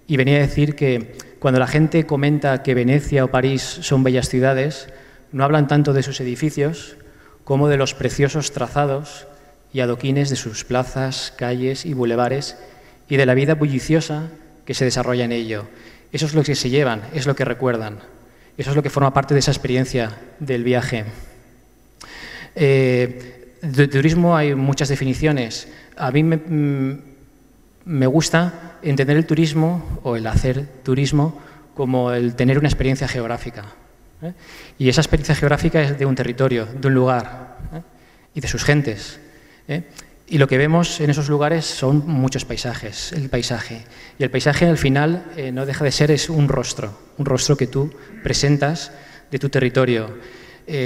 y venía a decir que cuando la gente comenta que Venecia o París son bellas ciudades, no hablan tanto de sus edificios como de los preciosos trazados y adoquines de sus plazas, calles y bulevares y de la vida bulliciosa que se desarrolla en ello. Eso es lo que se llevan, es lo que recuerdan. Eso es lo que forma parte de esa experiencia del viaje. Eh, de turismo hay muchas definiciones. A mí me, mm, me gusta entender el turismo o el hacer turismo como el tener una experiencia geográfica. ¿eh? Y esa experiencia geográfica es de un territorio, de un lugar ¿eh? y de sus gentes. ¿Eh? Y lo que vemos en esos lugares son muchos paisajes, el paisaje. Y el paisaje al final no deja de ser es un rostro, un rostro que tú presentas de tu territorio.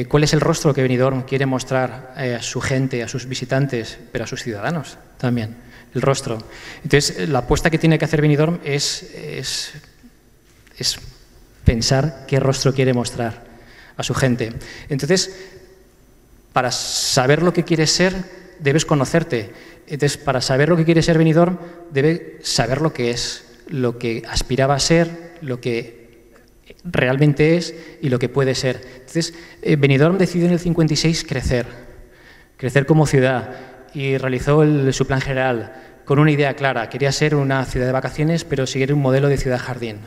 ¿Cuál es el rostro que Benidorm quiere mostrar a su gente, a sus visitantes, pero a sus ciudadanos también? El rostro. Entonces, la apuesta que tiene que hacer Benidorm es, pensar qué rostro quiere mostrar a su gente. Entonces, para saber lo que quieres ser, debes conocerte. Entonces, para saber lo que quiere ser Benidorm, debe saber lo que es, lo que aspiraba a ser, lo que realmente es y lo que puede ser. Entonces, eh, Benidorm decidió en el 56 crecer, crecer como ciudad y realizó su plan general con una idea clara. Quería ser una ciudad de vacaciones, pero seguir un modelo de ciudad-jardín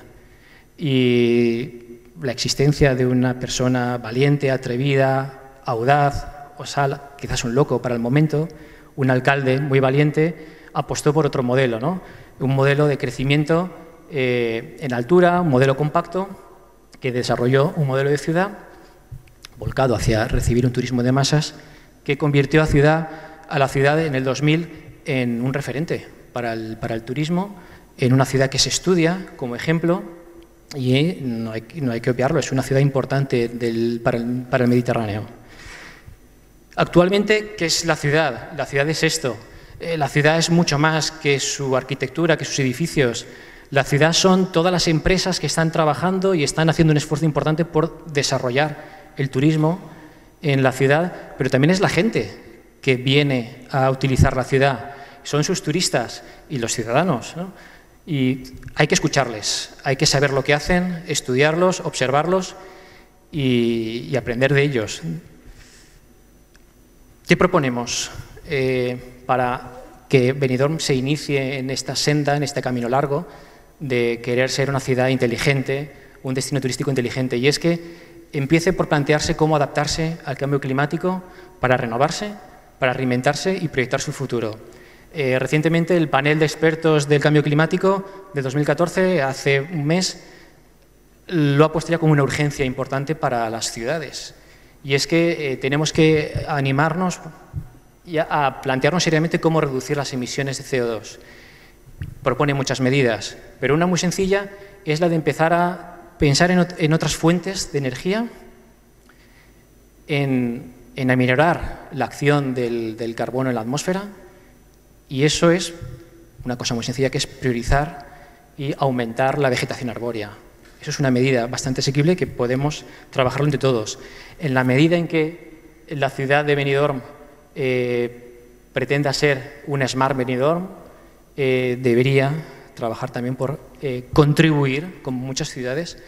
y la existencia de una persona valiente, atrevida, audaz, osal, quizás un loco para el momento, un alcalde muy valiente, apostó por otro modelo, ¿no? un modelo de crecimiento eh, en altura, un modelo compacto, que desarrolló un modelo de ciudad volcado hacia recibir un turismo de masas, que convirtió a, la ciudad en el 2000 en un referente para el, turismo, en una ciudad que se estudia como ejemplo y no hay, no hay que obviarlo, es una ciudad importante para, el, Mediterráneo. Actualmente, ¿qué es la ciudad? La ciudad es esto. Eh, la ciudad es mucho más que su arquitectura, que sus edificios. La ciudad son todas las empresas que están trabajando y están haciendo un esfuerzo importante por desarrollar el turismo en la ciudad, pero también es la gente que viene a utilizar la ciudad. Son sus turistas y los ciudadanos. ¿no? Y hay que escucharles, hay que saber lo que hacen, estudiarlos, observarlos y, aprender de ellos. ¿Qué proponemos eh, para que Benidorm se inicie en esta senda, en este camino largo de querer ser una ciudad inteligente, un destino turístico inteligente? Y es que empiece por plantearse cómo adaptarse al cambio climático para renovarse, para reinventarse y proyectar su futuro. Eh, recientemente el panel de expertos del cambio climático de 2014, hace un mes, lo ha puesto ya como una urgencia importante para las ciudades. Y es que eh, tenemos que animarnos a plantearnos seriamente cómo reducir las emisiones de CO2. Propone muchas medidas, pero una muy sencilla es la de empezar a pensar en, otras fuentes de energía, en, en aminorar la acción del carbono en la atmósfera, y eso es una cosa muy sencilla que es priorizar y aumentar la vegetación arbórea. Eso es una medida bastante asequible que podemos trabajarlo entre todos. En la medida en que la ciudad de Benidorm eh, pretenda ser una Smart Benidorm, eh, debería trabajar también por eh, contribuir, como muchas ciudades,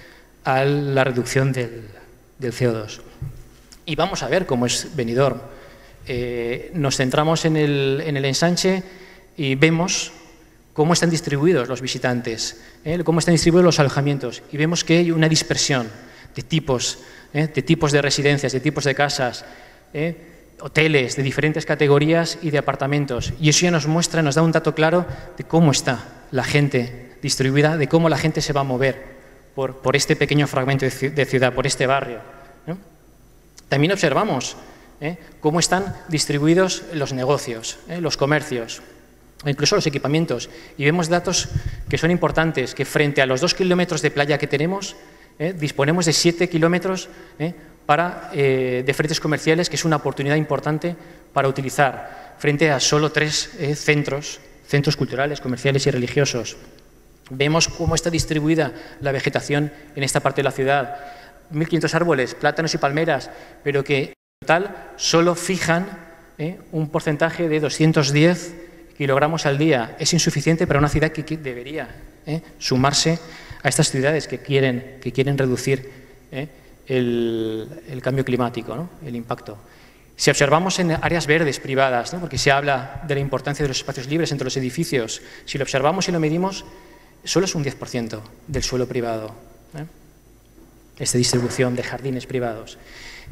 a la reducción del, del, CO2. Y vamos a ver cómo es Benidorm. Nos centramos en el, ensanche y vemos cómo están distribuidos los visitantes, ¿eh? cómo están distribuidos los alojamientos y vemos que hay una dispersión de tipos, ¿eh? de tipos de residencias, de tipos de casas, hoteles de diferentes categorías y de apartamentos. Y eso ya nos muestra, nos da un dato claro de cómo está la gente distribuida, de cómo la gente se va a mover por, este pequeño fragmento de ciudad, por este barrio. También observamos ¿eh? cómo están distribuidos los negocios, ¿eh? los comercios, incluso los equipamientos. Y vemos datos que son importantes, que frente a los dos kilómetros de playa que tenemos, ¿eh? disponemos de siete kilómetros para, de fretes comerciales, que es una oportunidad importante para utilizar, frente a solo tres centros, centros culturales, comerciales y religiosos. Vemos cómo está distribuida la vegetación en esta parte de la ciudad. 1.500 árboles, plátanos y palmeras, pero que total solo fijan ¿eh? un porcentaje de 210 kilogramos al día. Es insuficiente para una ciudad que debería ¿eh? sumarse a estas ciudades que quieren, que quieren reducir ¿eh? el, cambio climático, el impacto. Si observamos en áreas verdes privadas, porque se habla de la importancia de los espacios libres entre los edificios, si lo observamos y lo medimos, solo es un 10% del suelo privado. ¿eh? Esta distribución de jardines privados.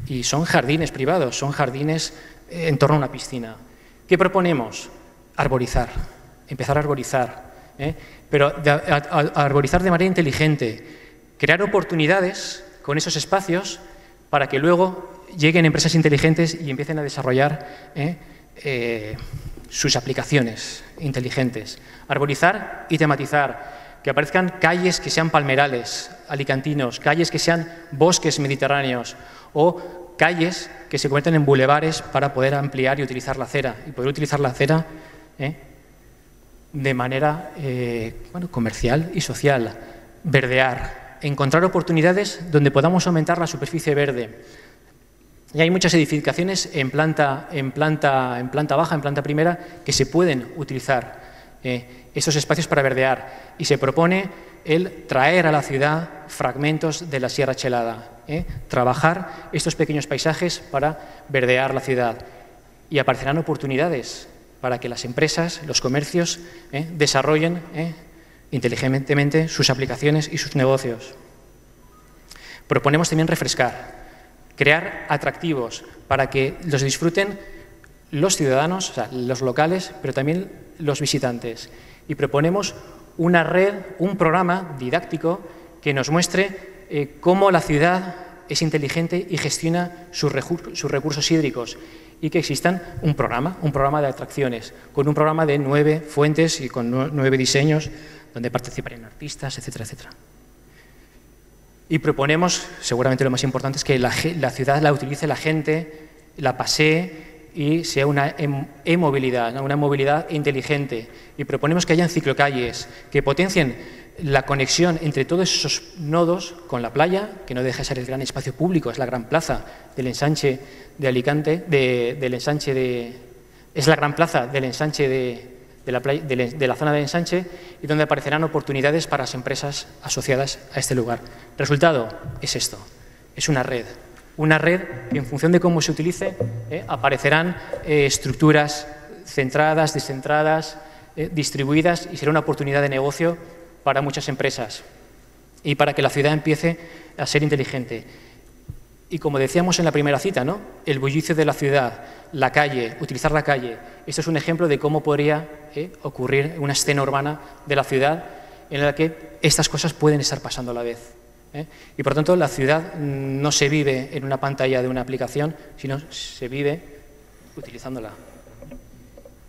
Y son jardines privados, son jardines en torno a una piscina. ¿Qué proponemos? Arborizar, empezar a arborizar. ¿eh? Pero a- arborizar de manera inteligente, crear oportunidades con esos espacios para que luego lleguen empresas inteligentes y empiecen a desarrollar ¿eh? Eh, sus aplicaciones inteligentes. Arborizar y tematizar, que aparezcan calles que sean palmerales, alicantinos, calles que sean bosques mediterráneos o calles que se conviertan en bulevares para poder ampliar y utilizar la acera y poder utilizar la acera ¿eh? de manera eh, bueno, comercial y social. Verdear, encontrar oportunidades donde podamos aumentar la superficie verde. Y hay muchas edificaciones en planta, en planta, en planta baja, en planta primera, que se pueden utilizar eh, esos espacios para verdear. Y se propone el traer a la ciudad fragmentos de la Sierra Chelada, eh, trabajar estos pequeños paisajes para verdear la ciudad. Y aparecerán oportunidades para que las empresas, los comercios, eh, desarrollen eh, inteligentemente sus aplicaciones y sus negocios. Proponemos también refrescar, crear atractivos para que los disfruten los ciudadanos, los locales, pero también los visitantes. Y proponemos una red, un programa didáctico que nos muestre eh, cómo la ciudad es inteligente y gestiona sus, recursos hídricos y que existan un programa, un programa de atracciones, con un programa de nueve fuentes y con nue- nueve diseños donde participarían artistas, etcétera, etcétera. Y proponemos, seguramente lo más importante es que la, ciudad la utilice la gente, la pasee y sea una em- e-movilidad, una movilidad inteligente. Y proponemos que hayan ciclocalles que potencien la conexión entre todos esos nodos con la playa, que no deja de ser el gran espacio público, es la gran plaza del ensanche de Alicante, de- del ensanche de, es la gran plaza del ensanche de, de la, playa- de la- zona de ensanche y donde aparecerán oportunidades para las empresas asociadas a este lugar. Resultado es esto, es una red. Una red que en función de cómo se utilice eh, aparecerán eh, estructuras centradas, descentradas, eh, distribuidas y será una oportunidad de negocio para muchas empresas y para que la ciudad empiece a ser inteligente. Y como decíamos en la primera cita, ¿no? el bullicio de la ciudad, la calle, utilizar la calle. Esto es un ejemplo de cómo podría eh, ocurrir una escena urbana de la ciudad en la que estas cosas pueden estar pasando a la vez. ¿eh? Y por tanto, la ciudad no se vive en una pantalla de una aplicación, sino se vive utilizándola.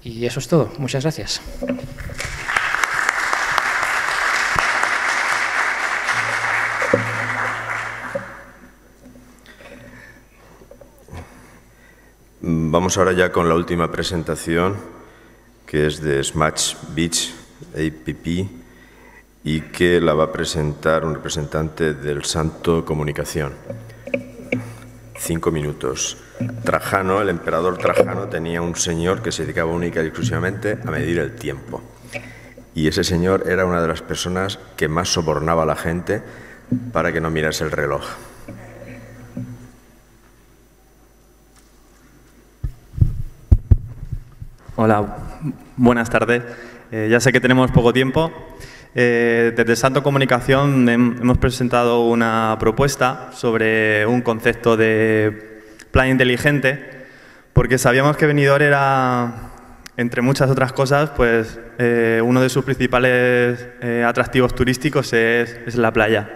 Y eso es todo. Muchas gracias. Vamos ahora ya con la última presentación, que es de Smash Beach APP y que la va a presentar un representante del Santo Comunicación. Cinco minutos. Trajano, el emperador Trajano, tenía un señor que se dedicaba única y exclusivamente a medir el tiempo. Y ese señor era una de las personas que más sobornaba a la gente para que no mirase el reloj. Hola, buenas tardes. Eh, ya sé que tenemos poco tiempo. Eh, desde Santo Comunicación hem- hemos presentado una propuesta sobre un concepto de plan inteligente, porque sabíamos que Benidorm era, entre muchas otras cosas, pues eh, uno de sus principales atractivos turísticos es, es la playa.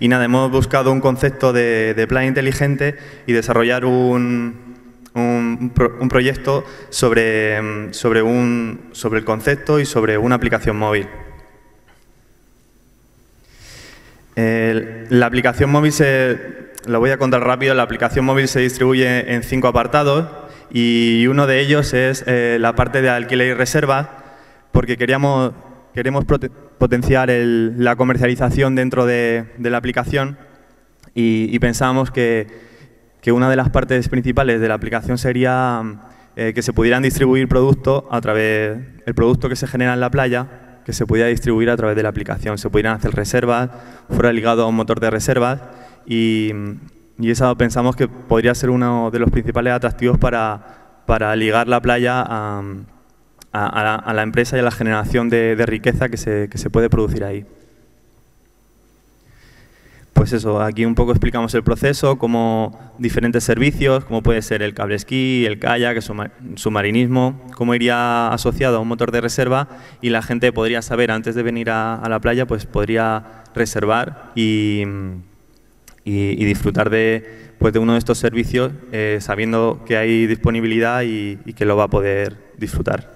Y nada, hemos buscado un concepto de, de plan inteligente y desarrollar un, un, un proyecto sobre, mm, sobre, un, sobre el concepto y sobre una aplicación móvil. El- la aplicación móvil se, lo voy a contar rápido, la aplicación móvil se distribuye en cinco apartados y uno de ellos es eh, la parte de alquiler y reserva, porque queríamos, queremos potenciar el- la comercialización dentro de, de la aplicación y, y pensábamos que, que una de las partes principales de la aplicación sería eh, que se pudieran distribuir productos a través, el producto que se genera en la playa, que se pudiera distribuir a través de la aplicación. Se pudieran hacer reservas, fuera ligado a un motor de reservas y, y eso pensamos que podría ser uno de los principales atractivos para, para ligar la playa a, la, a, la, empresa y a la generación de, de riqueza que se, que se puede producir ahí. Pues eso, aquí un poco explicamos el proceso, como diferentes servicios, como puede ser el cable esquí, el kayak, el submarinismo, cómo iría asociado a un motor de reserva y la gente podría saber antes de venir a, la playa, pues podría reservar y, y, disfrutar de, pues de uno de estos servicios eh, sabiendo que hay disponibilidad y que lo va a poder disfrutar.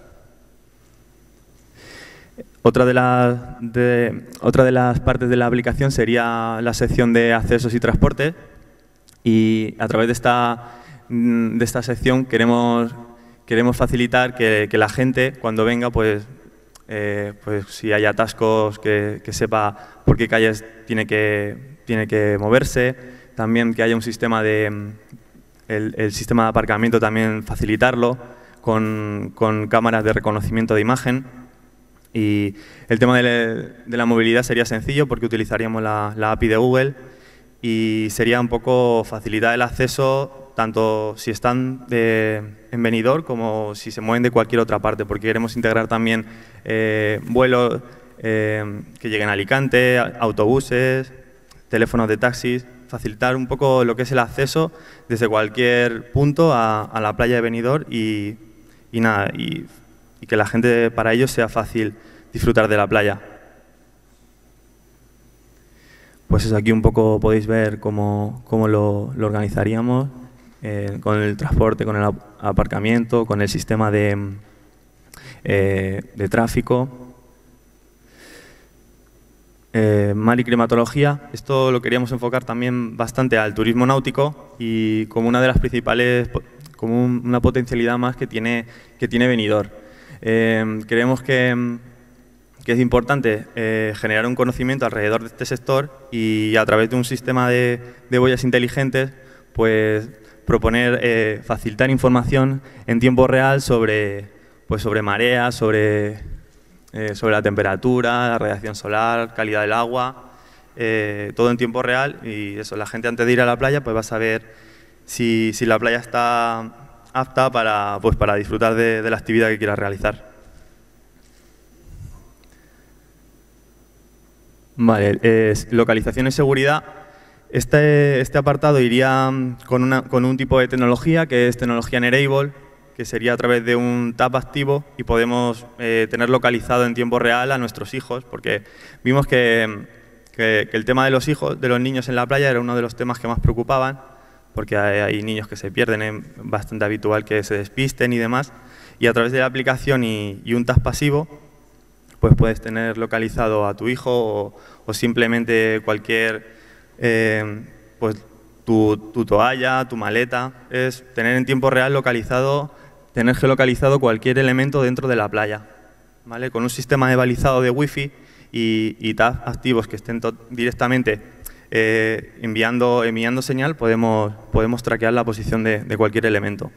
Otra de, la, de, de, las partes de la aplicación sería la sección de accesos y transporte y a través de esta, de esta sección queremos, queremos facilitar que, que la gente cuando venga pues, eh, pues si hay atascos que, que, sepa por qué calles tiene que, tiene que moverse, también que haya un sistema de el, el sistema de aparcamiento también facilitarlo con, con cámaras de reconocimiento de imagen y el tema de, la, movilidad sería sencillo porque utilizaríamos la, API de Google y sería un poco facilitar el acceso tanto si están de, en venidor como si se mueven de cualquier otra parte, porque queremos integrar también eh, vuelos eh, que lleguen a Alicante, autobuses, teléfonos de taxis, facilitar un poco lo que es el acceso desde cualquier punto a, a la playa de venidor y, y nada, y y que la gente para ellos sea fácil disfrutar de la playa. Pues eso, aquí un poco podéis ver cómo, cómo lo, organizaríamos eh, con el transporte, con el aparcamiento, con el sistema de, eh, de tráfico. Eh, mar y climatología, esto lo queríamos enfocar también bastante al turismo náutico y como una de las principales, como un, una potencialidad más que tiene, que tiene Benidorm. Eh, creemos que, que, es importante eh, generar un conocimiento alrededor de este sector y a través de un sistema de, de boyas inteligentes, pues proponer, eh, facilitar información en tiempo real sobre, pues sobre mareas, sobre, eh, sobre la temperatura, la radiación solar, calidad del agua, todo en tiempo real. Y eso, la gente antes de ir a la playa pues va a saber si, si la playa está apta para, pues, para disfrutar de, la actividad que quiera realizar. Vale, localización y seguridad. Este, este apartado iría con, una, con, un tipo de tecnología que es tecnología Enable, que sería a través de un tab activo y podemos eh, tener localizado en tiempo real a nuestros hijos, porque vimos que, que, que, el tema de los hijos, de los niños en la playa era uno de los temas que más preocupaban porque hay, niños que se pierden, es bastante habitual que se despisten y demás, y a través de la aplicación y, un task pasivo, pues puedes tener localizado a tu hijo o, o simplemente cualquier, eh, pues tu, tu, toalla, tu maleta, es tener en tiempo real localizado, tener geolocalizado cualquier elemento dentro de la playa, ¿vale? Con un sistema de balizado de wifi y, y tabs activos que estén directamente eh, enviando, enviando señal podemos, podemos traquear la posición de, cualquier elemento.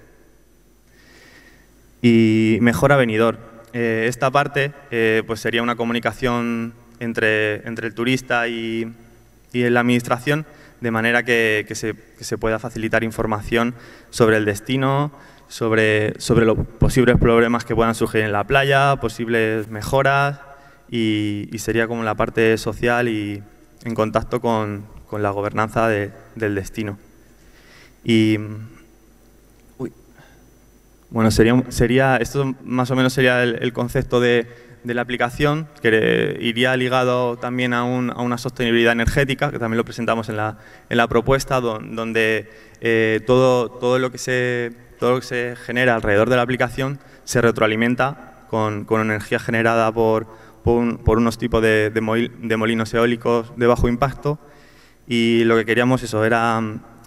Y mejora venidor. Eh, esta parte eh, pues sería una comunicación entre, entre el turista y, y la administración, de manera que, que, se, se, pueda facilitar información sobre el destino, sobre, sobre los posibles problemas que puedan surgir en la playa, posibles mejoras, y sería como la parte social y, en contacto con, con la gobernanza de, del destino. Y uy, bueno, sería, sería, esto más o menos sería el, concepto de, de, la aplicación, que iría ligado también a, un, a, una sostenibilidad energética, que también lo presentamos en la, en la propuesta, don, donde eh, todo, todo, lo que se, todo lo que se genera alrededor de la aplicación se retroalimenta con, con energía generada por, por, unos tipos de, molinos eólicos de bajo impacto y lo que queríamos eso era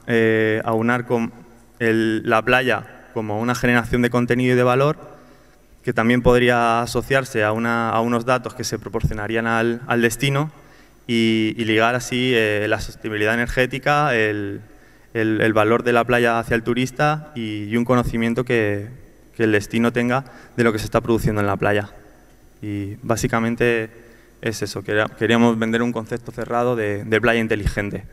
eh, aunar con la playa como una generación de contenido y de valor que también podría asociarse a, una, a unos datos que se proporcionarían al, destino y, ligar así eh, la sostenibilidad energética, el, valor de la playa hacia el turista y, un conocimiento que el destino tenga de lo que se está produciendo en la playa. Y básicamente es eso, queríamos vender un concepto cerrado de, playa inteligente.